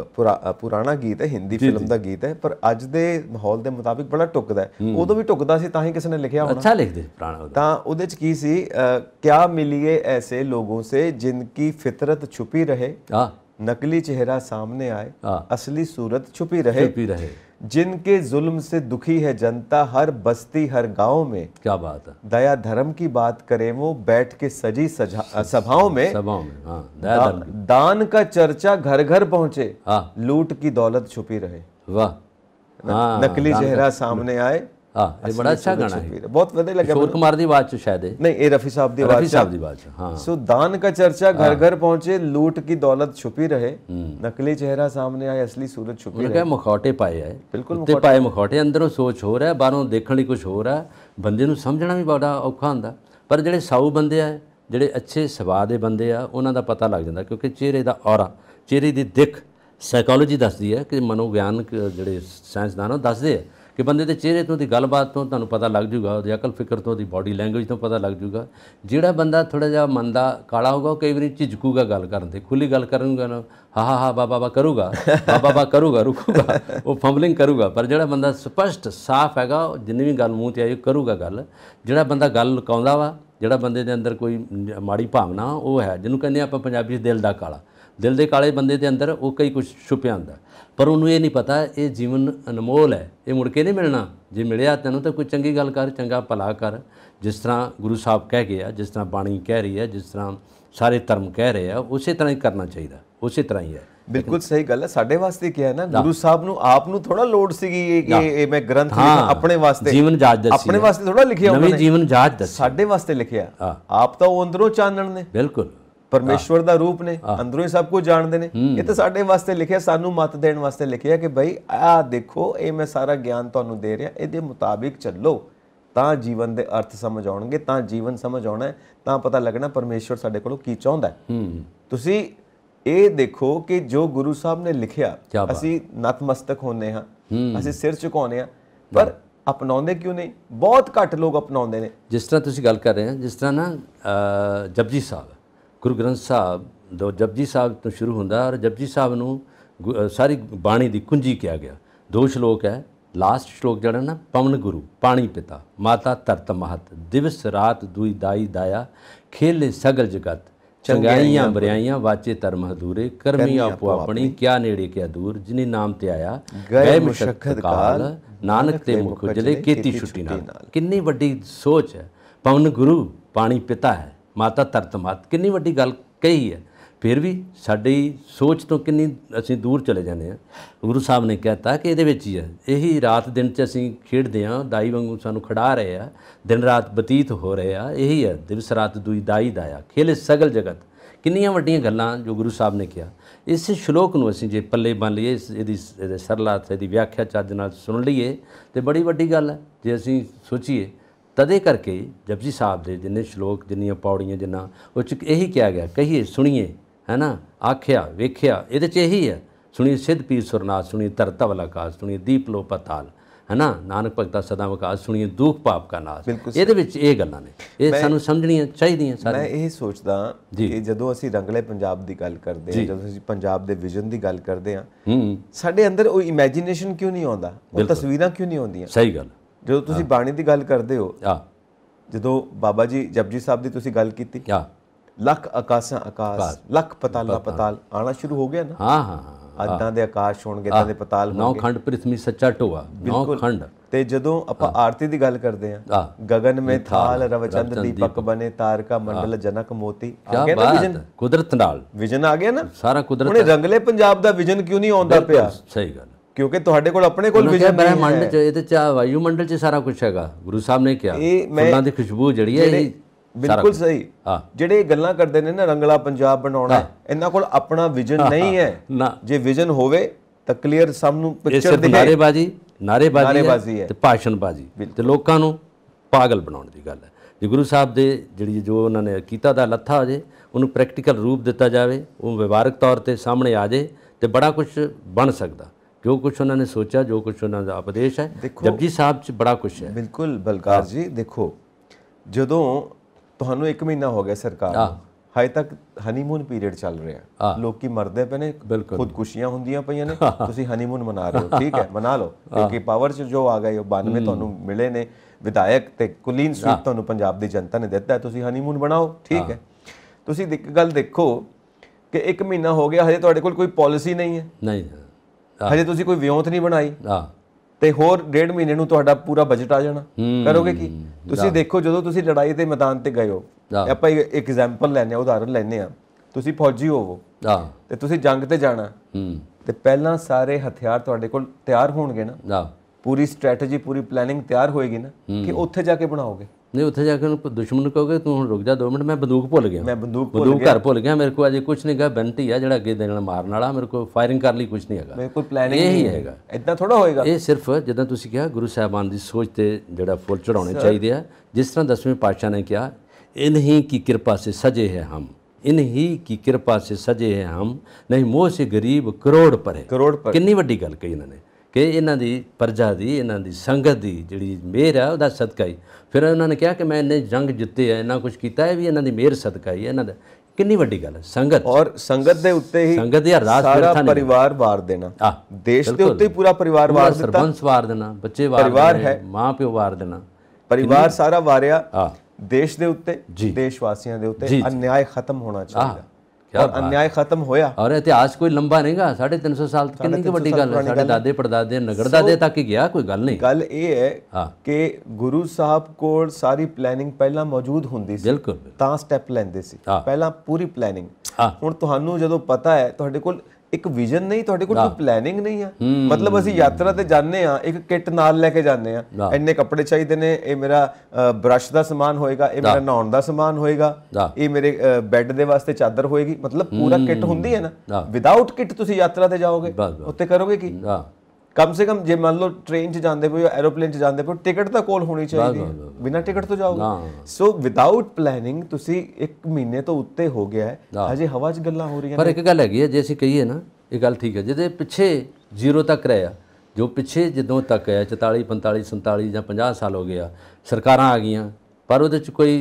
ਪੁਰਾਣਾ ਗੀਤ ਹੈ ਹਿੰਦੀ ਫਿਲਮ ਦਾ ਗੀਤ ਹੈ ਪਰ ਅੱਜ ਦੇ ਮਾਹੌਲ ਦੇ ਮੁਤਾਬਿਕ ਬੜਾ ਟੁਕਦਾ ਹੈ। ਉਦੋਂ ਵੀ ਟੁਕਦਾ ਸੀ ਤਾਂ ਹੀ ਕਿਸੇ ਨੇ ਲਿਖਿਆ ਹੋਣਾ। ਅੱਛਾ ਲਿਖਦੇ ਪੁਰਾਣਾ ਤਾਂ ਉਹਦੇ ਚ ਕੀ ਸੀ ਕਿਆ ਮਿਲੀਏ ਐਸੇ ਲੋਗੋं से जिनकी फितरत छुपी रहे आ? नकली चेहरा सामने आए आ? असली सूरत छुपी रहे। छुपी रहे। जिनके जुल्म से दुखी है जनता हर बस्ती हर गाँव में। क्या बात है। दया धर्म की बात करें वो बैठ के सजी सजा सभाओं में। सभाओं में हाँ, दया दा, दान का चर्चा घर घर पहुँचे। हाँ, लूट की दौलत छुपी रहे। वाह। हाँ, नकली चेहरा सामने आए। ਹਾਂ ਇਹ ਬੜਾ ਅੱਛਾ ਗਾਣਾ ਹੈ। ਬਹੁਤ ਵਧੀਆ ਲੱਗਿਆ ਕਿਸ਼ੋਰ ਕੁਮਾਰ ਦੀ ਆਵਾਜ਼ ਚ ਸ਼ਾਇਦ ਹੈ ਨਹੀਂ ਇਹ ਰਫੀ ਸਾਹਿਬ ਦੀ ਆਵਾਜ਼ ਰਫੀ ਸਾਹਿਬ ਦੀ ਆਵਾਜ਼ ਹਾਂ। ਸੋ ਦਾਨ ਦਾ ਚਰਚਾ ਘਰ ਘਰ ਪਹੁੰਚੇ ਲੂਟ ਕੀ ਦੌਲਤ ਛੁਪੀ ਰਹੇ। ਨਕਲੀ ਚਿਹਰਾ ਸਾਹਮਣੇ ਆਏ ਅਸਲੀ ਸੂਰਤ ਛੁਪੀ ਰਹੇ। ਉਹਨਾਂ ਪਾਏ ਹੈ ਬਿਲਕੁਲ ਤੇ ਪਾਏ ਮਖੌਟੇ ਅੰਦਰੋਂ ਸੋਚ ਹੋ ਰਿਹਾ ਬਾਹਰੋਂ ਦੇਖਣ ਲਈ ਕੁਝ ਹੋਰ ਰਿਹਾ। ਬੰਦੇ ਨੂੰ ਸਮਝਣਾ ਵੀ ਬੜਾ ਔਖਾ ਹੁੰਦਾ। ਪਰ ਜਿਹੜੇ ਸਾਊ ਬੰਦੇ ਆ ਜਿਹੜੇ ਅੱਛੇ ਸਵਾਦ ਦੇ ਬੰਦੇ ਆ ਉਹਨਾਂ ਦਾ ਪਤਾ ਲੱਗ ਜਾਂਦਾ ਕਿਉਂਕਿ ਚਿਹਰੇ ਦਾ ਔਰਾ ਚਿਹਰੇ ਦੀ ਦਿੱਖ ਸਾਈਕੋਲੋਜੀ ਦੱਸਦੀ ਹੈ ਕਿ ਮਨੋਵਿਗਿਆਨਕ ਜਿਹੜੇ ਸਾਇੰਸਦਾਨ ਉਹ ਦੱਸਦੇ ਆ। ਕਿ ਬੰਦੇ ਦੇ ਚਿਹਰੇ ਤੋਂ ਦੀ ਗੱਲਬਾਤ ਤੋਂ ਤੁਹਾਨੂੰ ਪਤਾ ਲੱਗ ਜੂਗਾ, ਉਹਦੀ ਅਕਲ ਫਿਕਰ ਤੋਂ, ਉਹਦੀ ਬਾਡੀ ਲੈਂਗੁਏਜ ਤੋਂ ਪਤਾ ਲੱਗ ਜੂਗਾ। ਜਿਹੜਾ ਬੰਦਾ ਥੋੜਾ ਜਿਹਾ ਮੰਦਾ ਕਾਲਾ ਹੋਊਗਾ, ਉਹ ਕਈ ਵਾਰੀ ਝਿਜਕੂਗਾ ਗੱਲ ਕਰਨ ਤੇ, ਖੁੱਲੀ ਗੱਲ ਕਰੂਗਾ ਨਾ, ਹਾ ਹਾ ਹਾ, ਬਾ ਬਾ ਬਾ ਕਰੂਗਾ ਬਾਬਾ ਬਾ ਕਰੂਗਾ, ਰੁਕੂਗਾ, ਉਹ ਫੰਬਲਿੰਗ ਕਰੂਗਾ। ਪਰ ਜਿਹੜਾ ਬੰਦਾ ਸਪਸ਼ਟ ਸਾਫ਼ ਹੈਗਾ, ਉਹ ਜਿੰਨੀ ਵੀ ਗੱਲ ਮੂੰਹ ਤੇ ਆਈ, ਉਹ ਕਰੂਗਾ ਗੱਲ। ਜਿਹੜਾ ਬੰਦਾ ਗੱਲ ਲੁਕਾਉਂਦਾ ਵਾ, ਜਿਹੜਾ ਬੰਦੇ ਦੇ ਅੰਦਰ ਕੋਈ ਮਾੜੀ ਭਾਵਨਾ, ਉਹ ਹੈ, ਜਿਹਨੂੰ ਕਹਿੰਦੇ ਆਪਾਂ ਪੰਜਾਬੀ 'ਚ ਦਿਲ ਦਾ ਕਾਲਾ। ਦਿਲ ਦੇ ਕਾਲੇ ਬੰਦੇ ਦੇ ਅੰਦਰ ਉਹ ਕਈ ਕੁਝ ਛੁਪਿਆ ਹੁੰਦਾ। ਪਰ ਉਹਨੂੰ ਇਹ ਨਹੀਂ ਪਤਾ ਇਹ ਜੀਵਨ ਅਨਮੋਲ ਹੈ। ਇਹ ਮੁੜ ਕੇ ਨਹੀਂ ਮਿਲਣਾ। ਜੇ ਮਿਲਿਆ ਤੈਨੂੰ ਤਾਂ ਕੋਈ ਚੰਗੀ ਗੱਲ ਕਰ ਚੰਗਾ ਭਲਾ ਕਰ। ਜਿਸ ਤਰ੍ਹਾਂ ਗੁਰੂ ਸਾਹਿਬ ਕਹਿ ਗਏ ਆ ਜਿਸ ਤਰ੍ਹਾਂ ਬਾਣੀ ਕਹਿ ਰਹੀ ਹੈ ਜਿਸ ਤਰ੍ਹਾਂ ਸਾਰੇ ਧਰਮ ਕਹਿ ਰਹੇ ਆ ਉਸੇ ਤਰ੍ਹਾਂ ਹੀ ਕਰਨਾ ਚਾਹੀਦਾ। ਉਸੇ ਤਰ੍ਹਾਂ ਹੀ ਹੈ। ਬਿਲਕੁਲ ਸਹੀ ਗੱਲ ਹੈ। ਸਾਡੇ ਵਾਸਤੇ ਕੀ ਹੈ ਨਾ। ਗੁਰੂ ਸਾਹਿਬ ਨੂੰ ਆਪ ਨੂੰ ਥੋੜਾ ਲੋੜ ਸੀਗੀ ਕਿ ਇਹ ਮੈਂ ਗ੍ਰੰਥ ਲਿਖਾਂ ਆਪਣੇ ਵਾਸਤੇ। ਜੀਵਨ ਜਾਚ ਦੱਸੀ ਆਪਣੇ ਵਾਸਤੇ ਥੋੜਾ ਲਿਖਿਆ ਉਹਨਾਂ ਨਵੀਂ ਜੀਵਨ ਜਾਚ ਦੱਸੀ। ਸਾਡੇ ਵਾਸਤੇ ਲਿਖਿਆ। ਆਪ ਤਾਂ ਉਹ ਅੰਦਰੋਂ ਚਾਨਣ ਨੇ। ਬਿਲਕੁਲ। ਪਰਮੇਸ਼ਵਰ ਦਾ ਰੂਪ ਨੇ ਅੰਦਰੋਂ ਹੀ ਸਭ ਕੁਝ ਜਾਣਦੇ ਨੇ। ਇਹ ਤਾਂ ਸਾਡੇ ਵਾਸਤੇ ਲਿਖਿਆ ਸਾਨੂੰ ਮਤ ਦੇਣ ਵਾਸਤੇ ਲਿਖਿਆ ਕਿ ਭਾਈ ਆਹ ਦੇਖੋ ਇਹ ਮੈਂ ਸਾਰਾ ਗਿਆਨ ਤੁਹਾਨੂੰ ਦੇ ਰਿਹਾ ਇਹਦੇ ਮੁਤਾਬਿਕ ਚੱਲੋ। ਤਾਂ ਜੀਵਨ ਦੇ ਅਰਥ ਸਮਝ ਆਉਣਗੇ ਤਾਂ ਜੀਵਨ ਸਮਝ ਆਉਣਾ ਹੈ, ਤਾਂ ਪਤਾ ਲੱਗਣਾ ਪਰਮੇਸ਼ਵਰ ਸਾਡੇ ਕੋਲੋਂ ਕੀ ਚਾਹੁੰਦਾ ਹੈ। ਤੁਸੀਂ ਇਹ ਦੇਖੋ ਕਿ ਜੋ ਗੁਰੂ ਸਾਹਿਬ ਨੇ ਲਿਖਿਆ। ਅਸੀਂ ਨਤਮਸਤਕ ਹੁੰਨੇ ਹਾਂ ਅਸੀਂ ਸਿਰ ਝੁਕਾਉਂਦੇ ਹਾਂ ਪਰ ਅਪਣਾਉਂਦੇ ਕਿਉਂ ਨਹੀਂ? ਬਹੁਤ ਘੱਟ ਲੋਕ ਅਪਣਾਉਂਦੇ ਨੇ। ਜਿਸ ਤਰ੍ਹਾਂ ਤੁਸੀਂ ਗੱਲ ਕਰ ਰਹੇ ਹੋ ਜਿਸ ਤਰ੍ਹਾਂ ਨਾ ਜਪਜੀ ਸਾਹਿਬ ਗੁਰੂ ਗ੍ਰੰਥ ਸਾਹਿਬ ਦੋ ਜਪਜੀ ਸਾਹਿਬ ਤੋਂ ਸ਼ੁਰੂ ਹੁੰਦਾ ਔਰ ਜਪਜੀ ਸਾਹਿਬ ਨੂੰ ਸਾਰੀ ਬਾਣੀ ਦੀ ਕੁੰਜੀ ਕਿਹਾ ਗਿਆ। ਦੋ ਸ਼ਲੋਕ ਹੈ ਲਾਸਟ ਸ਼ਲੋਕ ਜਿਹੜਾ ਨਾ ਪਵਨ ਗੁਰੂ ਪਾਣੀ ਪਿਤਾ ਮਾਤਾ ਤਰਤ ਮਹਤ ਦਿਵਸ ਰਾਤ ਦੁਈ ਦਾਈ ਦਾਇਆ ਖੇਲੇ ਸਗਲ ਜਗਤ ਚੰਗਾਈਆਂ ਬਰਿਆਈਆਂ ਵਾਚੇ ਧਰਮ ਹਦੂਰੇ ਕਰਮੀ ਆਪੋ ਆਪਣੀ ਕਿਆ ਨੇੜੇ ਕਿਆ ਦੂਰ ਜਿਨੀ ਨਾਮ ਤੇ ਆਇਆ ਗਏ ਮੁਸ਼ਕਤ ਕਾਲ ਨਾਨਕ ਤੇ ਮੁਖ ਉਜਲੇ ਕੀਤੀ ਛੁੱਟੀ ਨਾਲ। ਕਿੰਨੀ ਵੱਡੀ ਸੋਚ ਹੈ। ਪਵਨ ਗੁਰੂ ਪਾਣੀ ਪਿਤਾ ਹੈ। ਮਾਤਾ ਤਰਤ ਮਾਤ, ਕਿੰਨੀ ਵੱਡੀ ਗੱਲ ਕਹੀ ਹੈ। ਫਿਰ ਵੀ ਸਾਡੀ ਸੋਚ ਤੋਂ ਕਿੰਨੀ ਅਸੀਂ ਦੂਰ ਚਲੇ ਜਾਂਦੇ ਹਾਂ। ਗੁਰੂ ਸਾਹਿਬ ਨੇ ਕਹਿਤਾ ਕਿ ਇਹਦੇ ਵਿੱਚ ਹੀ ਹੈ। ਇਹੀ ਰਾਤ ਦਿਨ ਚ ਅਸੀਂ ਖੇਡਦੇ ਹਾਂ, ਦਾਈ ਵਾਂਗੂ ਸਾਨੂੰ ਖੜਾ ਰਹੇ ਆ। ਦਿਨ ਰਾਤ ਬਤੀਤ ਹੋ ਰਹੇ ਆ। ਇਹੀ ਹੈ, ਦਿਵਸ ਰਾਤ ਦੂਈ ਦਾਈ ਦਾਇਆ ਖੇਲੇ ਸਗਲ ਜਗਤ। ਕਿੰਨੀਆਂ ਵੱਡੀਆਂ ਗੱਲਾਂ ਜੋ ਗੁਰੂ ਸਾਹਿਬ ਨੇ ਕਿਹਾ। ਇਸ ਸ਼ਲੋਕ ਨੂੰ ਅਸੀਂ ਜੇ ਪੱਲੇ ਬੰਨ ਲਈਏ ਇਹਦੀ ਇਹਦੇ ਸਰਲਾ ਅਰਥ ਇਹਦੀ ਵਿਆਖਿਆ ਚੱਜ ਨਾਲ ਸੁਣ ਲਈਏ, ਤੇ ਬੜੀ ਵੱਡੀ ਗੱਲ ਹੈ। ਜੇ ਅਸੀਂ ਸੋਚੀਏ ਤਦੇ ਕਰਕੇ ਜਪਜੀ ਸਾਹਿਬ ਦੇ ਜਿੰਨੇ ਸ਼ਲੋਕ ਜਿੰਨੀਆਂ ਪੌੜੀਆਂ ਜਿੰਨਾ ਉਹ ਚ ਇਹੀ ਕਿਹਾ ਗਿਆ ਕਹੀਏ ਸੁਣੀਏ ਹੈ ਨਾ ਆਖਿਆ ਵੇਖਿਆ ਇਹਦੇ ਚ ਇਹੀ ਹੈ ਸੁਣੀਏ ਸਿੱਧ ਪੀਰ ਸੁਰਨਾਥ ਸੁਣੀਏ ਤਰਤਾ ਵਾਲਾ ਕਾਜ ਸੁਣੀਏ ਦੀਪ ਲੋ ਪਤਾਲ ਹੈ ਨਾ ਨਾਨਕ ਭਗਤਾ ਸਦਾ ਵਿਕਾਸ ਸੁਣੀਏ ਦੁੱਖ ਪਾਪ ਕਾ ਨਾਸ਼। ਇਹਦੇ ਵਿੱਚ ਇਹ ਗੱਲਾਂ ਨੇ। ਇਹ ਸਾਨੂੰ ਸਮਝਣੀਆਂ ਚਾਹੀਦੀਆਂ ਸਾਰੇ ਮੈਂ ਇਹ ਸੋਚਦਾ ਕਿ ਜਦੋਂ ਅਸੀਂ ਰੰਗਲੇ ਪੰਜਾਬ ਦੀ ਗੱਲ ਕਰਦੇ ਹਾਂ ਜਦੋਂ ਅਸੀਂ ਪੰਜਾਬ ਦੇ ਵਿਜ਼ਨ ਦੀ ਗੱਲ ਕਰਦੇ ਹੂੰ ਸਾਡੇ ਅੰਦਰ ਉਹ ਇਮੇਜਿਨੇਸ਼ਨ ਕਿਉਂ ਨਹੀਂ ਆਉਂਦਾ? ਉਹ ਤਸਵੀਰਾਂ ਕਿਉਂ ਨਹੀਂ ਆਉਂਦੀਆਂ? ਸਹੀ ਗੱਲ। ਜਦੋਂ ਤੁਸੀਂ ਬਾਣੀ ਦੀ ਗੱਲ ਕਰਦੇ ਹੋ ਹਾਂ। ਜਦੋਂ ਬਾਬਾ ਜੀ ਜਪਜੀ ਸਾਹਿਬ ਦੀ ਤੁਸੀਂ ਗੱਲ ਕੀਤੀ ਹਾਂ। ਲੱਖ ਆਕਾਸ਼ਾਂ ਆਕਾਸ਼ ਲੱਖ ਪਤਾਲਾ ਪਤਾਲ। ਆਣਾ ਸ਼ੁਰੂ ਹੋ ਗਿਆ ਨਾ? ਹਾਂ ਹਾਂ ਅਦਾਂ ਦੇ ਆਕਾਸ਼ ਹੋਣਗੇ ਤਾਂ ਦੇ ਪਤਾਲ ਹੋਣਗੇ। ਨੌ ਖੰਡ ਪ੍ਰਿਥਵੀ ਸੱਚਾ ਟੋਆ ਨੌ ਖੰਡ। ਤੇ ਜਦੋਂ ਆਪਾਂ ਆਰਤੀ ਦੀ ਗੱਲ ਕਰਦੇ ਆ ਗਗਨ ਮੇ ਥਾਲ ਰਵਚੰਦ ਦੀਪਕ ਬਨੇ ਤਾਰਕਾ ਮੰਡਲ ਜਨਕ ਮੋਤੀ। ਆ ਨਾ ਵਿਜਨ? ਕੁਦਰਤ ਨਾਲ। ਵਿਜਨ ਆ ਗਿਆ ਨਾ? ਸਾਰਾ ਕੁਦਰਤ ਉਹਨੇ ਰੰਗਲੇ ਪੰਜਾਬ ਦਾ ਵਿਜਨ ਕਿਉਂ ਨਹੀਂ ਆਉਂਦਾ ਪਿਆ? ਸਹੀ ਗੱਲ। ਕਿਉਂਕਿ ਤੁਹਾਡੇ ਕੋਲ ਆਪਣੇ ਕੋਲ ਵਿਜ਼ਨ ਬ੍ਰਹਿਮੰਡ ਚ ਇਹਦੇ ਚ ਆ ਵਾਯੂਮੰਡਲ ਚ ਸਾਰਾ ਕੁਝ ਹੈਗਾ। ਗੁਰੂ ਸਾਹਿਬ ਨੇ ਕਿਹਾ। ਇਹ ਫੁੱਲਾਂ ਦੀ ਖੁਸ਼ਬੂ ਜਿਹੜੀ ਹੈ ਇਹ ਬਿਲਕੁਲ ਸਹੀ। ਜਿਹੜੇ ਇਹ ਗੱਲਾਂ ਕਰਦੇ ਨੇ ਨਾ ਰੰਗਲਾ ਪੰਜਾਬ ਬਣਾਉਣਾ ਇਹਨਾਂ ਕੋਲ ਆਪਣਾ ਵਿਜ਼ਨ ਨਹੀਂ ਹੈ। ਜੇ ਵਿਜ਼ਨ ਹੋਵੇ ਤਾਂ ਕਲੀਅਰ ਸਭ ਨੂੰ ਇਹ ਪਿਕਚਰ ਦਿਖੇ। ਨਾਰੇਬਾਜ਼ੀ ਨਾਰੇਬਾਜ਼ੀ ਹੈ। ਤੇ ਭਾਸ਼ਣਬਾਜ਼ੀ। ਤੇ ਲੋਕਾਂ ਨੂੰ ਪਾਗਲ ਬਣਾਉਣ ਦੀ ਗੱਲ ਹੈ। ਜੇ ਗੁਰੂ ਸਾਹਿਬ ਦੇ ਜਿਹੜੀ ਜੋ ਉਹਨਾਂ ਨੇ ਕੀਤਾ ਦਾ ਲੱਥਾ ਹੋ ਜੇ ਉਹਨੂੰ ਪ੍ਰੈਕਟੀਕਲ ਰੂਪ ਦਿੱਤਾ ਜਾਵੇ ਉਹ ਵਿਵਹਾਰਕ ਤੌਰ ਤੇ ਸਾਹਮਣੇ ਆ ਜੇ ਤੇ ਬੜਾ ਕੁਝ ਬਣ ਸਕਦਾ। ਜੋ ਕੁਝ ਉਹਨਾਂ ਨੇ ਸੋਚਿਆ ਜੋ ਕੁਝ ਉਹਨਾਂ ਦਾ ਉਪਦੇਸ਼ ਹੈ ਜਪਜੀ ਸਾਹਿਬ 'ਚ ਬੜਾ ਕੁਝ ਹੈ। ਬਿਲਕੁਲ ਬਲਕਾਰ ਜੀ ਦੇਖੋ ਜਦੋਂ ਤੁਹਾਨੂੰ 1 ਮਹੀਨਾ ਹੋ ਗਿਆ ਸਰਕਾਰ ਨੂੰ ਹਜੇ ਤੱਕ ਹਨੀਮੂਨ ਪੀਰੀਅਡ ਚੱਲ ਰਿਹਾ ਲੋਕੀ ਮਰਦੇ ਪਏ ਨੇ ਖੁਦਕੁਸ਼ੀਆਂ ਹੁੰਦੀਆਂ ਪਈਆਂ ਨੇ ਤੁਸੀਂ ਹਨੀਮੂਨ ਮਨਾ ਰਹੇ ਹੋ ਠੀਕ ਹੈ ਮਨਾ ਲਓ। ਕਿਉਂਕਿ ਪਾਵਰ 'ਚ ਜੋ ਆ ਗਏ ਉਹ 92 ਤੁਹਾਨੂੰ ਮਿਲੇ ਨੇ ਵਿਧਾਇਕ ਤੇ ਕੁਲੀਨ ਸਵੀਪ ਤੁਹਾਨੂੰ ਪੰਜਾਬ ਦੀ ਜਨਤਾ ਨੇ ਦਿੱਤਾ ਤੁਸੀਂ ਹਨੀਮੂਨ ਬਣਾਓ ਠੀਕ ਹੈ। ਤੁਸੀਂ ਇੱਕ ਗੱਲ ਦੇਖੋ ਕਿ 1 ਮਹੀਨਾ ਹੋ ਗਿਆ ਹਜੇ ਤੁਹਾਡੇ ਕੋਲ ਕੋਈ ਪਾਲਿਸੀ ਨਹੀਂ ਹੈ। ਨਹੀਂ ਹਜੇ ਤੁਸੀਂ ਕੋਈ ਵਿਉਂਤ ਨਹੀਂ ਬਣਾਈ। ਆ ਤੇ ਹੋਰ ਡੇਢ ਮਹੀਨੇ ਨੂੰ ਤੁਹਾਡਾ ਪੂਰਾ ਬਜਟ ਆ ਜਾਣਾ। ਕਰੋਗੇ ਕੀ? ਤੁਸੀਂ ਦੇਖੋ ਜਦੋਂ ਤੁਸੀਂ ਲੜਾਈ ਦੇ ਮੈਦਾਨ ਤੇ ਗਏ ਹੋ ਆਪਾਂ ਇੱਕ ਐਗਜ਼ਾਮਪਲ ਲੈਨੇ ਆ ਉਦਾਹਰਨ ਲੈਨੇ ਆ ਤੁਸੀਂ ਫੌਜੀ ਹੋਵੋ। ਆ ਤੇ ਤੁਸੀਂ ਜੰਗ ਤੇ ਜਾਣਾ। ਹੂੰ। ਤੇ ਪਹਿਲਾਂ ਸਾਰੇ ਹਥਿਆਰ ਤੁਹਾਡੇ ਕੋਲ ਤਿਆਰ ਹੋਣਗੇ ਨਾ। ਆ ਪੂਰੀ ਸਟ੍ਰੈਟਜੀ ਪੂਰੀ ਪਲੈਨਿੰਗ ਤਿਆਰ ਹੋਏਗੀ ਨਾ ਕਿ ਉੱਥੇ ਜਾ ਕੇ ਬਣਾਓਗੇ। ਨਹੀਂ ਉੱਥੇ ਜਾ ਕੇ ਉਹਨੂੰ ਦੁਸ਼ਮਣ ਨੂੰ ਕਹੋਗੇ ਤੂੰ ਹੁਣ ਰੁਕ ਜਾ 2 ਮਿੰਟ ਮੈਂ ਬੰਦੂਕ ਭੁੱਲ ਗਿਆ। ਮੈਂ ਬੰਦੂਕ ਬੰਦੂਕ ਘਰ ਭੁੱਲ ਗਿਆ ਮੇਰੇ ਕੋਲ ਅਜੇ ਕੁਝ ਨਹੀਂ ਗਾ ਬੈਂਟੀ ਆ ਜਿਹੜਾ ਅੱਗੇ ਦੇਣ ਮਾਰਨ ਵਾਲਾ ਮੇਰੇ ਕੋਲ ਫਾਇਰਿੰਗ ਕਰਨ ਲਈ ਕੁਝ ਨਹੀਂ ਹੈਗਾ। ਮੇਰੇ ਕੋਲ ਪਲੈਨਿੰਗ ਇਹ ਹੀ ਹੈਗਾ। ਇਦਾਂ ਥੋੜਾ ਹੋਏਗਾ। ਇਹ ਸਿਰਫ ਜਦੋਂ ਤੁਸੀਂ ਕਿਹਾ ਗੁਰੂ ਸਾਹਿਬਾਨ ਦੀ ਸੋਚ ਤੇ ਜਿਹੜਾ ਫੁੱਲ ਚੜਾਉਣੇ ਚਾਹੀਦੇ ਆ। ਜਿਸ ਤਰ੍ਹਾਂ ਦਸਵੇਂ ਪਾਤਸ਼ਾਹ ਨੇ ਕਿਹਾ ਇਨਹੀ ਕੀ ਕਿਰਪਾ ਸੇ ਸਜੇ ਹੈ ਹਮ ਇਨਹੀ ਕੀ ਕਿਰਪਾ ਸੇ ਸਜੇ ਹੈ ਹਮ ਨਹੀਂ ਮੋਹ ਸੇ ਗਰੀਬ ਕਰੋੜ ਪਰੇ ਕਰੋੜ ਪਰ ਕਿੰਨੀ ਵੱਡੀ ਗੱਲ ਕਹੀ ਇਹਨਾਂ ਨੇ। ਕਿ ਇਹਨਾਂ ਦੀ ਪ੍ਰਜਾ ਦੀ ਇਹਨਾਂ ਦੀ ਸੰਗਤ ਦੀ ਜਿਹੜੀ ਮਿਹਰ ਹੈ ਉਹਦਾ ਸਦਕਾ ਹੀ। ਫਿਰ ਉਹਨਾਂ ਨੇ ਕਿਹਾ ਕਿ ਮੈਂ ਇੰਨੇ ਜੰਗ ਜਿੱਤੇ ਆ ਇੰਨਾ ਕੁਝ ਕੀਤਾ ਹੈ ਵੀ ਇਹਨਾਂ ਦੀ ਮਿਹਰ ਸਦਕਾ ਹੀ ਹੈ, ਇਹਨਾਂ ਦਾ। ਕਿੰਨੀ ਵੱਡੀ ਗੱਲ ਹੈ ਸੰਗਤ। ਔਰ ਸੰਗਤ ਦੇ ਉੱਤੇ ਹੀ ਸੰਗਤ ਦੀ ਅਰਦਾਸ ਸਾਰਾ ਪਰਿਵਾਰ ਵਾਰ ਦੇਣਾ। ਆ ਦੇਸ਼ ਦੇ ਉੱਤੇ ਹੀ ਪੂਰਾ ਪਰਿਵਾਰ ਵਾਰ ਦਿੱਤਾ। ਸਰਪੰਚ ਵਾਰ ਦੇਣਾ ਬੱਚੇ ਵਾਰ ਪਰਿਵਾਰ ਦੇਣੇ, ਮਾਂ ਪਿਓ ਵਾਰ ਦੇਣਾ। ਪਰਿਵਾਰ ਸਾਰਾ ਵਾਰਿਆ ਆ। ਦੇਸ਼ ਦੇ ਉੱਤੇ ਦੇਸ਼ ਵਾਸੀਆਂ ਦੇ ਉੱਤੇ ਅਨਿਆਏ ਖਤਮ ਹੋਣਾ ਚਾਹੀਦਾ। ਔਰ ਅਨਿਆਏ ਖਤਮ ਹੋਇਆ ਔਰ ਇਤਿਹਾਸ ਕੋਈ ਲੰਬਾ ਨਹੀਂਗਾ 350 ਸਾਲ ਕਿੰਨੀ ਕੁ ਵੱਡੀ ਗੱਲ ਹੈ ਸਾਡੇ ਦਾਦੇ ਪੜਦਾਦੇ ਨਗਰ ਦਾਦੇ ਤੱਕ ਹੀ ਗਿਆ ਕੋਈ ਗੱਲ ਨਹੀਂ ਗੱਲ ਇਹ ਹੈ। ਕਿ ਗੁਰੂ ਸਾਹਿਬ ਕੋਲ ਸਾਰੀ ਪਲੈਨਿੰਗ ਪਹਿਲਾਂ ਮੌਜੂਦ ਹੁੰਦੀ ਸੀ ਬਿਲਕੁਲ ਤਾਂ ਸਟੈਪ ਲੈਂਦੇ ਸੀ। ਪਹਿਲਾਂ ਪੂਰੀ ਪਲੈਨਿੰਗ। ਹੁਣ ਤੁਹਾਨੂੰ ਜਦੋਂ ਪਤਾ ਹੈ ਤੁਹਾਡੇ ਕੋਲ ਇੱਕ ਵਿਜ਼ਨ ਨਹੀਂ ਤੁਹਾਡੇ ਕੋਲ ਕੋਈ ਪਲੈਨਿੰਗ ਨਹੀਂ ਆ। ਮਤਲਬ ਅਸੀਂ ਯਾਤਰਾ ਤੇ ਜਾਂਦੇ ਆ ਇੱਕ ਕਿੱਟ ਨਾਲ ਲੈ ਕੇ ਜਾਂਦੇ ਆ ਇੰਨੇ ਕੱਪੜੇ ਚਾਹੀਦੇ ਨੇ ਇਹ ਮੇਰਾ ਬ੍ਰਸ਼ ਦਾ ਸਮਾਨ ਹੋਏਗਾ ਇਹ ਮੇਰਾ ਨਹਾਉਣ ਦਾ ਸਮਾਨ ਹੋਏਗਾ। ਇਹ ਮੇਰੇ ਬੈੱਡ ਦੇ ਵਾਸਤੇ ਚਾਦਰ ਹੋਏਗੀ। ਮਤਲਬ ਪੂਰਾ ਕਿੱਟ ਹੁੰਦੀ ਹੈ ਨਾ। ਵਿਦਆਊਟ ਕਿੱਟ ਤੁਸੀਂ ਯਾਤਰਾ ਤੇ ਜਾਓਗੇ। ਉੱਤੇ ਕਰੋਗੇ ਕੀ? ਹਾਂ ਕਮ ਸੇ ਕਮ ਜੇ ਮੰਨ ਲਓ ਟ੍ਰੇਨ 'ਚ ਜਾਂਦੇ ਪਏ ਹੋ ਐਰੋਪਲੇਨ 'ਚ ਜਾਂਦੇ ਪਏ ਹੋ ਟਿਕਟ ਤਾਂ ਕੋਲ ਹੋਣੀ ਚਾਹੀਦੀ ਹੈ ਬਿਨਾਂ ਟਿਕਟ ਤੋਂ ਜਾਓਗੇ। ਸੋ ਵਿਦਆਊਟ ਪਲੈਨਿੰਗ ਤੁਸੀਂ 1 ਮਹੀਨੇ ਤੋਂ ਉੱਤੇ ਹੋ ਗਿਆ ਹੈ ਹਜੇ ਹਵਾ 'ਚ ਗੱਲਾਂ ਹੋ ਰਹੀਆਂ ਪਰ ਇੱਕ ਗੱਲ ਹੈਗੀ ਹੈ ਜੇ ਅਸੀਂ ਕਹੀਏ ਨਾ ਇਹ ਗੱਲ ਠੀਕ ਹੈ ਜਿਹਦੇ ਪਿੱਛੇ ਜ਼ੀਰੋ ਤੱਕ ਰਿਹਾ ਜੋ ਪਿੱਛੇ ਜਦੋਂ ਤੱਕ ਹੈ 44 45 47 ਜਾਂ 50 ਸਾਲ ਹੋ ਗਿਆ ਸਰਕਾਰਾਂ ਆ ਗਈਆਂ ਪਰ ਉਹਦੇ ਚ ਕੋਈ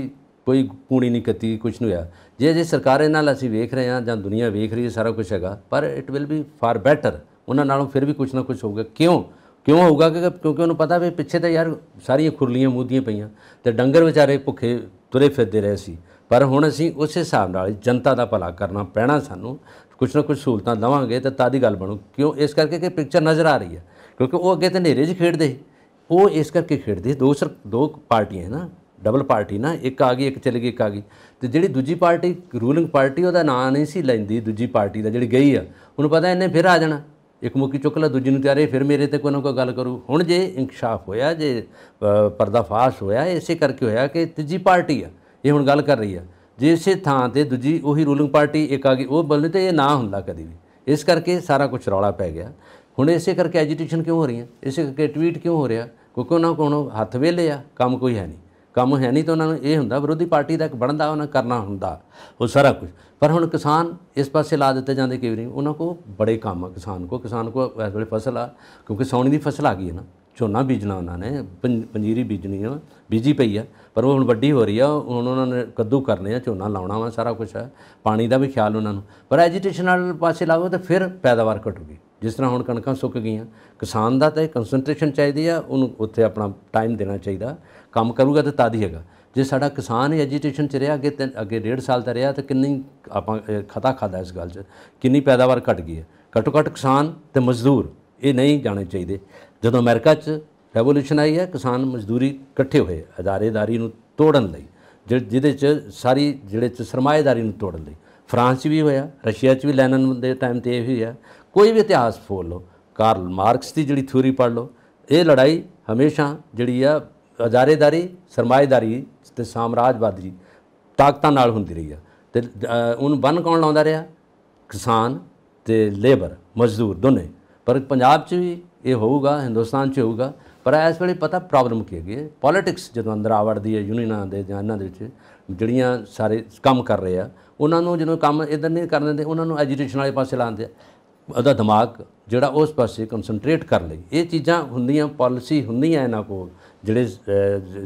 ਕੋਈ ਕੂਣੀ ਨਹੀਂ ਕੱਤੀ ਕੁਝ ਨਹੀਂ ਹੋਇਆ ਜੇ ਜੇ ਸਰਕਾਰਾਂ ਨਾਲ ਅਸੀਂ ਵੇਖ ਰਹੇ ਹਾਂ ਜਾਂ ਦੁਨੀਆ ਵੇਖ ਰਹੀ ਹੈ ਸਾਰਾ ਕੁਝ ਹੈਗਾ ਪਰ it will be far better ਉਹਨਾਂ ਨਾਲੋਂ ਫਿਰ ਵੀ ਕੁਝ ਨਾ ਕੁਝ ਹੋਊਗਾ। ਕਿਉਂ? ਕਿਉਂ ਹੋਊਗਾ? ਕਿ ਕਿਉਂਕਿ ਉਹਨੂੰ ਪਤਾ ਵੀ ਪਿੱਛੇ ਤਾਂ ਯਾਰ ਸਾਰੀਆਂ ਖੁਰਲੀਆਂ ਮੂਦੀਆਂ ਪਈਆਂ ਤੇ ਡੰਗਰ ਵਿਚਾਰੇ ਭੁੱਖੇ ਤੁਰੇ ਫਿਰਦੇ ਰਹੇ ਸੀ। ਪਰ ਹੁਣ ਅਸੀਂ ਉਸ ਹਿਸਾਬ ਨਾਲ ਜਨਤਾ ਦਾ ਭਲਾ ਕਰਨਾ ਪੈਣਾ ਸਾਨੂੰ। ਕੁਝ ਨਾ ਕੁਝ ਸਹੂਲਤਾਂ ਦੇਵਾਂਗੇ ਤਾਂ ਤਾਂ ਦੀ ਗੱਲ ਬਣੂ। ਕਿਉਂ? ਇਸ ਕਰਕੇ ਕਿ ਪਿਕਚਰ ਨਜ਼ਰ ਆ ਰਹੀ ਹੈ। ਕਿਉਂਕਿ ਉਹ ਅੱਗੇ ਤਾਂ ਹਨੇਰੇ 'ਚ ਖੇਡਦੇ। ਸੀ। ਉਹ ਇਸ ਕਰਕੇ ਖੇਡਦੇ। ਦੋ ਸਰ, ਦੋ ਪਾਰਟੀਆਂ ਹੈ ਨਾ। ਡਬਲ ਪਾਰਟੀ ਨਾ, ਇੱਕ ਆ ਗਈ, ਇੱਕ ਚਲੀ ਗਈ, ਇੱਕ ਆ ਗਈ। ਤੇ ਜਿਹੜੀ ਦੂਜੀ ਪਾਰਟੀ, ਰੂਲਿੰਗ ਪਾਰਟੀ, ਉਹਦਾ ਨਾਂ ਨਹੀਂ ਸੀ ਲੈਂਦੀ ਦੂਜੀ ਪਾਰਟੀ ਦਾ, ਜਿਹੜੀ ਗਈ ਆ। ਉਹਨੂੰ ਪਤਾ ਇਹਨੇ ਫਿਰ ਆ ਜਾਣਾ। ਇੱਕ ਮੁੱਕੀ ਚੁੱਕ ਲਾ, ਦੂਜੀ ਨੂੰ ਤਿਆਰੇ, ਫਿਰ ਮੇਰੇ ਤੇ ਕੋਈ ਨਾ ਕੋਈ ਗੱਲ ਕਰੂ। ਹੁਣ ਜੇ ਇਨਕਸ਼ਾਫ ਹੋਇਆ, ਜੇ ਪਰਦਾਫਾਸ਼ ਹੋਇਆ, ਇਸੇ ਕਰਕੇ ਹੋਇਆ ਕਿ ਤੀਜੀ ਪਾਰਟੀ ਆ, ਇਹ ਹੁਣ ਗੱਲ ਕਰ ਰਹੀ ਆ। ਜੇ ਇਸੇ ਥਾਂ ਤੇ ਦੂਜੀ ਉਹੀ ਰੂਲਿੰਗ ਪਾਰਟੀ ਇੱਕ ਆ ਗਈ, ਉਹ ਬੋਲਦੇ ਤੇ ਇਹ ਨਾ ਹੁੰਦਾ ਕਦੀ ਵੀ। ਇਸ ਕਰਕੇ ਸਾਰਾ ਕੁਝ ਰੌਲਾ ਪੈ ਗਿਆ। ਹੁਣ ਇਸੇ ਕਰਕੇ ਐਜੀਟੇਸ਼ਨ ਕਿਉਂ ਹੋ ਰਹੀ ਹੈ ਇਸੇ ਕਰਕੇ ਟਵੀਟ ਕਿਉਂ ਹੋ ਰਿਹਾ? ਕਿਉਂਕਿ ਉਹਨਾਂ ਕੋਲ ਹੱਥ ਵੇਲੇ ਆ, ਕੰਮ ਕੋਈ ਹੈ ਨਹੀਂ। ਕੰਮ ਹੈ ਨਹੀਂ ਤਾਂ ਉਹਨਾਂ ਨੂੰ ਇਹ ਹੁੰਦਾ, ਵਿਰੋਧੀ ਪਾਰਟੀ ਦਾ ਇੱਕ ਬਣਦਾ ਉਹਨਾਂ ਕਰਨਾ ਹੁੰਦਾ, ਉਹ ਸਾਰਾ ਕੁਝ ਪਰ ਹੁਣ ਕਿਸਾਨ ਇਸ ਪਾਸੇ ਲਾ ਦਿੱਤੇ ਜਾਂਦੇ ਕਈ ਵਾਰੀ, ਉਹਨਾਂ ਕੋ ਬੜੇ ਕੰਮ ਆ, ਕਿਸਾਨ ਕੋ ਕਿਸਾਨ ਕੋ ਇਸ ਵੇਲੇ ਫਸਲ ਆ, ਕਿਉਂਕਿ ਸੌਣੀ ਦੀ ਫਸਲ ਆ ਗਈ ਹੈ ਨਾ, ਝੋਨਾ ਬੀਜਣਾ ਉਹਨਾਂ ਨੇ ਪੰ- ਪੰਜੀਰੀ ਬੀਜਣੀ ਆ, ਬੀਜੀ ਪਈ ਆ, ਪਰ ਉਹ ਹੁਣ ਵੱਡੀ ਹੋ ਰਹੀ ਆ, ਹੁਣ ਉਹਨਾਂ ਨੇ ਕੱਦੂ ਕਰਨੇ ਆ, ਝੋਨਾ ਲਾਉਣਾ ਵਾ, ਸਾਰਾ ਕੁਝ ਆ, ਪਾਣੀ ਦਾ ਵੀ ਖਿਆਲ ਉਹਨਾਂ ਨੂੰ। ਪਰ ਐਜੀਟੇਸ਼ਨ ਵਾਲੇ ਪਾਸੇ ਲਾਗੋ ਤਾਂ ਫਿਰ ਪੈਦਾਵਾਰ ਘਟੂਗੀ। ਜਿਸ ਤਰ੍ਹਾਂ ਹੁਣ ਕਣਕਾਂ ਸੁੱਕ ਗਈਆਂ, ਕਿਸਾਨ ਦਾ ਤਾਂ ਇਹ ਕਨਸੈਂਟਰੇਸ਼ਨ ਚਾਹੀਦੀ ਆ, ਉਹਨੂੰ ਉੱਥੇ ਆਪਣਾ ਟਾਈਮ ਦੇਣਾ ਚਾਹੀਦਾ, ਕੰਮ ਕਰੂਗਾ ਤਾਂ ਤਦ ਹੀ ਹੈਗਾ। ਜੇ ਸਾਡਾ ਕਿਸਾਨ ਹੀ ਐਜੀਟੇਸ਼ਨ ਚ ਰਿਹਾ, ਅੱਗੇ ਤਿੰਨ- ਅੱਗੇ ਡੇਢ ਸਾਲ ਦਾ ਰਿਹਾ, ਤਾਂ ਕਿੰਨੀ ਆਪਾਂ ਖਤਾ ਖਾਦਾ ਇਸ ਗੱਲ 'ਚ, ਕਿੰਨੀ ਪੈਦਾਵਾਰ ਘਟ ਗਈ ਹੈ। ਘੱਟੋ ਘੱਟ ਕਿਸਾਨ ਤੇ ਮਜ਼ਦੂਰ, ਇਹ ਨਹੀਂ ਜਾਣੇ ਚਾਹੀਦੇ। ਜਦੋਂ ਅਮਰੀਕਾ 'ਚ ਰੈਵੋਲੂਸ਼ਨ ਆਈ ਹੈ, ਕਿਸਾਨ ਮਜ਼ਦੂਰੀ ਇਕੱਠੇ ਹੋਏ, ਅਦਾਰੇਦਾਰੀ ਨੂੰ ਤੋੜਨ ਲਈ, ਜਿ- ਜਿਹਦੇ 'ਚ ਸਾਰੀ, ਜਿਹੜੇ 'ਚ ਸਰਮਾਏਦਾਰੀ ਨੂੰ ਤੋੜਨ ਲਈ। ਫਰਾਂਸ 'ਚ ਵੀ ਹੋਇਆ, ਰਸ਼ੀਆ 'ਚ ਵੀ ਲੈਨਨ ਦੇ ਟਾਈਮ ਤੇ ਇਹ ਵੀ ਹੋਇਆ। ਕੋਈ ਵੀ ਇਤਿਹਾਸ ਫੋਲ ਲਓ। ਕਾਰਲ ਮਾਰਕਸ ਦੀ ਜਿਹੜੀ ਥਿਊਰੀ ਪੜ੍ਹ ਲਓ। ਇਹ ਲੜਾਈ ਹਮੇਸ਼ਾ ਜਿਹੜੀ ਆ ਅਦਾਰੇਦਾਰੀ ਸਰਮਾਏਦਾਰੀ ਤੇ ਸਾਮਰਾਜਵਾਦੀ ਤਾਕਤਾਂ ਨਾਲ ਹੁੰਦੀ ਰਹੀ ਆ। ਤੇ ਉਹਨੂੰ ਬੰਨ ਕੌਣ ਲਾਉਂਦਾ ਰਿਹਾ? ਕਿਸਾਨ ਤੇ ਲੇਬਰ, ਮਜ਼ਦੂਰ ਦੋਨੇ। ਪਰ ਪੰਜਾਬ 'ਚ ਵੀ ਇਹ ਹੋਊਗਾ, ਹਿੰਦੁਸਤਾਨ 'ਚ ਹੋਊਗਾ। ਪਰ ਇਸ ਵੇਲੇ ਪਤਾ ਪ੍ਰੋਬਲਮ ਕੀ ਹੈਗੀ ਹੈ? ਪੋਲਿਟਿਕਸ ਜਦੋਂ ਅੰਦਰ ਆ ਵੜਦੀ ਹੈ ਯੂਨੀਅਨਾਂ ਦੇ ਜਾਂ ਇਹਨਾਂ ਦੇ ਵਿੱਚ, ਜਿਹੜੀਆਂ ਸਾਰੇ ਕੰਮ ਕਰ ਰਹੇ ਆ, ਉਹਨਾਂ ਨੂੰ ਜਦੋਂ ਕੰਮ ਇਧਰ ਨਹੀਂ ਕਰਨ ਦਿੰਦੇ, ਉਹਨਾਂ ਨੂੰ ਐਜੀਟੇਸ਼ਨ ਵਾਲੇ ਪਾਸੇ ਲਾਉਂਦੇ ਆ। ਉਹਦਾ ਦਿਮਾਗ ਜਿਹੜਾ ਉਸ ਪਾਸੇ ਕਨਸੈਂਟਰੇਟ ਕਰ ਲਈ। ਇਹ ਚੀਜ਼ਾਂ ਹੁੰਦੀਆਂ ਪਾਲਿਸੀ ਹੁੰਦੀਆਂ ਇਹਨਾਂ ਕੋਲ, ਜਿਹੜੇ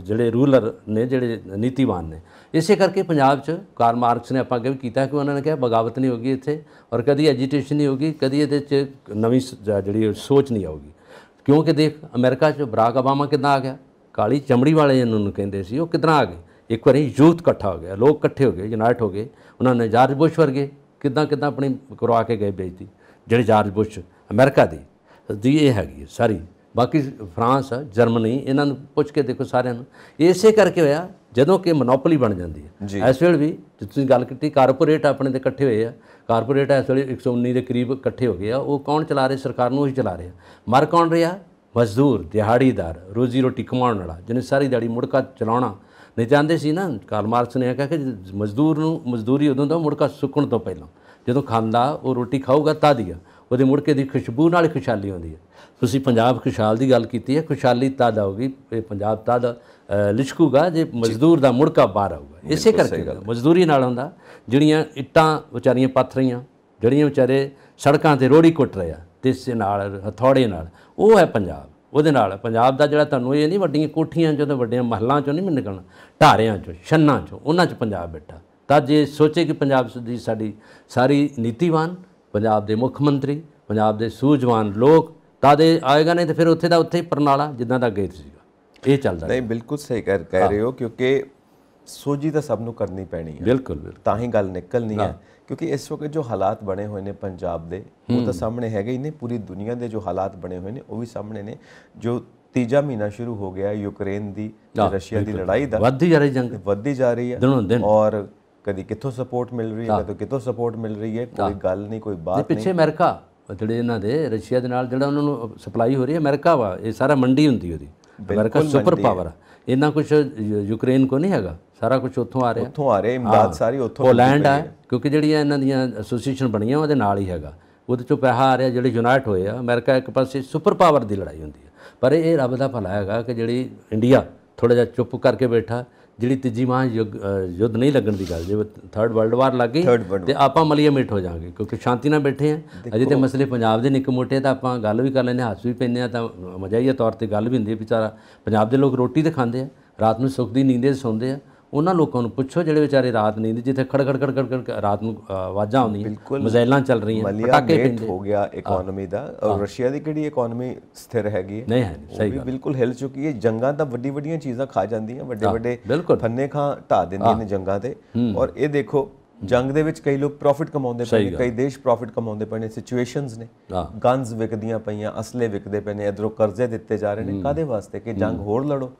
ਜਿਹੜੇ ਰੂਲਰ ਨੇ, ਜਿਹੜੇ ਨੀਤੀਵਾਨ ਨੇ। ਇਸੇ ਕਰਕੇ ਪੰਜਾਬ 'ਚ ਕਾਰਲ ਮਾਰਕਸ ਨੇ ਆਪਾਂ ਅੱਗੇ ਵੀ ਕੀਤਾ ਕਿ ਉਹਨਾਂ ਨੇ ਕਿਹਾ, ਬਗਾਵਤ ਨਹੀਂ ਹੋਗੀ ਇੱਥੇ ਔਰ ਕਦੀ ਐਜੀਟੇਸ਼ਨ ਨਹੀਂ ਹੋਗੀ, ਕਦੀ ਇਹਦੇ 'ਚ ਨਵੀਂ ਸ- ਜਿਹੜੀ ਸੋਚ ਨਹੀਂ ਆਊਗੀ। ਕਿਉਂਕਿ ਦੇਖ, ਅਮਰੀਕਾ 'ਚ ਬਰਾਕ ਓਬਾਮਾ ਕਿੱਦਾਂ ਆ ਗਿਆ? ਕਾਲੀ ਚਮੜੀ ਵਾਲੇ ਜਿਹਨਾਂ ਨੂੰ ਕਹਿੰਦੇ ਸੀ, ਉਹ ਕਿੱਦਾਂ ਆ ਗਏ? ਇੱਕ ਵਾਰੀ ਯੂਥ ਇਕੱਠਾ ਹੋ ਗਿਆ, ਲੋਕ ਇਕੱਠੇ ਹੋ ਗਏ ਯੂਨਾਈਟ ਹੋ ਗਏ, ਉਹਨਾਂ ਨੇ ਜਾਰਜ ਬੁਸ਼ ਵਰਗੇ ਕਿੱਦਾਂ ਕਿੱਦਾਂ ਆਪਣੀ ਕਰਵਾ ਕੇ ਗਏ ਬੇਇੱਜ਼ਤੀ। ਜਿਹੜੇ ਜਾਰਜ ਬੁਸ਼ ਅਮਰੀਕਾ ਦੀ ਦੀ ਇਹ ਹੈਗੀ ਹੈ ਸਾਰੀ। ਬਾਕੀ ਫਰਾਂਸ ਜਰਮਨੀ ਇਹਨਾਂ ਨੂੰ ਪੁੱਛ ਕੇ ਦੇਖੋ ਸਾਰਿਆਂ ਨੂੰ। ਇਸੇ ਕਰਕੇ ਹੋਇਆ ਜਦੋਂ ਕਿ ਮੋਨੋਪੋਲੀ ਬਣ ਜਾਂਦੀ ਹੈ। ਇਸ ਵੇਲੇ ਵੀ ਜੇ ਤੁਸੀਂ ਗੱਲ ਕੀਤੀ ਕਾਰਪੋਰੇਟ ਆਪਣੇ ਤੇ ਇਕੱਠੇ ਹੋਏ ਆ। ਕਾਰਪੋਰੇਟ ਇਸ ਵੇਲੇ 119 ਦੇ ਕਰੀਬ ਇਕੱਠੇ ਹੋ ਗਏ ਆ। ਉਹ ਕੌਣ ਚਲਾ ਰਹੇ? ਸਰਕਾਰ ਨੂੰ ਉਹੀ ਚਲਾ ਰਹੇ। ਮਰ ਕੌਣ ਰਿਹਾ? ਮਜ਼ਦੂਰ ਦਿਹਾੜੀਦਾਰ ਰੋਜ਼ੀ ਰੋਟੀ ਕਮਾਉਣ ਵਾਲਾ ਜਿਹਨੇ ਸਾਰੀ ਦਿਹਾੜੀ ਮੁੜਕਾ ਚਲਾਉਣਾ। ਨਹੀਂ ਚਾਹੁੰਦੇ ਸੀ ਨਾ ਕਾਰਲ ਮਾਰਕਸ ਨੇ ਕਿਹਾ ਕਿ ਮਜ਼ਦੂਰ ਨੂੰ ਮਜ਼ਦੂਰੀ ਉਦੋਂ ਦਾ ਮੁੜਕਾ ਸੁੱਕਣ ਤੋਂ ਪਹਿਲਾਂ। ਜਦੋਂ ਖਾਂਦਾ ਉਹ ਰੋਟੀ ਖਾਊਗਾ ਤਾਂ ਦੀ ਉਹਦੇ ਮੁੜਕੇ ਦੀ ਖੁਸ਼ਬੂ ਨਾਲ ਖੁਸ਼ਹਾਲੀ ਆਉਂਦੀ ਹੈ ਤੁਸੀਂ ਪੰਜਾਬ ਖੁਸ਼ਹਾਲ ਦੀ ਗੱਲ ਕੀਤੀ ਹੈ ਖੁਸ਼ਹਾਲੀ ਤਦ ਆਊਗੀ ਇਹ ਪੰਜਾਬ ਅ, ਲਿਸ਼ਕੂਗਾ ਜੇ ਮਜ਼ਦੂਰ ਦਾ ਮੁੜਕਾ ਬਾਹਰ ਆਊਗਾ। ਇਸੇ ਕਰਕੇ ਮਜ਼ਦੂਰੀ ਨਾਲ ਹੁੰਦਾ ਜਿਹੜੀਆਂ ਇੱਟਾਂ ਵਿਚਾਰੀਆਂ ਪੱਥਰੀਆਂ ਜਿਹੜੀਆਂ ਵਿਚਾਰੇ ਸੜਕਾਂ ਤੇ ਰੋੜੀ ਕੁੱਟ ਰਿਹਾ ਤੇਸੇ ਨਾਲ ਹਥੌੜੇ ਨਾਲ ਉਹ ਹੈ ਪੰਜਾਬ। ਉਹਦੇ ਨਾਲ ਪੰਜਾਬ ਦਾ ਜਿਹੜਾ ਤੁਹਾਨੂੰ ਇਹ ਨਹੀਂ ਵੱਡੀਆਂ ਕੋਠੀਆਂ ਚੋਂ ਤੇ ਵੱਡੀਆਂ ਮਹੱਲਾਂ ਚੋਂ ਨਹੀਂ ਨਿਕਲਣਾ ਢਾਰਿਆਂ ਚੋਂ ਛੰਨਾਂ ਚੋਂ ਉਹਨਾਂ 'ਚ ਪੰਜਾਬ ਬੈਠਾ। ਤਾਂ ਜੇ ਸੋਚੇ ਕਿ ਪੰਜਾਬ ਦੀ ਸਾਡੀ ਸਾਰੀ ਨੀਤੀਵਾਨ ਪੰਜਾਬ ਦੇ ਮੁੱਖ ਮੰਤਰੀ ਪੰਜਾਬ ਦੇ ਸੂਝਵਾਨ ਲੋਕ ਤਾਂ ਦੇ ਆਏਗਾ ਨਹੀਂ ਤੇ ਫਿਰ ਉੱਥੇ ਦਾ ਉੱਥੇ ਹੀ ਪਰਨਾਲਾ ਜਿੱਦਾਂ ਦਾ ਗਏ ਸੀਗਾ। ਇਹ ਚੱਲਦਾ ਨਹੀਂ ਬਿਲਕੁਲ ਸਹੀ ਕਹਿ ਰਹੇ ਹੋ। ਕਿਉਂਕਿ ਸੋਝੀ ਤਾਂ ਸਭ ਨੂੰ ਕਰਨੀ ਪੈਣੀ ਹੈ। ਬਿਲਕੁਲ ਤਾਂ ਹੀ ਗੱਲ ਨਿਕਲਣੀ ਹੈ। ਕਿਉਂਕਿ ਇਸ ਵਕਤ ਜੋ ਹਾਲਾਤ ਬਣੇ ਹੋਏ ਨੇ ਪੰਜਾਬ ਦੇ ਉਹ ਤਾਂ ਸਾਹਮਣੇ ਹੈਗੇ ਹੀ ਨੇ ਪੂਰੀ ਦੁਨੀਆ ਦੇ ਜੋ ਹਾਲਾਤ ਬਣੇ ਹੋਏ ਨੇ ਉਹ ਵੀ ਸਾਹਮਣੇ ਨੇ। ਜੋ ਤੀਜਾ ਮਹੀਨਾ ਸ਼ੁਰੂ ਹੋ ਗਿਆ ਯੂਕਰੇਨ ਦੀ ਰਸ਼ੀਆ ਦੀ ਲੜਾਈ ਦਾ ਵੱਧਦੀ ਜਾ ਰਹੀ ਜੰਗ। ਵੱਧਦੀ ਜਾ ਰਹੀ ਹੈ। ਦਿਨੋਂ ਦਿਨ। ਔਰ ਕਦੀ ਕਿੱਥੋਂ ਸਪੋਰਟ ਮਿਲ ਰਹੀ ਹੈ ਕਦੇ ਕਿੱਥੋਂ ਸਪੋਰਟ ਮਿਲ ਰਹੀ ਹੈ ਕੋਈ ਗੱਲ ਨਹੀਂ ਕੋਈ ਬਾਤ ਪਿੱਛੇ ਅਮਰੀਕਾ ਜਿਹੜੇ ਇਹਨਾਂ ਦੇ ਰਸ਼ੀਆ ਦੇ ਨਾਲ ਜਿਹੜਾ ਉਹਨਾਂ ਨੂੰ ਸਪਲਾਈ ਹੋ ਰਹੀ ਹੈ ਅਮਰੀਕਾ ਵਾ ਇਹ ਸਾਰਾ ਮੰਡੀ ਹੁੰਦੀ ਉਹਦੀ। ਅਮਰੀਕਾ ਸੁਪਰ ਪਾਵਰ ਆ। ਇਹਨਾਂ ਕੁਝ ਯੂਕਰੇਨ ਕੋ ਨਹੀਂ ਹੈਗਾ ਸਾਰਾ ਕੁਝ ਉੱਥੋਂ ਆ ਰਿਹਾ। ਉੱਥੋਂ ਆ ਰਹੇ ਇਮਦਾਦ ਸਾਰੀ ਉੱਥੋਂ ਪੋਲੈਂਡ ਆ ਕਿਉਂਕਿ ਜਿਹੜੀਆਂ ਇਹਨਾਂ ਦੀਆਂ ਐਸੋਸੀਏਸ਼ਨ ਬਣੀਆਂ ਉਹਦੇ ਨਾਲ ਹੀ ਹੈਗਾ। ਉਹਦੇ ਚੋਂ ਪੈਸਾ ਆ ਰਿਹਾ ਜਿਹੜੇ ਯੂਨਾਈਟ ਹੋਏ ਆ ਅਮਰੀਕਾ ਇੱਕ ਪਾਸੇ ਸੁਪਰ ਪਾਵਰ ਦੀ ਲੜਾਈ ਹੁੰਦੀ ਹੈ। ਪਰ ਇਹ ਰੱਬ ਦਾ ਭਲਾ ਹੈਗਾ ਕਿ ਜਿਹੜੀ ਇੰਡੀਆ ਥੋੜਾ ਜਿਹਾ ਚੁੱਪ ਕਰਕੇ ਬੈਠਾ ਜਿਹੜੀ ਤੀਜੀ ਮਹਾਂ ਯੁੱਧ ਨਹੀਂ ਲੱਗਣ ਦੀ ਗੱਲ ਜੇ ਥਰਡ ਵਰਲਡ ਵਾਰ ਲੱਗ ਗਈ ਤੇ ਆਪਾਂ ਮਲੀਆ ਮਿੱਟ ਹੋ ਜਾਾਂਗੇ ਕਿਉਂਕਿ ਸ਼ਾਂਤੀ ਨਾਲ ਬੈਠੇ ਆ। ਅਜੇ ਤੇ ਮਸਲੇ ਪੰਜਾਬ ਦੇ ਨਿੱਕ ਮੋਟੇ ਤਾਂ ਆਪਾਂ ਗੱਲ ਵੀ ਕਰ ਹਾਂ ਹੱਸ ਵੀ ਪੈਂਦੇ ਆ ਤਾਂ ਮਜ਼ਾਈਆ ਤੌਰ ਤੇ ਗੱਲ ਵੀ ਹੁੰਦੀ ਵਿਚਾਰਾ ਪੰਜਾਬ ਦੇ ਲੋਕ ਰੋਟੀ ਤੇ ਖਾਂਦੇ ਆ ਰਾਤ ਨੂੰ ਸੁੱਖ ਦੀ ਨੀਂਦੇ ਸੌਂਦੇ ਆ। ਉਹਨਾਂ ਲੋਕਾਂ ਨੂੰ ਪੁੱਛੋ ਜਿਹੜੇ ਵਿਚਾਰੇ ਰਾਤ ਨੀਂਦ ਜਿੱਥੇ ਖੜ ਖੜ ਖੜ ਰਾਤ ਨੂੰ ਆਵਾਜ਼ਾਂ ਆਉਂਦੀਆਂ ਮਜ਼ਾਇਲਾਂ ਚੱਲ ਰਹੀਆਂ ਪਟਾਕੇ ਪੈਂਦੇ ਹੋ ਗਿਆ ਇਕਨੋਮੀ ਦਾ। ਔਰ ਰਸ਼ੀਆ ਦੀ ਕਿਹੜੀ ਇਕਨੋਮੀ ਸਥਿਰ ਹੈਗੀ ਨਹੀਂ ਹੈ ਉਹ ਵੀ ਬਿਲਕੁਲ ਹਿਲ ਚੁੱਕੀ ਹੈ। ਜੰਗਾਂ ਤਾਂ ਵੱਡੀ ਵੱਡੀਆਂ ਚੀਜ਼ਾਂ ਖਾ ਜਾਂਦੀਆਂ ਵੱਡੇ ਵੱਡੇ ਫੰਨੇ ਖਾਂ ਢਾ ਦਿੰਦੀਆਂ ਨੇ ਜੰਗਾਂ ਤੇ। ਔਰ ਇਹ ਦੇਖੋ ਜੰਗ ਦੇ ਵਿੱਚ ਕਈ ਲੋਕ ਪ੍ਰੋਫਿਟ ਕਮਾਉਂਦੇ ਪਏ ਨੇ ਕਈ ਦੇਸ਼ ਪ੍ਰੋਫਿਟ ਕਮਾਉਂਦੇ ਪਏ ਨੇ ਸਿਚੁਏਸ਼ਨਸ ਨੇ। ਗਨਸ ਵਿਕਦੀਆਂ ਪਈਆਂ ਅਸਲੇ ਵਿਕਦੇ ਪਏ ਨੇ ਇਧਰੋਂ ਕਰਜ਼ੇ ਦਿੱਤੇ ਜਾ ਰਹੇ ਨੇ। ਕਾਦੇ ਵਾਸਤੇ? ਕਿ ਜੰਗ ਹੋਰ ਲੜੋ।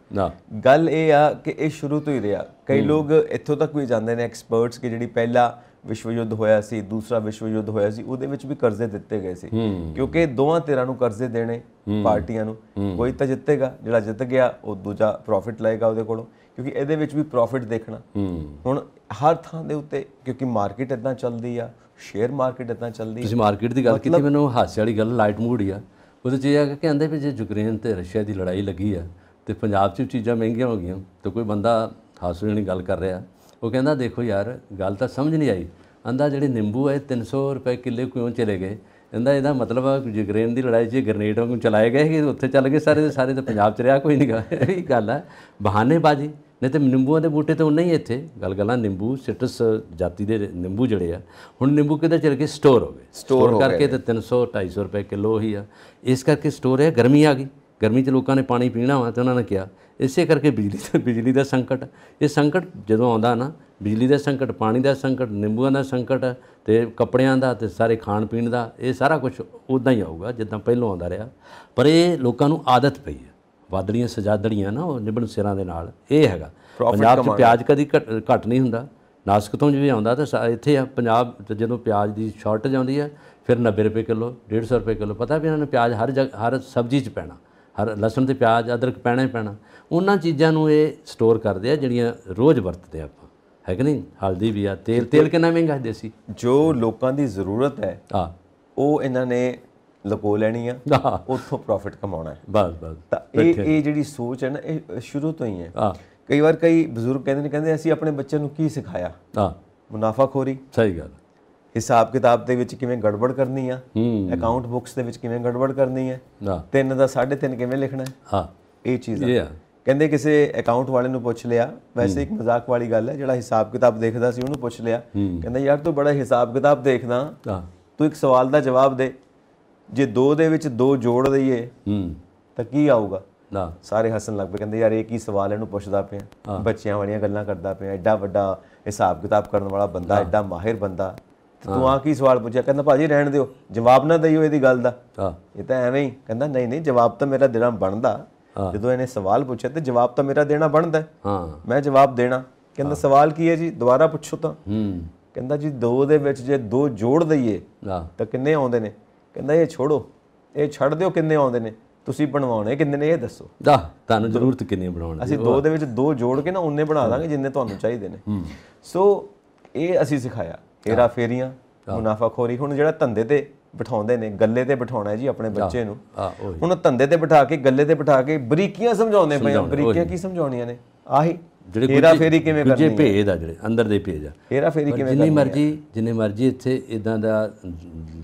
ਗੱਲ ਇਹ ਆ ਕਿ ਇਹ ਸ਼ੁਰੂ ਤੋਂ ਹੀ ਰਿਹਾ। ਕਈ ਲੋਕ ਇੱਥੋਂ ਤੱਕ ਵੀ ਜਾਂਦੇ ਨੇ ਐਕਸਪਰਟਸ ਕਿ ਜਿਹੜੀ ਪਹਿਲਾ ਵਿਸ਼ਵ ਯੁੱਧ ਹੋਇਆ ਸੀ ਦੂਸਰਾ ਵਿਸ਼ਵ ਯੁੱਧ ਹੋਇਆ ਸੀ ਉਹਦੇ ਵਿੱਚ ਵੀ ਕਰਜ਼ੇ ਦਿੱਤੇ ਗਏ ਸੀ। ਕਿਉਂਕਿ ਦੋਵਾਂ ਧਿਰਾਂ ਨੂੰ ਕਰਜ਼ੇ ਦੇਣੇ ਪਾਰਟੀਆਂ ਨੂੰ। ਕੋਈ ਤਾਂ ਜਿੱਤੇਗਾ ਜਿਹੜਾ ਜਿੱਤ ਗਿਆ ਉਹ ਦੂਜਾ ਪ੍ਰੋਫਿਟ ਲਏਗਾ ਉਹਦੇ ਕੋਲੋਂ। ਕਿਉਂਕਿ ਇਹਦੇ ਵਿੱਚ ਵੀ ਪ੍ਰੋਫਿਟ ਦੇਖਣਾ। ਹੁਣ ਹਰ ਥਾਂ ਦੇ ਉੱਤੇ ਕਿਉਂਕਿ ਮਾਰਕੀਟ ਇਦਾਂ ਚੱਲਦੀ ਆ ਸ਼ੇਅਰ ਮਾਰਕੀਟ ਇਦਾਂ ਚੱਲਦੀ ਤੁਸੀਂ ਮਾਰਕੀਟ ਦੀ ਗੱਲ ਕੀਤੀ ਮੈਨੂੰ ਹਾਸੇ ਵਾਲੀ ਗੱਲ ਲਾਈਟ ਮੂਡ ਹੀ ਆ। ਉਹਦੇ ਚ ਇਹ ਆ ਕਿ ਕਹਿੰਦੇ ਵੀ ਜੇ ਯੂਕਰੇਨ ਤੇ ਰਸ਼ੀਆ ਦੀ ਲੜਾਈ ਲੱਗੀ ਆ ਤੇ ਪੰਜਾਬ 'ਚ ਚੀਜ਼ਾਂ ਮਹਿੰਗੀਆਂ ਹੋ ਗਈਆਂ ਤੇ ਕੋਈ ਬੰਦਾ ਹਾਸੇ ਵਾਲੀ ਗੱਲ ਕਰ ਰਿਹਾ। ਉਹ ਕਹਿੰਦਾ ਦੇਖੋ ਯਾਰ ਗੱਲ ਤਾਂ ਸਮਝ ਨਹੀਂ ਆਈ। ਆਂਦਾ ਜਿਹੜੇ ਨਿੰਬੂ ਹੈ 300 ਰੁਪਏ ਕਿੱਲੇ ਕਿਉਂ ਚਲੇ ਗਏ? ਕਹਿੰਦਾ ਇਹਦਾ ਮਤਲਬ ਆ ਕਿ ਯੂਕਰੇਨ ਦੀ ਲੜਾਈ 'ਚ ਗ੍ਰਨੇਡ ਵਾਂਗੂ ਚਲਾਏ ਗਏ ਕਿ ਉੱਥੇ ਚੱਲ ਗਏ ਸਾਰੇ ਦੇ ਸਾਰੇ ਤਾਂ ਪੰਜਾਬ 'ਚ ਰਿਹਾ ਕੋਈ ਨਹੀਂਗਾ ਇਹ ਗੱਲ ਹੈ ਬਹਾਨੇਬਾਜ਼ੀ। ਨਹੀਂ ਤੇ ਨਿੰਬੂਆਂ ਦੇ ਬੂਟੇ ਤਾਂ ਉਨੇ ਹੀ ਇੱਥੇ। ਗੱਲ ਗੱਲਾਂ ਨਿੰਬੂ ਸਿਟਰਸ ਜਾਤੀ ਦੇ ਨਿੰਬੂ ਜਿਹੜੇ ਆ ਹੁਣ ਨਿੰਬੂ ਕਿੱਧਰ ਚਲੇ ਗਏ। ਸਟੋਰ ਹੋ ਗਏ ਸਟੋਰ ਕਰਕੇ ਤੇ 300 250 ਰੁਪਏ ਕਿਲੋ ਹੀ ਆ। ਇਸ ਕਰਕੇ ਸਟੋਰ ਹੈ ਗਰਮੀ ਆ ਗਈ। ਗਰਮੀ 'ਚ ਲੋਕਾਂ ਨੇ ਪਾਣੀ ਪੀਣਾ ਵਾ ਤੇ ਉਹਨਾਂ ਨੇ ਕਿਹਾ ਇਸੇ ਕਰਕੇ ਬਿਜਲੀ ਦਾ ਬਿਜਲੀ ਦਾ ਸੰਕਟ। ਇਹ ਸੰਕਟ ਜਦੋਂ ਆਉਂਦਾ ਨਾ ਬਿਜਲੀ ਦਾ ਸੰਕਟ ਪਾਣੀ ਦਾ ਸੰਕਟ ਨਿੰਬੂਆਂ ਦਾ ਸੰਕਟ ਤੇ ਕੱਪੜਿਆਂ ਦਾ ਤੇ ਸਾਰੇ ਖਾਣ ਪੀਣ ਦਾ ਇਹ ਸਾਰਾ ਕੁਝ ਉਦਾਂ ਹੀ ਆਊਗਾ ਜਿੱਦਾਂ ਪਹਿਲਾਂ ਆਉਂਦਾ ਰਿਹਾ। ਪਰ ਇਹ ਲੋਕਾਂ ਨੂੰ ਆਦਤ ਪਈ ਹੈ ਵਾਦੜੀਆਂ ਸਜਾਦੜੀਆਂ ਨਾ ਉਹ ਨਿਬਣ ਸਿਰਾਂ ਦੇ ਨਾਲ। ਇਹ ਹੈਗਾ। ਪੰਜਾਬ 'ਚ ਪਿਆਜ਼ ਕਦੀ ਘੱਟ ਘੱਟ ਨਹੀਂ ਹੁੰਦਾ। ਨਾਸਕ ਤੋਂ ਜਿਵੇਂ ਆਉਂਦਾ ਤਾਂ ਇੱਥੇ ਆ ਪੰਜਾਬ ਜਦੋਂ ਪਿਆਜ਼ ਦੀ ਸ਼ਾਰਟੇਜ ਆਉਂਦੀ ਹੈ ਫਿਰ 90 ਰੁਪਏ ਕਿਲੋ 150 ਰੁਪਏ ਕਿਲੋ ਪਤਾ ਵੀ ਇਹਨਾਂ ਨੇ ਪਿਆਜ਼ ਹਰ ਜਗ ਹਰ ਸਬਜ਼ੀ 'ਚ ਪੈਣਾ। ਹਰ ਲਸਣ ਤੇ ਪਿਆਜ਼ ਅਦਰਕ ਪੈਣਾ ਹੀ ਪੈਣਾ। ਉਹਨਾਂ ਚੀਜ਼ਾਂ ਨੂੰ ਇਹ ਸਟੋਰ ਕਰਦੇ ਆ ਜਿਹੜੀਆਂ ਰੋਜ਼ ਵਰਤਦੇ ਆਪਾਂ। ਹੈ ਕਿ ਨਹੀਂ? ਹਲਦੀ ਵੀ ਆ ਤੇਲ ਤੇਲ ਕਿੰਨਾ ਮਹਿੰਗਾ ਹੈ ਦੇਸੀ? ਜੋ ਲੋਕਾਂ ਦੀ ਜ਼ਰੂਰਤ ਹੈ ਆ ਉਹ ਇਹਨਾਂ ਨੇ ਲਕੋ ਲੈਣੀ ਆ ਉੱਥੋਂ ਪ੍ਰੋਫਿਟ ਕਮਾਉਣਾ ਹੈ। ਬਸ ਬਸ। ਤਾਂ ਇਹ ਇਹ ਜਿਹੜੀ ਸੋਚ ਹੈ ਨਾ ਇਹ ਸ਼ੁਰੂ ਤੋਂ ਹੀ ਹੈ। ਕਈ ਵਾਰ ਕਈ ਬਜ਼ੁਰਗ ਕਹਿੰਦੇ ਨੇ ਕਹਿੰਦੇ ਅਸੀਂ ਆਪਣੇ ਬੱਚਿਆਂ ਨੂੰ ਕੀ ਸਿਖਾਇਆ? ਆ ਮੁਨਾਫਾਖੋਰੀ। ਸਹੀ ਗੱਲ ਹਿਸਾਬ ਕਿਤਾਬ ਦੇ ਵਿੱਚ ਕਿਵੇਂ ਗੜਬੜ ਕਰਨੀ ਆ? ਹੂੰ। ਅਕਾਊਂਟ ਬੁੱਕਸ ਦੇ ਵਿੱਚ ਕਿਵੇਂ ਗੜਬੜ ਕਰਨੀ ਹੈ? ਆ ਤਿੰਨ ਦਾ 3.5 ਕਿਵੇਂ ਲਿਖਣਾ ਹੈ? ਆ ਇਹ ਚੀਜ਼ ਆ। ਕਹਿੰਦੇ ਕਿਸੇ ਅਕਾਊਂਟ ਵਾਲੇ ਨੂੰ ਪੁੱਛ ਲਿਆ ਵੈਸੇ ਇੱਕ ਮਜ਼ਾਕ ਵਾਲੀ ਗੱਲ ਹੈ ਜਿਹੜਾ ਹਿਸਾਬ ਕਿਤਾਬ ਦੇਖਦਾ ਸੀ ਉਹਨੂੰ ਪੁੱਛ ਲਿਆ। ਕਹਿੰਦਾ ਯਾਰ ਤੂੰ ਬੜਾ ਹਿਸਾਬ ਕਿਤਾਬ ਦੇਖਦਾ। ਤੂੰ ਇੱਕ ਸਵਾਲ ਦਾ ਜਵਾਬ ਦੇ। ਜੇ 2 ਦੇ ਵਿੱਚ 2 ਜੋੜ ਦਈਏ ਹੂੰ। ਤਾਂ ਕੀ ਆਊਗਾ? ਨਾ। ਸਾਰੇ ਹੱਸਣ ਲੱਗ ਪਏ ਕਹਿੰਦੇ ਯਾਰ ਇਹ ਕੀ ਸਵਾਲ ਇਹਨੂੰ ਪੁੱਛਦਾ ਪਿਆ। ਬੱਚਿਆਂ ਵਾਲੀਆਂ ਗੱਲਾਂ ਕਰਦਾ ਪਿਆ ਐਡਾ ਵੱਡਾ ਹਿਸਾਬ ਕਿਤਾਬ ਕਰਨ ਵਾਲਾ ਬੰਦਾ ਐਡਾ ਮਾਹਿਰ ਬੰਦਾ। ਤੇ ਆ ਕੀ ਸਵਾਲ ਪੁੱਛਿਆ? ਕਹਿੰਦਾ ਭਾਜੀ ਰਹਿਣ ਦਿਓ। ਜਵਾਬ ਨਾ ਦਈਓ ਇਹਦੀ ਗੱਲ ਦਾ। ਆ ਇਹ ਤਾਂ ਐਵੇਂ ਹੀ ਕਹਿੰਦਾ ਨਹੀਂ ਨਹੀਂ ਜਵਾਬ ਤਾਂ ਮੇਰਾ ਦੇਣਾ ਬਣਦਾ। ਜਦੋਂ ਇਹਨੇ ਸਵਾਲ ਪੁੱਛਿਆ ਤੇ ਜਵਾਬ ਤਾਂ ਮੇਰਾ ਦੇਣਾ ਬਣਦਾ। ਹੈ। ਹਾਂ ਮੈਂ ਜਵਾਬ ਦੇਣਾ। ਕਹਿੰਦਾ ਸਵਾਲ ਕੀ ਹੈ ਜੀ? ਦੁਬਾਰਾ ਪੁੱਛੋ ਤਾਂ। ਹੂੰ। ਕਹਿੰਦਾ ਜੀ 2 ਦੇ ਵਿੱਚ ਜੇ 2 ਜੋੜ ਦਈਏ ਤਾਂ ਕਿੰਨੇ ਆਉਂਦੇ ਨੇ? ਕਹਿੰਦਾ ਇਹ ਛੋੜੋ ਇਹ ਛੱਡ ਦਿਓ ਕਿੰਨੇ ਆਉਂਦੇ ਨੇ? ਤੁਸੀਂ ਬਣਵਾਉਣੇ ਕਿੰਨੇ ਨੇ ਇਹ ਦੱਸੋ। ਦਾ ਤੁਹਾਨੂੰ ਜ਼ਰੂਰਤ ਕਿੰਨੀ ਬਣਾਉਣ ਦੀ? ਅਸੀਂ ਦੋ ਦੇ ਵਿੱਚ ਦੋ ਜੋੜ ਕੇ ਨਾ ਉਹਨੇ ਬਣਾ ਦਾਂਗੇ ਜਿੰਨੇ ਤੁਹਾਨੂੰ ਚਾਹੀਦੇ ਨੇ। ਸੋ ਇਹ ਅਸੀਂ ਸਿਖਾਇਆ। ਹੇਰਾ ਫੇਰੀਆਂ ਮੁਨਾਫਾਖੋਰੀ। ਹੁਣ ਜਿਹੜਾ ਧੰਦੇ ਤੇ ਬਿਠਾਉਂਦੇ ਨੇ ਗੱਲੇ ਤੇ ਬਿਠਾਉਣਾ ਜੀ ਆਪਣੇ ਬੱਚੇ ਨੂੰ। ਹੁਣ ਧੰਦੇ ਤੇ ਬਿਠਾ ਕੇ ਗੱਲੇ ਤੇ ਬਿਠਾ ਕੇ ਬਰੀਕੀਆਂ ਸਮਝਾਉਂਦੇ ਪਏ ਬਰੀਕੀਆਂ ਕੀ ਸਮਝਾਉਣੀਆਂ ਨੇ? ਆਹੀ। ਜਿਹੜੇ ਫੇਰੀ ਕਿਵੇਂ ਕਰਨੀ ਭੇਦ ਆ ਜਿਹੜੇ ਅੰਦਰ ਦੇ ਭੇਜ ਆ। ਹੇਰਾ ਫੇਰੀ ਕਿਵੇਂ ਜਿੰਨੀ ਮਰਜ਼ੀ ਜਿੰਨੇ ਮਰਜ਼ੀ ਇੱਥੇ ਇਦਾਂ ਦਾ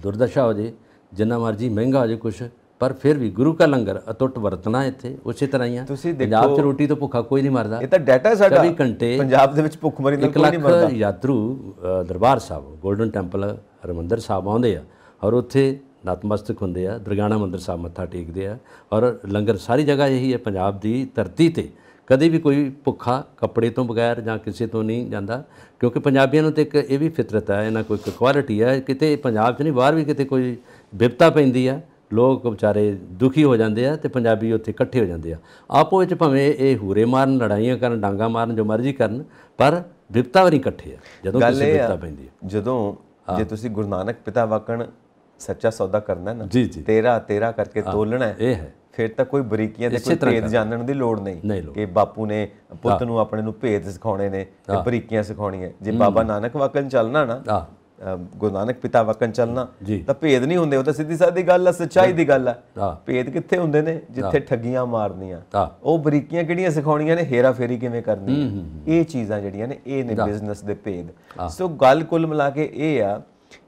ਦੁਰਦਸ਼ਾ ਹੋ ਜੇ ਜਿੰਨਾ ਮਰਜ਼ੀ ਮਹਿੰਗਾ ਹੋ ਜੇ ਕੁਛ ਪਰ ਫਿਰ ਵੀ ਗੁਰੂ ਕਾ ਲੰਗਰ ਅਟੁੱਟ ਵਰਤਣਾ ਇੱਥੇ ਉਸੇ ਤਰ੍ਹਾਂ ਹੀ ਆ। ਤੁਸੀਂ ਪੰਜਾਬ 'ਚ ਰੋਟੀ ਤੋਂ ਭੁੱਖਾ ਕੋਈ ਨਹੀਂ ਮਰਦਾ। ਇਹ ਤਾਂ ਡਾਟਾ ਸਾਡਾ। 24 ਘੰਟੇ ਪੰਜਾਬ ਦੇ ਵਿੱਚ ਭੁੱਖਮਰੀ ਦਾ ਕੋਈ ਨਹੀਂ ਲੱਖ ਯਾਤਰੂ ਦਰਬਾਰ ਸਾਹਿਬ 골ਡਨ ਟੈਂਪਲ ਹਰਿਮੰਦਰ ਸਾਹਿਬ ਆਉਂਦੇ ਆ ਔਰ ਉੱਥੇ ਨਤਮਸਤਕ ਹੁੰਦੇ ਆ ਦਰਗਾਣਾ ਮੰਦਰ ਸਾਹਿਬ ਮੱਥਾ ਟੇਕਦੇ ਆ ਔਰ ਲੰਗਰ ਸਾਰੀ ਜਗ੍ਹਾ ਇਹੀ ਹੈ ਪੰਜਾਬ ਦੀ ਧਰਤੀ ਤੇ। ਕਦੇ ਵੀ ਕੋਈ ਭੁੱਖਾ ਕੱਪੜੇ ਤੋਂ ਬਗੈਰ ਜਾਂ ਕਿਸੇ ਤੋਂ ਨਹੀਂ ਜਾਂਦਾ ਕਿਉਂਕਿ ਪੰਜਾਬੀਆਂ ਨੂੰ ਤੇ ਇੱਕ ਇਹ ਵੀ ਫਿਤਰਤ ਹੈ ਇਹਨਾਂ ਕੋਈ ਇੱਕ ਕੁਆਲਿਟੀ ਹੈ ਕਿਤੇ ਪੰਜਾਬ 'ਚ ਨਹੀਂ ਬਾਹਰ ਵੀ ਕਿਤੇ ਕੋਈ ਵਿਪਤਾ ਪੈਂਦੀ ਆ ਲੋਕ ਵਿਚਾਰੇ ਦੁਖੀ ਹੋ ਜਾਂਦੇ ਆ ਤੇ ਪੰਜਾਬੀ ਉੱਥੇ ਇਕੱਠੇ ਹੋ ਜਾਂਦੇ ਆ। ਆਪੋ ਵਿੱਚ ਭਾਵੇਂ ਇਹ ਹੂਰੇ ਮਾਰਨ ਲੜਾਈਆਂ ਕਰਨ ਡਾਂਗਾ ਮਾਰਨ ਜੋ ਮਰਜ਼ੀ ਕਰਨ ਪਰ ਵਿਪਤਾ ਵਾਰੀ ਇਕੱਠੇ ਆ ਜਦੋਂ ਕਿਸੇ ਵਿਪਤਾ ਆ ਪੈਂਦੀ ਹੈ ਜਦੋਂ ਜੇ ਤੁਸੀਂ ਗੁਰੂ ਨਾਨਕ ਪਿਤਾ ਵਾਕਣ ਸੱਚਾ ਸੌਦਾ ਕਰਨਾ ਹੈ ਨਾ ਜੀ ਜੀ। ਤੇਰਾ ਤੇਰਾ ਕਰਕੇ ਤੋਲਣਾ ਹੈ ਇਹ ਹੈ। ਫਿਰ ਤਾਂ ਕੋਈ ਬਰੀਕੀਆਂ ਤੇ ਕੋਈ ਭੇਦ ਜਾਣਨ ਦੀ ਲੋੜ ਨਹੀਂ। ਕਿ ਬਾਪੂ ਨੇ ਪੁੱਤ ਨੂੰ ਆਪਣੇ ਨੂੰ ਭੇਦ ਸਿਖਾਉਣੇ ਨੇ ਤੇ ਬਰੀਕੀਆਂ ਸਿਖਾਉਣੀਆਂ। ਜੇ ਬਾਬਾ ਨਾਨਕ ਵਾਕਣ ਚੱਲਣਾ ਨਾ ਆ ਗੁਰੂ ਨਾਨਕ ਪਿਤਾ ਵਾਕਣ ਚੱਲਣਾ। ਤਾਂ ਭੇਦ ਨਹੀਂ ਹੁੰਦੇ ਉਹ ਤਾਂ ਸਿੱਧੀ ਸਾਦੀ ਗੱਲ ਆ ਸੱਚਾਈ ਦੀ ਗੱਲ ਆ। ਭੇਦ ਕਿੱਥੇ ਹੁੰਦੇ ਨੇ? ਜਿੱਥੇ ਠੱਗੀਆਂ ਮਾਰਨੀਆਂ। ਉਹ ਬਰੀਕੀਆਂ ਕਿਹੜੀਆਂ ਸਿਖਾਉਣੀਆਂ ਨੇ? ਹੇਰਾ ਫੇਰੀ ਕਿਵੇਂ ਕਰਨੀ। ਇਹ ਚੀਜ਼ਾਂ ਜਿਹੜੀਆਂ ਨੇ ਇਹ ਨੇ ਬਿਜ਼ਨਸ ਦੇ ਭੇਦ। ਸੋ ਗੱਲ ਕੁੱਲ ਮਿਲਾ ਕੇ ਇਹ ਆ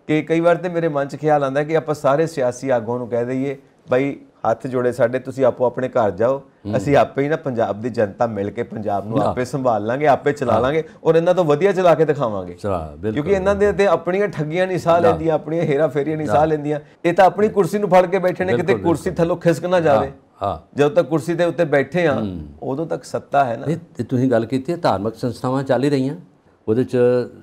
ਕਿ ਕਈ ਵਾਰ ਤੇ ਮੇਰੇ ਮਨ 'ਚ ਖਿਆਲ ਆਉਂਦਾ ਕਿ ਆਪਾਂ ਸਾਰੇ ਸਿਆਸੀ ਆਗੂਆਂ ਨੂੰ ਕਹਿ ਦਈਏ ਬਈ ਹੱਥ ਜੋੜੇ ਸਾਡੇ ਤੁਸੀਂ ਆਪੋ ਆਪਣੇ ਘਰ ਜਾਓ ਅਸੀਂ ਆਪੇ ਹੀ ਨਾ ਪੰਜਾਬ ਦੀ ਜਨਤਾ ਮਿਲ ਕੇ ਪੰਜਾਬ ਨੂੰ ਆਪੇ ਸੰਭਾਲ ਲਾਂਗੇ ਆਪੇ ਚਲਾ ਲਾਂਗੇ ਔਰ ਇਹਨਾਂ ਤੋਂ ਵਧੀਆ ਚਲਾ ਕੇ ਦਿਖਾਵਾਂਗੇ। ਕਿਉਂਕਿ ਇਹਨਾਂ ਦੇ ਤੇ ਆਪਣੀਆਂ ਠੱਗੀਆਂ ਨਹੀਂ ਸਾਹ ਲੈਂਦੀਆਂ ਆਪਣੀਆਂ ਹੇਰਾ ਫੇਰੀਆਂ ਨਹੀਂ ਸਾਹ ਲੈਂਦੀਆਂ। ਇਹ ਤਾਂ ਆਪਣੀ ਕੁਰਸੀ ਨੂੰ ਫੜ ਕੇ ਬੈਠੇ ਨੇ ਕਿਤੇ ਕੁਰਸੀ ਥੱਲੋਂ ਖਿਸਕ ਨਾ ਜਾਵੇ। ਆ ਜਦੋਂ ਤੱਕ ਕੁਰਸੀ ਦੇ ਉੱਤੇ ਬੈਠੇ ਆ ਉਦੋਂ ਤੱਕ ਸੱਤਾ ਹੈ ਨਾ। ਤੁਸੀਂ ਗੱਲ ਕੀਤੀ ਹੈ ਧਾਰਮਿਕ ਸੰਸਥਾਵਾਂ ਚੱਲ ਹੀ ਰਹੀਆਂ। ਉਹਦੇ ਚ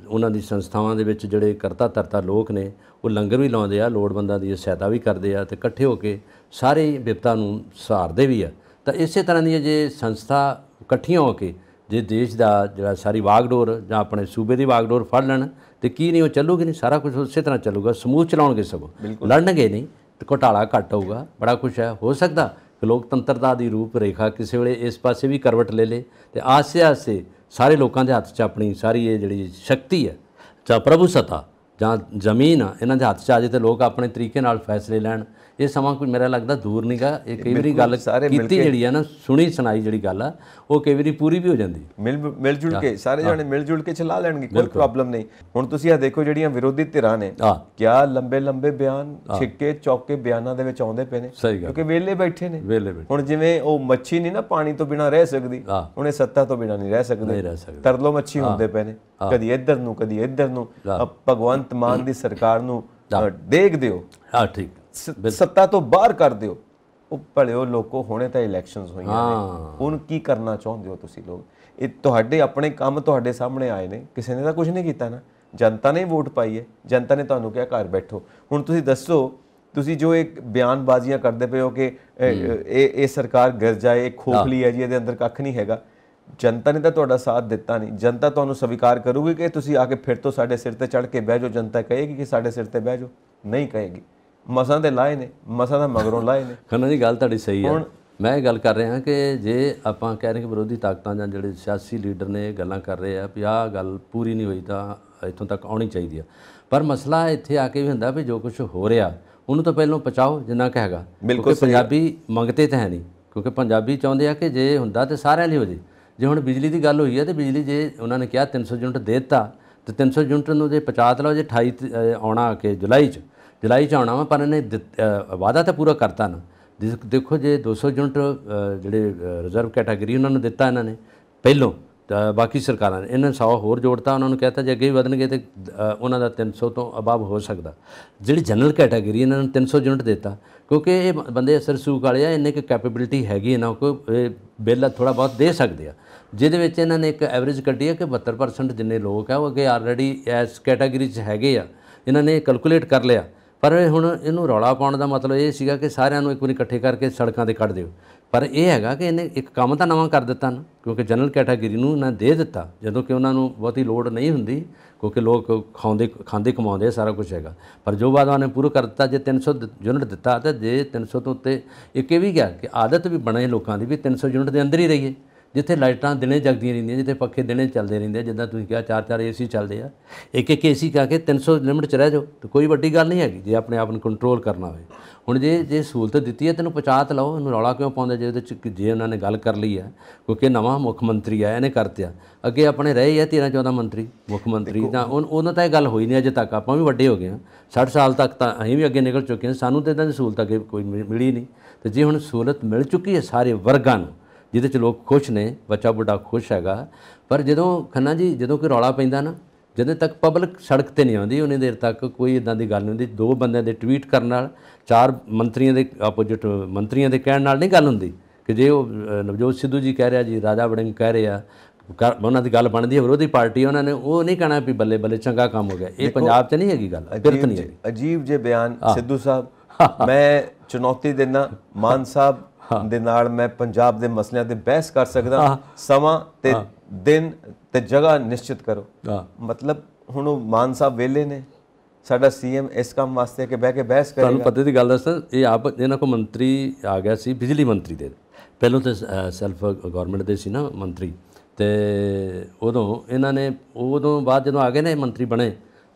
ਉਹਨਾਂ ਦੀ ਸੰਸਥਾਵਾਂ ਦੇ ਵਿੱਚ ਜਿਹੜੇ ਕਰਤਾ ਧਰਤਾ ਲੋਕ ਨੇ ਉਹ ਲੰਗਰ ਵੀ ਲਾਉਂਦੇ ਆ ਲੋੜਵੰਦਾਂ ਦੀ ਸਹਾਇਤਾ ਵੀ ਕਰਦੇ ਆ ਤੇ ਇਕੱਠੇ ਹੋ ਕੇ ਸਾਰੇ ਵਿਪਤਾ ਨੂੰ ਸਹਾਰਦੇ ਵੀ ਆ। ਤਾਂ ਇਸੇ ਤਰ੍ਹਾਂ ਦੀਆਂ ਜੇ ਸੰਸਥਾ ਇਕੱਠੀਆਂ ਹੋ ਕੇ ਜੇ ਦੇਸ਼ ਦਾ ਜਿਹੜਾ ਸਾਰੀ ਵਾਗਡੋਰ ਜਾਂ ਆਪਣੇ ਸੂਬੇ ਦੀ ਵਾਗਡੋਰ ਫੜ ਲੈਣ ਤੇ ਕੀ ਨਹੀਂ ਉਹ ਚੱਲੂਗੀ ਨਹੀਂ ਸਾਰਾ ਕੁਝ ਉਸੇ ਤਰ੍ਹਾਂ ਚੱਲੂਗਾ ਸਮੂਹ ਚਲਾਉਣਗੇ ਸਗੋਂ ਲੜਨਗੇ ਨਹੀਂ ਤੇ ਘੋਟਾਲਾ ਘੱਟ ਹੋਊਗਾ ਬੜਾ ਕੁਝ ਹੈ ਹੋ ਸਕਦਾ ਕਿ ਲੋਕਤੰਤਰਤਾ ਦੀ ਰੂਪ ਰੇਖਾ ਕਿਸੇ ਵੇਲੇ ਇਸ ਪਾਸੇ ਵੀ ਕਰਵਟ ਲੈ ਲੇ ਤੇ ਆਸੇ ਆਸੇ ਸਾਰੇ ਲੋਕਾਂ ਦੇ ਹੱਥ 'ਚ ਆਪਣੀ ਸਾਰੀ ਇਹ ਜਿਹੜੀ ਸ਼ਕਤੀ ਹੈ ਜਾਂ ਪ੍ਰਭੂ ਸਤਾ ਜਾਂ ਜ਼ਮੀਨ ਇਹਨਾਂ ਦੇ ਹੱਥ 'ਚ ਆ ਜੇ ਤੇ ਲੋਕ ਆਪਣੇ ਤਰੀਕੇ ਨਾਲ ਫੈਸਲੇ ਲੈਣ ਇਹ ਸਮਾਂ ਕੋਈ ਮੇਰਾ ਲੱਗਦਾ ਦੂਰ ਨਹੀਂਗਾ ਇਹ ਕਈ ਵਾਰੀ ਗੱਲ ਸਾਰੇ ਮਿਲ ਕੀਤੀ ਜਿਹੜੀ ਆ ਨਾ ਸੁਣੀ ਸੁਣਾਈ ਜਿਹੜੀ ਗੱਲ ਆ ਉਹ ਕਈ ਵਾਰੀ ਪੂਰੀ ਵੀ ਹੋ ਜਾਂਦੀ। ਮਿਲ ਮਿਲ ਜੁਲ ਕੇ ਸਾਰੇ ਜਾਣੇ ਮਿਲ ਜੁਲ ਕੇ ਚਲਾ ਲੈਣਗੇ ਕੋਈ ਪ੍ਰੋਬਲਮ ਨਹੀਂ। ਹੁਣ ਤੁਸੀਂ ਆ ਦੇਖੋ ਜਿਹੜੀਆਂ ਵਿਰੋਧੀ ਧਿਰਾਂ ਨੇ ਕਿਆ ਲੰਬੇ ਲੰਬੇ ਬਿਆਨ ਛਿੱਕੇ ਚੌਕੇ ਬਿਆਨਾਂ ਦੇ ਵਿੱਚ ਆਉਂਦੇ ਪਏ ਨੇ ਕਿਉਂਕਿ ਵਿਹਲੇ ਬੈਠੇ ਨੇ। ਵੇਲੇ ਵੇਲੇ ਹੁਣ ਜਿਵੇਂ ਉਹ ਮੱਛੀ ਨਹੀਂ ਨਾ ਪਾਣੀ ਤੋਂ ਬਿਨਾ ਰਹਿ ਸਕਦੀ ਇਹ ਸੱਤਾ ਤੋਂ ਬਿਨਾ ਨਹੀਂ ਰਹਿ ਸਕਦੇ। ਤਰਲੋ ਮੱਛੀ ਹੁੰਦੇ ਪਏ ਨੇ ਕਦੀ ਇੱਧਰ ਨੂੰ ਕਦੀ ਇੱਧਰ ਨੂੰ। ਭਗਵੰਤ ਮਾਨ ਦੀ ਸਰਕਾਰ ਨੂੰ ਡੇਗ ਦਿਓ। ਆ ਠੀਕ। ਸੱਤਾ ਤੋਂ ਬਾਹਰ ਕਰ ਦਿਓ। ਉਹ ਭਲਿਓ ਲੋਕੋ ਹੁਣੇ ਤਾਂ ਇਲੈਕਸ਼ਨਸ ਹੋਈਆਂ ਹਾਂ। ਹੁਣ ਕੀ ਕਰਨਾ ਚਾਹੁੰਦੇ ਹੋ ਤੁਸੀਂ ਲੋਕ? ਇਹ ਤੁਹਾਡੇ ਆਪਣੇ ਕੰਮ ਤੁਹਾਡੇ ਸਾਹਮਣੇ ਆਏ ਨੇ। ਕਿਸੇ ਨੇ ਤਾਂ ਕੁਝ ਨਹੀਂ ਕੀਤਾ ਨਾ। ਜਨਤਾ ਨੇ ਵੋਟ ਪਾਈ ਹੈ। ਜਨਤਾ ਨੇ ਤੁਹਾਨੂੰ ਕਿਹਾ ਘਰ ਬੈਠੋ। ਹੁਣ ਤੁਸੀਂ ਦੱਸੋ ਤੁਸੀਂ ਜੋ ਇੱਕ ਬਿਆਨਬਾਜ਼ੀਆਂ ਕਰਦੇ ਪਏ ਹੋ ਕਿ ਇਹ ਇਹ- ਇਹ ਸਰਕਾਰ ਗਿਰ ਜਾਏ ਇਹ ਖੋਖਲੀ ਹੈ। ਜੀ ਇਹਦੇ ਅੰਦਰ ਕੱਖ ਨਹੀਂ ਹੈਗਾ। ਜਨਤਾ ਨੇ ਤਾਂ ਤੁਹਾਡਾ ਸਾਥ ਦਿੱਤਾ ਨਹੀਂ। ਜਨਤਾ ਤੁਹਾਨੂੰ ਸਵੀਕਾਰ ਕਰੂਗੀ ਕਿ ਤੁਸੀਂ ਆ ਕੇ ਫਿਰ ਤੋਂ ਸਾਡੇ ਸਿਰ ਤੇ ਚੜ ਕੇ ਬਹਿ ਜਾਓ। ਜਨਤਾ ਕਹੇਗੀ ਕਿ ਸਾਡੇ ਸਿਰ ਤੇ ਬਹਿ ਜਾਓ। ਨਹੀਂ ਕਹੇਗੀ। ਮਸਾਂ ਤੇ ਲਾਏ ਨੇ ਮਸਾਂ ਦਾ ਮਗਰੋਂ ਲਾਏ ਨੇ। ਖੰਨਾ ਜੀ ਗੱਲ ਤੁਹਾਡੀ ਸਹੀ ਹੈ ਮੈਂ ਇਹ ਗੱਲ ਕਰ ਰਿਹਾ ਕਿ ਜੇ ਆਪਾਂ ਕਹਿ ਰਹੇ ਕਿ ਵਿਰੋਧੀ ਤਾਕਤਾਂ ਜਾਂ ਜਿਹੜੇ ਸਿਆਸੀ ਲੀਡਰ ਨੇ ਗੱਲਾਂ ਕਰ ਰਹੇ ਆ ਵੀ ਆਹ ਗੱਲ ਪੂਰੀ ਨਹੀਂ ਹੋਈ ਤਾਂ ਇੱਥੋਂ ਤੱਕ ਆਉਣੀ ਚਾਹੀਦੀ ਆ। ਪਰ ਮਸਲਾ ਇੱਥੇ ਆ ਕੇ ਵੀ ਹੁੰਦਾ ਵੀ ਜੋ ਕੁਝ ਹੋ ਰਿਹਾ ਉਹਨੂੰ ਤਾਂ ਪਹਿਲਾਂ ਪਚਾਓ ਜਿੰਨਾ ਕੁ ਹੈਗਾ। ਕਿਉਂਕਿ ਪੰਜਾਬੀ ਮੰਗਤੇ ਤਾਂ ਹੈ ਨਹੀਂ। ਕਿਉਂਕਿ ਪੰਜਾਬੀ ਚਾਹੁੰਦੇ ਆ ਕਿ ਜੇ ਹੁੰਦਾ ਤੇ ਸਾਰਿਆਂ ਲਈ ਹੋ ਜੇ। ਜੇ ਹੁਣ ਬਿਜਲੀ ਦੀ ਗੱਲ ਹੋਈ ਹੈ ਤੇ ਬਿਜਲੀ ਜੇ ਉਹਨਾਂ ਨੇ ਕਿਹਾ 300 ਯੂਨਿਟ ਦੇ ਦਿੱਤਾ ਤੇ 300 ਯੂਨਿਟ ਨੂੰ ਜੇ 50 ਲਓ ਜੇ 28 ਤ- ਅ, ਆਉਣਾ ਕਿ ਜੁਲਾਈ ਚ ਜੁਲਾਈ ਚ ਆਉਣਾ ਵਾ, ਪਰ ਇਹਨੇ ਦਿੱਤ- ਵਾਅਦਾ ਤਾਂ ਪੂਰਾ ਕਰਤਾ ਨਾ। ਜਿਸ- ਦੇਖੋ ਜੇ 200 ਯੂਨਿਟ ਜਿਹੜੇ ਰਿਜ਼ਰਵ ਕੈਟਾਗਰੀ ਉਹਨਾਂ ਨੂੰ ਦਿੱਤਾ ਇਹਨਾਂ ਨੇ, ਪਹਿਲੋਂ, ਤਾਂ ਬਾਕੀ ਸਰਕਾਰਾਂ ਨੇ, ਇਹਨਾਂ 100 ਹੋਰ ਜੋੜਤਾ, ਉਹਨਾਂ ਨੂੰ ਕਹਿਤਾ ਜੇ ਅੱਗੇ ਵੀ ਵਧਣਗੇ ਤੇ ਉਹਨਾਂ ਦਾ 300 ਤੋਂ ਅਬਾਵ ਹੋ ਸਕਦਾ। ਜਿਹੜੀ ਜਨਰਲ ਕੈਟਾਗਰੀ ਇਹਨਾਂ ਨੂੰ 300 ਯੂਨਿਟ ਦਿੱਤਾ, ਕਿਉਂਕਿ ਇਹ ਬੰਦੇ ਅਸਰ ਸੂਕ ਵਾਲੇ ਆ, ਇੰਨੇ ਕਿ ਕੈਪੇਬਿਲਿਟੀ ਹੈਗੀ ਇਹਨਾਂ ਕੋਲ, ਇਹ ਬਿੱਲ ਥੋੜਾ ਬਹੁਤ ਦੇ ਸਕਦੇ ਆ। ਜਿਹਦੇ ਵਿੱਚ ਇਹਨਾਂ ਨੇ ਇੱਕ ਐਵਰੇਜ ਕੱਢੀ ਹੈ ਕਿ 72% ਜਿੰਨੇ ਲੋਕ ਆ, ਉਹ ਅੱਗੇ ਆਲਰੇਡੀ ਇਸ ਕੈਟਾਗਰੀ 'ਚ ਹੈਗੇ ਆ। ਇਹਨਾਂ ਨੇ ਕੈਲਕੂਲੇਟ ਕਰ ਲਿਆ। ਪਰ ਹੁਣ ਇਹਨੂੰ ਰੌਲਾ ਪਾਉਣ ਦਾ ਮਤਲਬ ਇਹ ਸੀਗਾ ਕਿ ਸਾਰਿਆਂ ਨੂੰ ਇੱਕ ਵਾਰੀ ਇਕੱਠੇ ਕਰਕੇ ਸੜਕਾਂ ਤੇ ਕੱਢ ਦਿਓ। ਪਰ ਇਹ ਹੈਗਾ ਕਿ ਇਹਨੇ ਇੱਕ ਕੰਮ ਤਾਂ ਨਵਾਂ ਕਰ ਦਿੱਤਾ ਨਾ, ਕਿਉਂਕਿ ਜਨਰਲ ਕੈਟਾਗਰੀ ਨੂੰ ਇਹਨਾਂ ਦੇ ਦਿੱਤਾ, ਜਦੋਂ ਕਿ ਉਹਨਾਂ ਨੂੰ ਬਹੁਤੀ ਲੋੜ ਨਹੀਂ ਹੁੰਦੀ, ਕਿਉਂਕਿ ਲੋਕ ਖਾਉਂਦੇ, ਖਾਂਦੇ ਕਮਾਉਂਦੇ ਸਾਰਾ ਕੁਝ ਹੈਗਾ। ਪਰ ਜੋ ਵਾਅਦਾ ਨੇ ਪੂਰਾ ਕਰ ਦਿੱਤਾ, ਜੇ 300 ਦ- ਯੂਨਿਟ ਦਿੱਤਾ, ਤਾਂ ਜੇ 300 ਤੋਂ ਉੱਤੇ ਇੱਕ ਇਹ ਵੀ ਗਿਆ ਕਿ ਆਦਤ ਵੀ ਬਣੇ ਲੋਕਾਂ ਦੀ ਵੀ 300 ਯੂਨਿਟ ਦੇ ਅੰਦਰ ਹੀ ਰਹੀਏ। ਜਿੱਥੇ ਲਾਈਟਾਂ ਦਿਨੇ ਜਗਦੀਆਂ ਰਹਿੰਦੀਆਂ ਜਿੱਥੇ ਪੱਖੇ ਦਿਨੇ ਚੱਲਦੇ ਰਹਿੰਦੇ ਜਿੱਦਾਂ ਤੁਸੀਂ ਕਿਹਾ ਚਾਰ ਚਾਰ ਏਸੀ ਚੱਲਦੇ ਆ। ਇੱਕ ਇੱਕ ਏਸੀ ਕਾ ਕੇ 300 ਲਿਮਿਟ ਚ ਰਹਿ ਜਾਓ ਤੇ ਕੋਈ ਵੱਡੀ ਗੱਲ ਨਹੀਂ ਹੈਗੀ ਜੇ ਆਪਣੇ ਆਪ ਨੂੰ ਕੰਟਰੋਲ ਕਰਨਾ ਹੋਵੇ। ਹੁਣ ਜੇ ਜੇ ਸਹੂਲਤ ਦਿੱਤੀ ਹੈ ਤੈਨੂੰ ਪਹੁੰਚਾ ਲਓ ਇਹਨੂੰ ਰੌਲਾ ਕਿਉਂ ਪਾਉਂਦੇ ਜੇ ਉਹਦੇ ਚ ਜੇ ਉਹਨਾਂ ਨੇ ਗੱਲ ਕਰ ਲਈ ਹੈ ਕਿਉਂਕਿ ਨਵਾਂ ਮੁੱਖ ਮੰਤਰੀ ਆ ਇਹਨੇ ਕਰਤਿਆ। ਅੱਗੇ ਆਪਣੇ ਰਹੇ ਆ 13 14 ਮੰਤਰੀ ਮੁੱਖ ਮੰਤਰੀ ਤਾਂ ਉਨ- ਉਹਨਾਂ ਤਾਂ ਇਹ ਗੱਲ ਹੋਈ ਨਹੀਂ ਅਜੇ ਤੱਕ ਆਪਾਂ ਵੀ ਵੱਡੇ ਹੋ ਗਏ ਹਾਂ 60 ਸਾਲ ਤੱਕ ਤਾਂ ਅਸੀਂ ਵੀ ਅੱਗੇ ਨਿਕਲ ਚੁੱਕੇ ਹਾਂ ਸਾਨੂੰ ਤਾਂ ਇਦਾਂ ਦੀ ਸਹੂਲਤ ਅੱਗੇ ਕੋਈ ਮਿਲੀ ਨਹੀਂ। ਤੇ ਜੇ ਹੁਣ ਸਹੂਲਤ ਮਿਲ ਚੁੱਕੀ ਹੈ ਸਾਰੇ ਵਰਗਾਂ ਨੂੰ ਜਿਹਦੇ ਚ ਲੋਕ ਖੁਸ਼ ਨੇ ਬੱਚਾ ਬੁੱਢਾ ਖੁਸ਼ ਹੈਗਾ। ਪਰ ਜਦੋਂ ਖੰਨਾ ਜੀ ਜਦੋਂ ਕੋਈ ਰੌਲਾ ਪੈਂਦਾ ਨਾ ਜਦੋਂ ਤੱਕ ਪਬਲਿਕ ਸੜਕ ਤੇ ਨਹੀਂ ਆਉਂਦੀ ਉਨੀ ਦੇਰ ਤੱਕ ਕੋਈ ਇਦਾਂ ਦੀ ਗੱਲ ਨਹੀਂ ਹੁੰਦੀ। ਦੋ ਬੰਦਿਆਂ ਦੇ ਟਵੀਟ ਕਰਨ ਨਾਲ ਚਾਰ ਮੰਤਰੀਆਂ ਦੇ ਆਪੋਜੀਟ ਮੰਤਰੀਆਂ ਦੇ ਕਹਿਣ ਨਾਲ ਨਹੀਂ ਗੱਲ ਹੁੰਦੀ। ਕਿ ਜੇ ਉਹ ਨਵਜੋਤ ਸਿੱਧੂ ਜੀ ਕਹਿ ਰਿਹਾ ਜੀ ਰਾਜਾ ਵੜਿੰਗ ਕਹਿ ਰਿਹਾ ਉਹਨਾਂ ਦੀ ਗੱਲ ਬਣਦੀ ਹੈ ਵਿਰੋਧੀ ਪਾਰਟੀ ਉਹਨਾਂ ਨੇ ਉਹ ਨਹੀਂ ਕਹਿਣਾ ਵੀ ਬੱਲੇ ਬੱਲੇ ਚੰਗਾ ਕੰਮ ਹੋ ਗਿਆ। ਇਹ ਪੰਜਾਬ 'ਚ ਨਹੀਂ ਹੈਗੀ ਗੱਲ ਬਿਰਤ ਨਹੀਂ ਹੈਗੀ। ਅਜੀਬ ਜੇ ਬਿਆਨ ਸਿੱਧੂ ਸਾਹਿਬ ਮੈਂ ਚੁਣੌਤੀ ਦਿੰਦਾ ਮਾਨ ਸਾਹਿਬ ਦੇ ਨਾਲ ਮੈਂ ਪੰਜਾਬ ਦੇ ਮਸਲਿਆਂ ਤੇ ਬਹਿਸ ਕਰ ਸਕਦਾ ਸਮਾਂ ਤੇ ਦਿਨ ਤੇ ਜਗ੍ਹਾ ਨਿਸ਼ਚਿਤ ਕਰੋ। ਮਤਲਬ ਹੁਣ ਉਹ ਮਾਨ ਸਾਹਿਬ ਵੇਲੇ ਨੇ ਸਾਡਾ ਸੀਐਮ ਇਸ ਕੰਮ ਵਾਸਤੇ ਕਿ ਬਹਿ ਕੇ ਬਹਿਸ ਕਰੇ ਤੁਹਾਨੂੰ ਪਤਾ ਦੀ ਗੱਲ ਦੱਸਾਂ ਇਹ ਆਪ ਇਹਨਾਂ ਕੋ ਮੰਤਰੀ ਆ ਗਿਆ ਸੀ ਬਿਜਲੀ ਮੰਤਰੀ ਦੇ। ਪਹਿਲਾਂ ਤੇ ਸੈਲਫ ਗਵਰਨਮੈਂਟ ਦੇ ਸੀ ਨਾ ਮੰਤਰੀ ਤੇ ਉਦੋਂ ਇਹਨਾਂ ਨੇ ਉਦੋਂ ਬਾਅਦ ਜਦੋਂ ਆ ਗਏ ਨੇ ਮੰਤਰੀ ਬਣੇ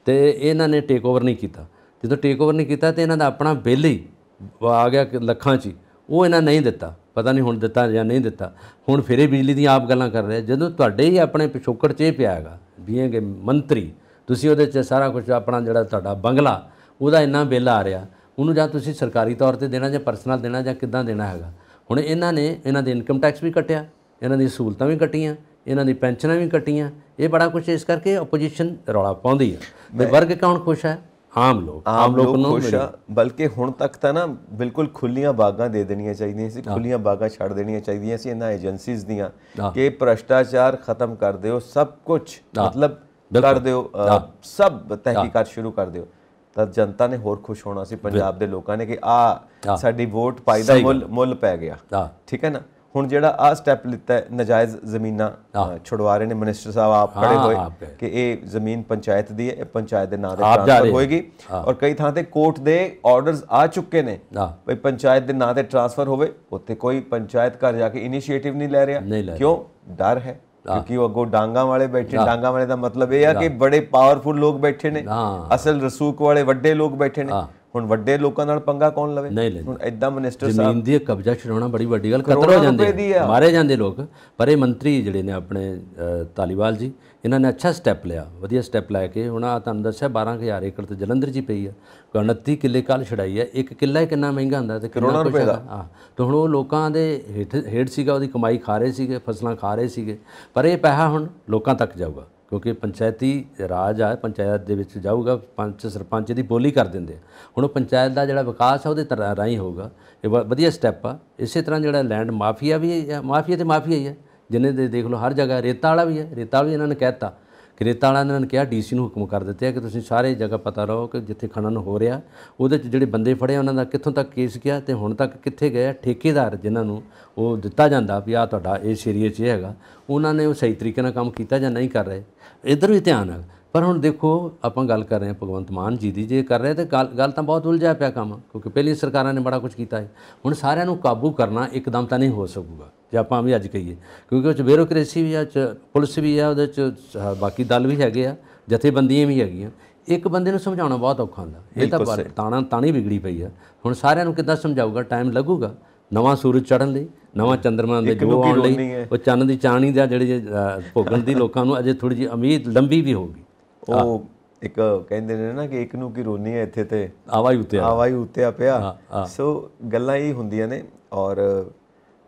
ਤੇ ਇਹਨਾਂ ਨੇ ਟੇਕ ਓਵਰ ਨਹੀਂ ਕੀਤਾ। ਜਦੋਂ ਟੇਕ ਓਵਰ ਨਹੀਂ ਕੀਤਾ ਤੇ ਇਹਨਾਂ ਦਾ ਆਪਣਾ ਬਿੱਲ ਹੀ ਆ ਗਿਆ ਲੱਖਾਂ 'ਚ ਹੀ। ਉਹ ਇਹਨਾਂ ਨਹੀਂ ਦਿੱਤਾ। ਪਤਾ ਨਹੀਂ ਹੁਣ ਦਿੱਤਾ ਜਾਂ ਨਹੀਂ ਦਿੱਤਾ। ਹੁਣ ਫਿਰ ਇਹ ਬਿਜਲੀ ਦੀਆਂ ਆਪ ਗੱਲਾਂ ਕਰ ਰਹੇ ਜਦੋਂ ਤੁਹਾਡੇ ਹੀ ਆਪਣੇ ਪਿਛੋਕੜ 'ਚ ਇਹ ਪਿਆ ਹੈਗਾ ਕਿ ਮੰਤਰੀ ਤੁਸੀਂ ਉਹਦੇ 'ਚ ਸਾਰਾ ਕੁਝ ਆਪਣਾ ਜਿਹੜਾ ਤੁਹਾਡਾ ਬੰਗਲਾ ਉਹਦਾ ਇੰਨਾ ਬਿੱਲ ਆ ਰਿਹਾ। ਉਹਨੂੰ ਜਾਂ ਤੁਸੀਂ ਸਰਕਾਰੀ ਤੌਰ ਤੇ ਦੇਣਾ ਜਾਂ ਪਰਸਨਲ ਦੇਣਾ ਜਾਂ ਕਿੱਦਾਂ ਦੇਣਾ ਹੈਗਾ। ਹੁਣ ਇਹਨਾਂ ਨੇ ਇਹਨਾਂ ਦੇ ਇਨਕਮ ਟੈਕਸ ਵੀ ਕੱਟਿਆ ਇਹਨਾਂ ਦੀ ਸਹੂਲਤਾਂ ਵੀ ਕੱਟੀਆਂ ਇਹਨਾਂ ਦੀ ਪੈਨਸ਼ਨਾਂ ਵੀ ਕੱਟੀਆਂ। ਇਹ ਬੜਾ ਕੁਝ ਇਸ ਕਰਕੇ ਆਪੋਜੀਸ਼ਨ ਰੌਲਾ ਪਾਉਂਦੀ ਹੈ। ਤੇ ਵਰਗ ਕੌਣ ਖੁਸ਼ ਹੈ? ਆਮ ਲੋਕ ਆਮ ਲੋਕ ਖੁਸ਼ ਆ ਬਲਕਿ ਹੁਣ ਤੱਕ ਤਾਂ ਨਾ ਬਿਲਕੁਲ ਖੁੱਲੀਆਂ ਬਾਗਾਂ ਦੇ ਦੇਣੀਆਂ ਚਾਹੀਦੀਆਂ ਸੀ ਖੁੱਲੀਆਂ ਬਾਗਾਂ ਛੱਡ ਦੇਣੀਆਂ ਚਾਹੀਦੀਆਂ ਸੀ ਇਹਨਾਂ ਏਜੰਸੀਜ਼ ਦੀਆਂ ਕਿ ਭ੍ਰਸ਼ਟਾਚਾਰ ਖਤਮ ਕਰ ਦਿਓ ਸਭ ਕੁਝ ਮਤਲਬ ਕਰ ਦਿਓ ਸਭ ਤਹਿਕੀਕਾਤ ਸ਼ੁਰੂ ਕਰ ਦਿਓ। ਤਾਂ ਜਨਤਾ ਨੇ ਹੋਰ ਖੁਸ਼ ਹੋਣਾ ਸੀ ਪੰਜਾਬ ਦੇ ਲੋਕਾਂ ਨੇ ਕਿ ਆ ਸਾਡੀ ਵੋਟ ਪਾਈ ਦਾ ਮੁੱਲ ਮੁੱਲ ਪੈ ਗਿਆ। ਠੀਕ ਹੈ ਨਾ? ਹੁਣ ਜਿਹੜਾ ਆ ਸਟੈਪ ਲਿੱਤਾ ਹੈ ਨਜਾਇਜ਼ ਜ਼ਮੀਨਾਂ ਛੁਡਵਾ ਰਹੇ ਨੇ ਮਿਨਿਸਟਰ ਸਾਹਿਬ ਆਪ ਖੜੇ ਹੋਏ। ਕਿ ਇਹ ਜ਼ਮੀਨ ਪੰਚਾਇਤ ਦੀ ਹੈ ਇਹ ਪੰਚਾਇਤ ਦੇ ਨਾਂ ਤੇ ਟ੍ਰਾਂਸਫਰ। ਹੋਏਗੀ। ਔਰ ਕਈ ਥਾਂ ਤੇ ਕੋਰਟ ਦੇ ਆਰਡਰਸ ਆ ਚੁੱਕੇ ਨੇ ਭਈ ਪੰਚਾਇਤ ਦੇ ਨਾਂ ਤੇ ਟ੍ਰਾਂਸਫਰ ਹੋਵੇ ਉੱਥੇ ਕੋਈ ਪੰਚਾਇਤ ਘਰ ਜਾ ਕੇ ਇਨੀਸ਼ੀਏਟਿਵ ਨਹੀਂ ਲੈ ਰਿਹਾ। ਕਿਉਂ? ਡਰ ਹੈ ਕਿਉਂਕਿ ਉਹ ਅੱਗੋਂ ਡਾਂਗਾ ਵਾਲੇ ਬੈਠੇ ਡਾਂਗਾ ਵਾਲੇ ਦਾ ਮਤਲਬ ਇਹ ਆ ਕਿ ਬੜੇ ਪਾਵਰਫੁਲ ਲੋਕ ਬੈਠੇ ਨੇ ਅਸਲ ਰਸੂਕ ਵਾਲੇ ਵੱਡੇ ਲੋਕ ਬੈਠੇ ਨੇ। ਹੁਣ ਵੱਡੇ ਲੋਕਾਂ ਨਾਲ ਪੰਗਾ ਕੌਣ ਲਵੇ? ਨਹੀਂ ਲੈਂਦੇ ਹੁਣ ਐਦਾਂ ਮਿਨਿਸਟਰ ਜ਼ਮੀਨ ਦੀ ਕਬਜ਼ਾ ਛਡਾਉਣਾ ਬੜੀ ਵੱਡੀ ਗੱਲ ਖਤਰ ਹੋ ਜਾਂਦੇ। ਮਾਰੇ ਜਾਂਦੇ ਲੋਕ। ਪਰ ਇਹ ਮੰਤਰੀ ਜਿਹੜੇ ਨੇ ਆਪਣੇ ਅ, ਧਾਲੀਵਾਲ ਜੀ ਇਹਨਾਂ ਨੇ ਅੱਛਾ ਸਟੈਪ ਲਿਆ ਵਧੀਆ ਸਟੈਪ ਲੈ ਕੇ। ਹੁਣ ਆ ਤੁਹਾਨੂੰ ਦੱਸਿਆ 12000 ਏਕੜ ਤੇ ਜਲੰਧਰ ਹੀ ਪਈ ਆ। 29 ਕਿੱਲੇ ਕੱਲ ਛਡਾਈ ਹੈ ਇੱਕ ਕਿੱਲਾ ਹੀ ਕਿੰਨਾ ਮਹਿੰਗਾ ਹੁੰਦਾ ਤੇ ਕਿੰਨਾ ਹੈਗਾ। ਹਾਂ ਤੇ ਹੁਣ ਉਹ ਲੋਕਾਂ ਦੇ ਹੇਠ ਹੇਠ ਸੀਗਾ ਉਹਦੀ ਕਮਾਈ ਖਾ ਰਹੇ ਸੀਗੇ ਫਸਲਾਂ ਖਾ ਰਹੇ ਸੀਗੇ। ਪਰ ਇਹ ਪੈਸਾ ਹੁਣ ਲੋਕਾਂ ਤੱਕ ਜਾਊਗਾ। ਕਿਉਂਕਿ ਪੰਚਾਇਤੀ ਰਾਜ ਆ, ਪੰਚਾਇਤ ਦੇ ਵਿੱਚ ਜਾਊਗਾ, ਪੰਚ ਸਰਪੰਚ ਦੀ ਬੋਲੀ ਕਰ ਦਿੰਦੇ ਆ। ਹੁਣ ਉਹ ਪੰਚਾਇਤ ਦਾ ਜਿਹੜਾ ਵਿਕਾਸ ਆ, ਉਹਦੇ ਤਰ੍ਹਾਂ ਰਾਹੀਂ ਹੋਊਗਾ। ਇਹ ਵ- ਵਧੀਆ ਸਟੈਪ ਆ। ਇਸੇ ਤਰ੍ਹਾਂ ਜਿਹੜਾ ਲੈਂਡ ਮਾਫੀਆ ਵੀ ਮਾਫੀਆ ਤੇ ਮਾਫੀਆ ਹੀ ਹੈ ਜਿੰਨੇ ਦੇ ਦੇਖ ਲਓ, ਹਰ ਜਗ੍ਹਾ ਰੇਤਾ ਵਾਲਾ ਵੀ ਹੈ ਰੇਤਾ ਵਾਲਾ ਵੀ ਇਹਨਾਂ ਨੇ ਕਹਿਤਾ ਕਿ ਰੇਤਾ ਵਾਲਿਆਂ ਨੇ ਕਿਹਾ, ਡੀਸੀ ਨੂੰ ਹੁਕਮ ਕਰ ਦਿੱਤੇ ਆ ਕਿ ਤੁਸੀਂ ਸਾਰੇ ਜਗ੍ਹਾ ਪਤਾ ਰਹੋ ਕਿ ਜਿੱਥੇ ਖਣਨ ਹੋ ਰਿਹਾ। ਉਹਦੇ 'ਚ ਜਿਹੜੇ ਬੰਦੇ ਫੜੇ ਉਹਨਾਂ ਦਾ ਕਿੱਥੋਂ ਤੱਕ ਕੇਸ ਗਿਆ ਤੇ ਹੁਣ ਤੱਕ ਕਿੱਥੇ ਗਏ ਠੇਕੇਦਾਰ ਜਿਨ੍ਹਾਂ ਨੂੰ ਉਹ ਦਿੱਤਾ ਜਾਂਦਾ ਵੀ ਆ ਤੁਹਾਡਾ ਇਸ ਏਰੀਏ 'ਚ ਇਹ ਹੈਗਾ, ਉਹਨਾਂ ਨੇ ਉਹ ਸਹੀ ਤਰੀਕੇ ਨਾਲ ਕੰਮ ਕੀਤਾ ਜਾਂ ਨਹੀਂ ਕਰ ਰਹੇ? ਇਧਰ ਵੀ ਧਿਆਨ ਹੈ ਪਰ ਹੁਣ ਦੇਖੋ ਆਪਾਂ ਗੱਲ ਕਰ ਰਹੇ ਹਾਂ ਭਗਵੰਤ ਮਾਨ ਜੀ ਦੀ। ਜੇ ਕਰ ਰਹੇ ਤੇ ਗੱਲ ਤਾਂ ਬਹੁਤ ਉਲਝਿਆ ਪਿਆ ਕੰਮ ਕਿਉਂਕਿ ਪਹਿਲੀ ਸਰਕਾਰਾਂ ਨੇ ਬੜਾ ਕੁਝ ਕੀਤਾ ਹੈ। ਹੁਣ ਸਾਰਿਆਂ ਨੂੰ ਕਾਬੂ ਕਰਨਾ ਇੱਕਦਮ ਤਾਂ ਨਹੀਂ ਹੋ ਸਕੂਗਾ ਜੇ ਆਪਾਂ ਵੀ ਅੱਜ ਕਹੀਏ। ਕਿਉਂਕਿ ਉਹ ਚ ਬਿਊਰੋਕ੍ਰੇਸੀ ਵੀ ਆ ਚ ਪੁਲਿਸ ਵੀ ਆ ਉਹਦੇ ਚ ਬਾਕੀ ਦਲ ਵੀ ਹੈਗੇ ਆ ਜਥੇਬੰਦੀਆਂ ਵੀ ਹੈਗੀਆਂ। ਇੱਕ ਬੰਦੇ ਨੂੰ ਸਮਝਾਉਣਾ ਬਹੁਤ ਔਖਾ ਹੁੰਦਾ। ਇਹ ਤਾਂ ਤਾਣਾ ਤਾਣੀ ਵਿਗੜੀ ਪਈ ਆ। ਹੁਣ ਸਾਰਿਆਂ ਨੂੰ ਕਿੱਦਾਂ ਸਮਝਾਊਗਾ? ਟਾਈਮ ਲੱਗੂਗਾ। ਨਵਾਂ ਸੂਰਜ ਚੜ੍ਹਨ ਲਈ ਨਵਾਂ ਚੰਦਰਮਾ ਦੇ ਜੋ ਆਉਣ ਲਈ ਉਹ ਚੰਨ ਦੀ ਚਾਣੀ ਦਾ ਜਿਹੜੀ ਭੋਗਣ ਦੀ ਲੋਕਾਂ ਨੂੰ ਅਜੇ ਥੋੜੀ ਜਿਹੀ ਉਮੀਦ ਲੰਬੀ ਵੀ ਹੋਊਗੀ। ਉਹ ਇੱਕ ਕਹਿੰਦੇ ਨੇ ਨਾ ਕਿ ਇੱਕ ਨੂੰ ਕੀ ਰੋਣੀ ਹੈ ਇੱਥੇ ਤੇ ਆਵਾਜ਼ ਉੱਤੇ ਆਵਾਈ ਉੱਤੇ ਆ ਪਿਆ। ਸੋ ਗੱਲਾਂ ਹੀ ਹੁੰਦੀਆਂ ਨੇ ਔਰ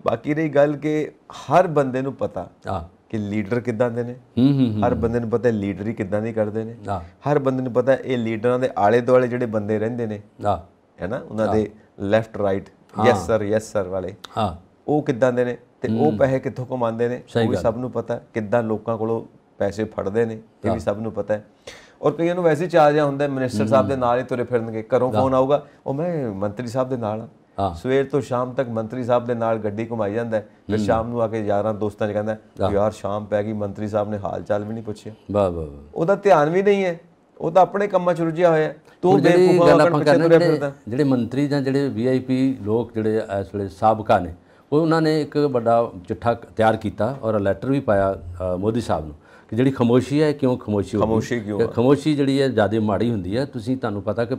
ਬਾਕੀ ਰਹੀ ਗੱਲ ਕਿ ਹਰ ਬੰਦੇ ਨੂੰ ਪਤਾ ਕਿ ਲੀਡਰ ਕਿੱਦਾਂ ਦੇ ਨੇ। ਹੂੰ ਹੂੰ ਹਰ ਬੰਦੇ ਨੂੰ ਪਤਾ ਲੀਡਰ ਹੀ ਕਿੱਦਾਂ ਦੀ ਕਰਦੇ ਨੇ। ਹਰ ਬੰਦੇ ਨੂੰ ਪਤਾ ਇਹ ਲੀਡਰਾਂ ਦੇ ਆਲੇ ਦੁਆਲੇ ਜਿਹੜੇ ਬੰਦੇ ਰਹਿੰਦੇ ਨੇ। ਹੈ। ਨਾ? ਉਹਨਾਂ ਦੇ left right yes sir yes sir ਵਾਲੇ। ਆ ਉਹ ਕਿੱਦਾਂ ਦੇ ਨੇ ਤੇ ਉਹ ਪੈਸੇ ਕਿੱਥੋਂ ਕਮਾਉਂਦੇ ਨੇ ਉਹ ਸਭ ਨੂੰ ਪਤਾ ਹੈ। ਕਿੱਦਾਂ ਲੋਕਾਂ ਕੋਲੋਂ ਪੈਸੇ ਫੜਦੇ ਨੇ ਇਹ ਵੀ ਸਭ ਨੂੰ ਪਤਾ ਹੈ। ਔਰ ਕਈਆਂ ਨੂੰ ਵੈਸੇ ਚਾਹ ਜਾ ਹੁੰਦਾ ਮਿਨਿਸਟਰ ਸਾਹਿਬ ਦੇ ਨਾਲ ਹੀ ਤੁਰੇ ਫਿਰਨਗੇ ਘਰੋਂ ਫੋਨ ਆਊਗਾ ਉਹ ਮੈਂ ਮੰਤਰੀ ਸਾਹਿਬ ਦੇ ਨਾਲ ਸਵੇਰ ਤੋਂ ਸ਼ਾਮ ਤੱਕ ਮੰਤਰੀ ਸਾਹਿਬ ਦੇ ਨਾਲ ਗੱਡੀ ਘੁਮਾਈ ਜਾਂਦਾ। ਫਿਰ ਸ਼ਾਮ ਨੂੰ ਆ ਕੇ ਯਾਰਾਂ ਦੋਸਤਾਂ 'ਚ ਕਹਿੰਦਾ ਯਾਰ ਸ਼ਾਮ ਪੈ ਗਈ ਮੰਤਰੀ ਸਾਹਿਬ ਨੇ ਹਾਲ ਚਾਲ ਵੀ ਨਹੀਂ ਪੁੱਛਿਆ। ਵਾਹ ਵਾਹ ਉਹਦਾ ਧਿਆਨ ਵੀ ਨਹੀਂ ਹੈ ਉਹ ਤਾਂ ਆਪਣੇ ਕੰਮਾਂ 'ਚ ਰੁੱਝਿਆ ਹੋਇਆ ਤੂੰ ਪਿੱਛੇ ਤੁਰਿਆ ਜਿਹੜੇ ਫਿਰਦਾ ਜਿਹੜੇ ਮੰਤਰੀ ਜਾਂ ਜਿਹੜੇ ਵੀਆਈਪੀ ਲੋਕ ਜਿਹੜੇ ਇਸ ਵੇਲੇ ਸਾਬਕਾ ਨੇ ਉਹ ਉਹਨਾਂ ਨੇ ਇੱਕ ਵੱਡਾ ਚਿੱਠਾ ਤਿਆਰ ਕੀਤਾ ਔਰ ਲੈਟਰ ਵੀ ਪਾਇਆ ਮੋਦੀ ਸਾਹਿਬ ਨੂੰ। ਕਿ ਜਿਹੜੀ ਖਮੋਸ਼ੀ ਹੈ ਕਿਉਂ ਖਮੋਸ਼ੀ ਹੋ ਗਈ? ਖਾਮੋਸ਼ੀ ਕਿਉਂ ਖਮੋਸ਼ੀ ਜਿਹੜੀ ਹੈ ਜ਼ਿਆਦਾ ਮਾੜੀ ਹੁੰਦੀ ਹੈ। ਤੁਸੀਂ ਤੁਹਾਨੂੰ ਪਤਾ ਕਿ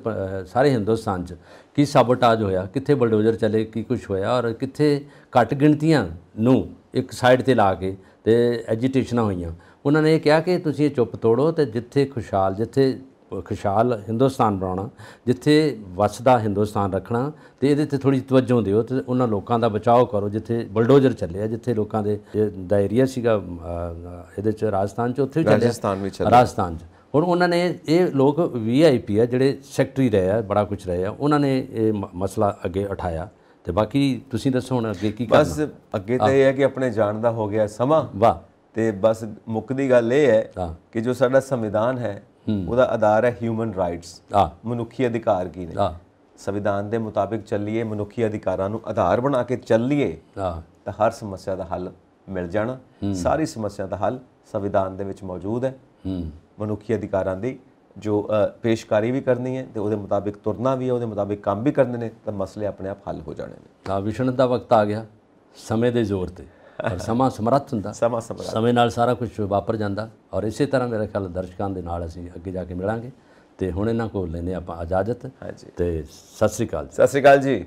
ਸਾਰੇ ਹਿੰਦੁਸਤਾਨ 'ਚ ਕੀ ਸਾਬੋਟਾਜ ਹੋਇਆ? ਕਿੱਥੇ ਬਲਡੋਜ਼ਰ ਚੱਲੇ ਕੀ ਕੁਝ ਹੋਇਆ? ਔਰ ਕਿੱਥੇ ਘੱਟ ਗਿਣਤੀਆਂ ਨੂੰ ਇੱਕ ਸਾਈਡ ਤੇ ਲਾ ਕੇ ਤੇ ਐਜੀਟੇਸ਼ਨਾਂ ਹੋਈਆਂ। ਉਹਨਾਂ ਨੇ ਇਹ ਕਿਹਾ ਕਿ ਤੁਸੀਂ ਇਹ ਚੁੱਪ ਤੋੜੋ ਤੇ ਜਿੱਥੇ ਖੁਸ਼ਹਾਲ ਜਿੱਥੇ ਖੁਸ਼ਹਾਲ ਹਿੰਦੁਸਤਾਨ ਬਣਾਉਣਾ ਜਿੱਥੇ ਵਸਦਾ ਹਿੰਦੁਸਤਾਨ ਰੱਖਣਾ ਤੇ ਇਹਦੇ ਤੇ ਥੋੜੀ ਤਵੱਜੋ ਦਿਓ ਤੇ ਉਹਨਾਂ ਲੋਕਾਂ ਦਾ ਬਚਾਓ ਕਰੋ ਜਿੱਥੇ ਬਲਡੋਜ਼ਰ ਚੱਲਿਆ ਜਿੱਥੇ ਲੋਕਾਂ ਦੇ ਦਾ ਏਰੀਆ ਸੀਗਾ ਇਹਦੇ ਚ ਰਾਜਸਥਾਨ ਚ ਉੱਥੇ ਚੱਲਿਆ। ਰਾਜਸਥਾਨ ਵਿੱਚ ਰਾਜਸਥਾਨ ਚ। ਹੁਣ ਉਹਨਾਂ ਨੇ ਇਹ ਲੋਕ ਵੀਆਈਪੀ ਆ ਜਿਹੜੇ ਸੈਕਟਰੀ ਰਹੇ ਆ ਬੜਾ ਕੁਝ ਰਹੇ ਆ ਉਹਨਾਂ ਨੇ ਇਹ ਮਸਲਾ ਅੱਗੇ ਉਠਾਇਆ। ਤੇ ਬਾਕੀ ਤੁਸੀਂ ਦੱਸੋ ਹੁਣ ਅੱਗੇ ਕੀ ਕਰਨਾ। ਬਸ ਅੱਗੇ ਤਾਂ ਇਹ ਹੈ ਕਿ ਆਪਣੇ ਜਾਣ ਦਾ ਹੋ ਗਿਆ ਸਮਾਂ। ਵਾਹ। ਤੇ ਬਸ ਮੁੱਕਦੀ ਗੱਲ ਇਹ ਹਾਂ। ਕਿ ਜੋ ਸਾਡਾ ਸੰਵਿਧਾਨ ਹੈ ਉਹਦਾ ਆਧਾਰ ਹੈ ਹਿਊਮਨ ਰਾਈਟਸ ਮਨੁੱਖੀ ਅਧਿਕਾਰ ਕੀ ਨੇ? ਸੰਵਿਧਾਨ ਦੇ ਮੁਤਾਬਿਕ ਚੱਲੀਏ ਮਨੁੱਖੀ ਅਧਿਕਾਰਾਂ ਨੂੰ ਆਧਾਰ ਬਣਾ ਕੇ ਚੱਲੀਏ ਤਾਂ ਹਰ ਸਮੱਸਿਆ ਦਾ ਹੱਲ ਮਿਲ ਜਾਣਾ। ਸਾਰੀ ਸਮੱਸਿਆ ਦਾ ਹੱਲ ਸੰਵਿਧਾਨ ਦੇ ਵਿੱਚ ਮੌਜੂਦ ਹੈ। ਮਨੁੱਖੀ ਅਧਿਕਾਰਾਂ ਦੀ ਜੋ ਪੇਸ਼ਕਾਰੀ ਵੀ ਕਰਨੀ ਹੈ ਤੇ ਉਹਦੇ ਮੁਤਾਬਿਕ ਤੁਰਨਾ ਵੀ ਹੈ ਉਹਦੇ ਮੁਤਾਬਿਕ ਕੰਮ ਵੀ ਕਰਨੇ ਨੇ ਤਾਂ ਮਸਲੇ ਆਪਣੇ ਆਪ ਹੱਲ ਹੋ ਜਾਣੇ ਨੇ। ਆ ਵਿਛੜਨ ਦਾ ਵਕਤ ਆ ਗਿਆ। ਸਮੇਂ ਦੇ ਜ਼ੋਰ ਤੇ। ਪਰ ਸਮਾਂ ਸਮਰੱਥ ਹੁੰਦਾ। ਸਮਾਂ ਸਮਾਂ ਸਮੇਂ ਨਾਲ ਸਾਰਾ ਕੁਝ ਵਾਪਰ ਜਾਂਦਾ। ਔਰ ਇਸੇ ਤਰ੍ਹਾਂ ਮੇਰੇ ਖਿਆਲ ਦਰਸ਼ਕਾਂ ਦੇ ਨਾਲ ਅਸੀਂ ਅੱਗੇ ਜਾ ਕੇ ਮਿਲਾਂਗੇ। ਤੇ ਹੁਣ ਇਹਨਾਂ ਕੋਲ ਲੈਨੇ ਆਪਾਂ ਇਜਾਜ਼ਤ। ਹਾਂਜੀ। ਤੇ ਸਤਿ ਸ੍ਰੀ ਅਕਾਲ ਸਤਿ ਸ਼੍ਰੀ ਅਕਾਲ ਜੀ।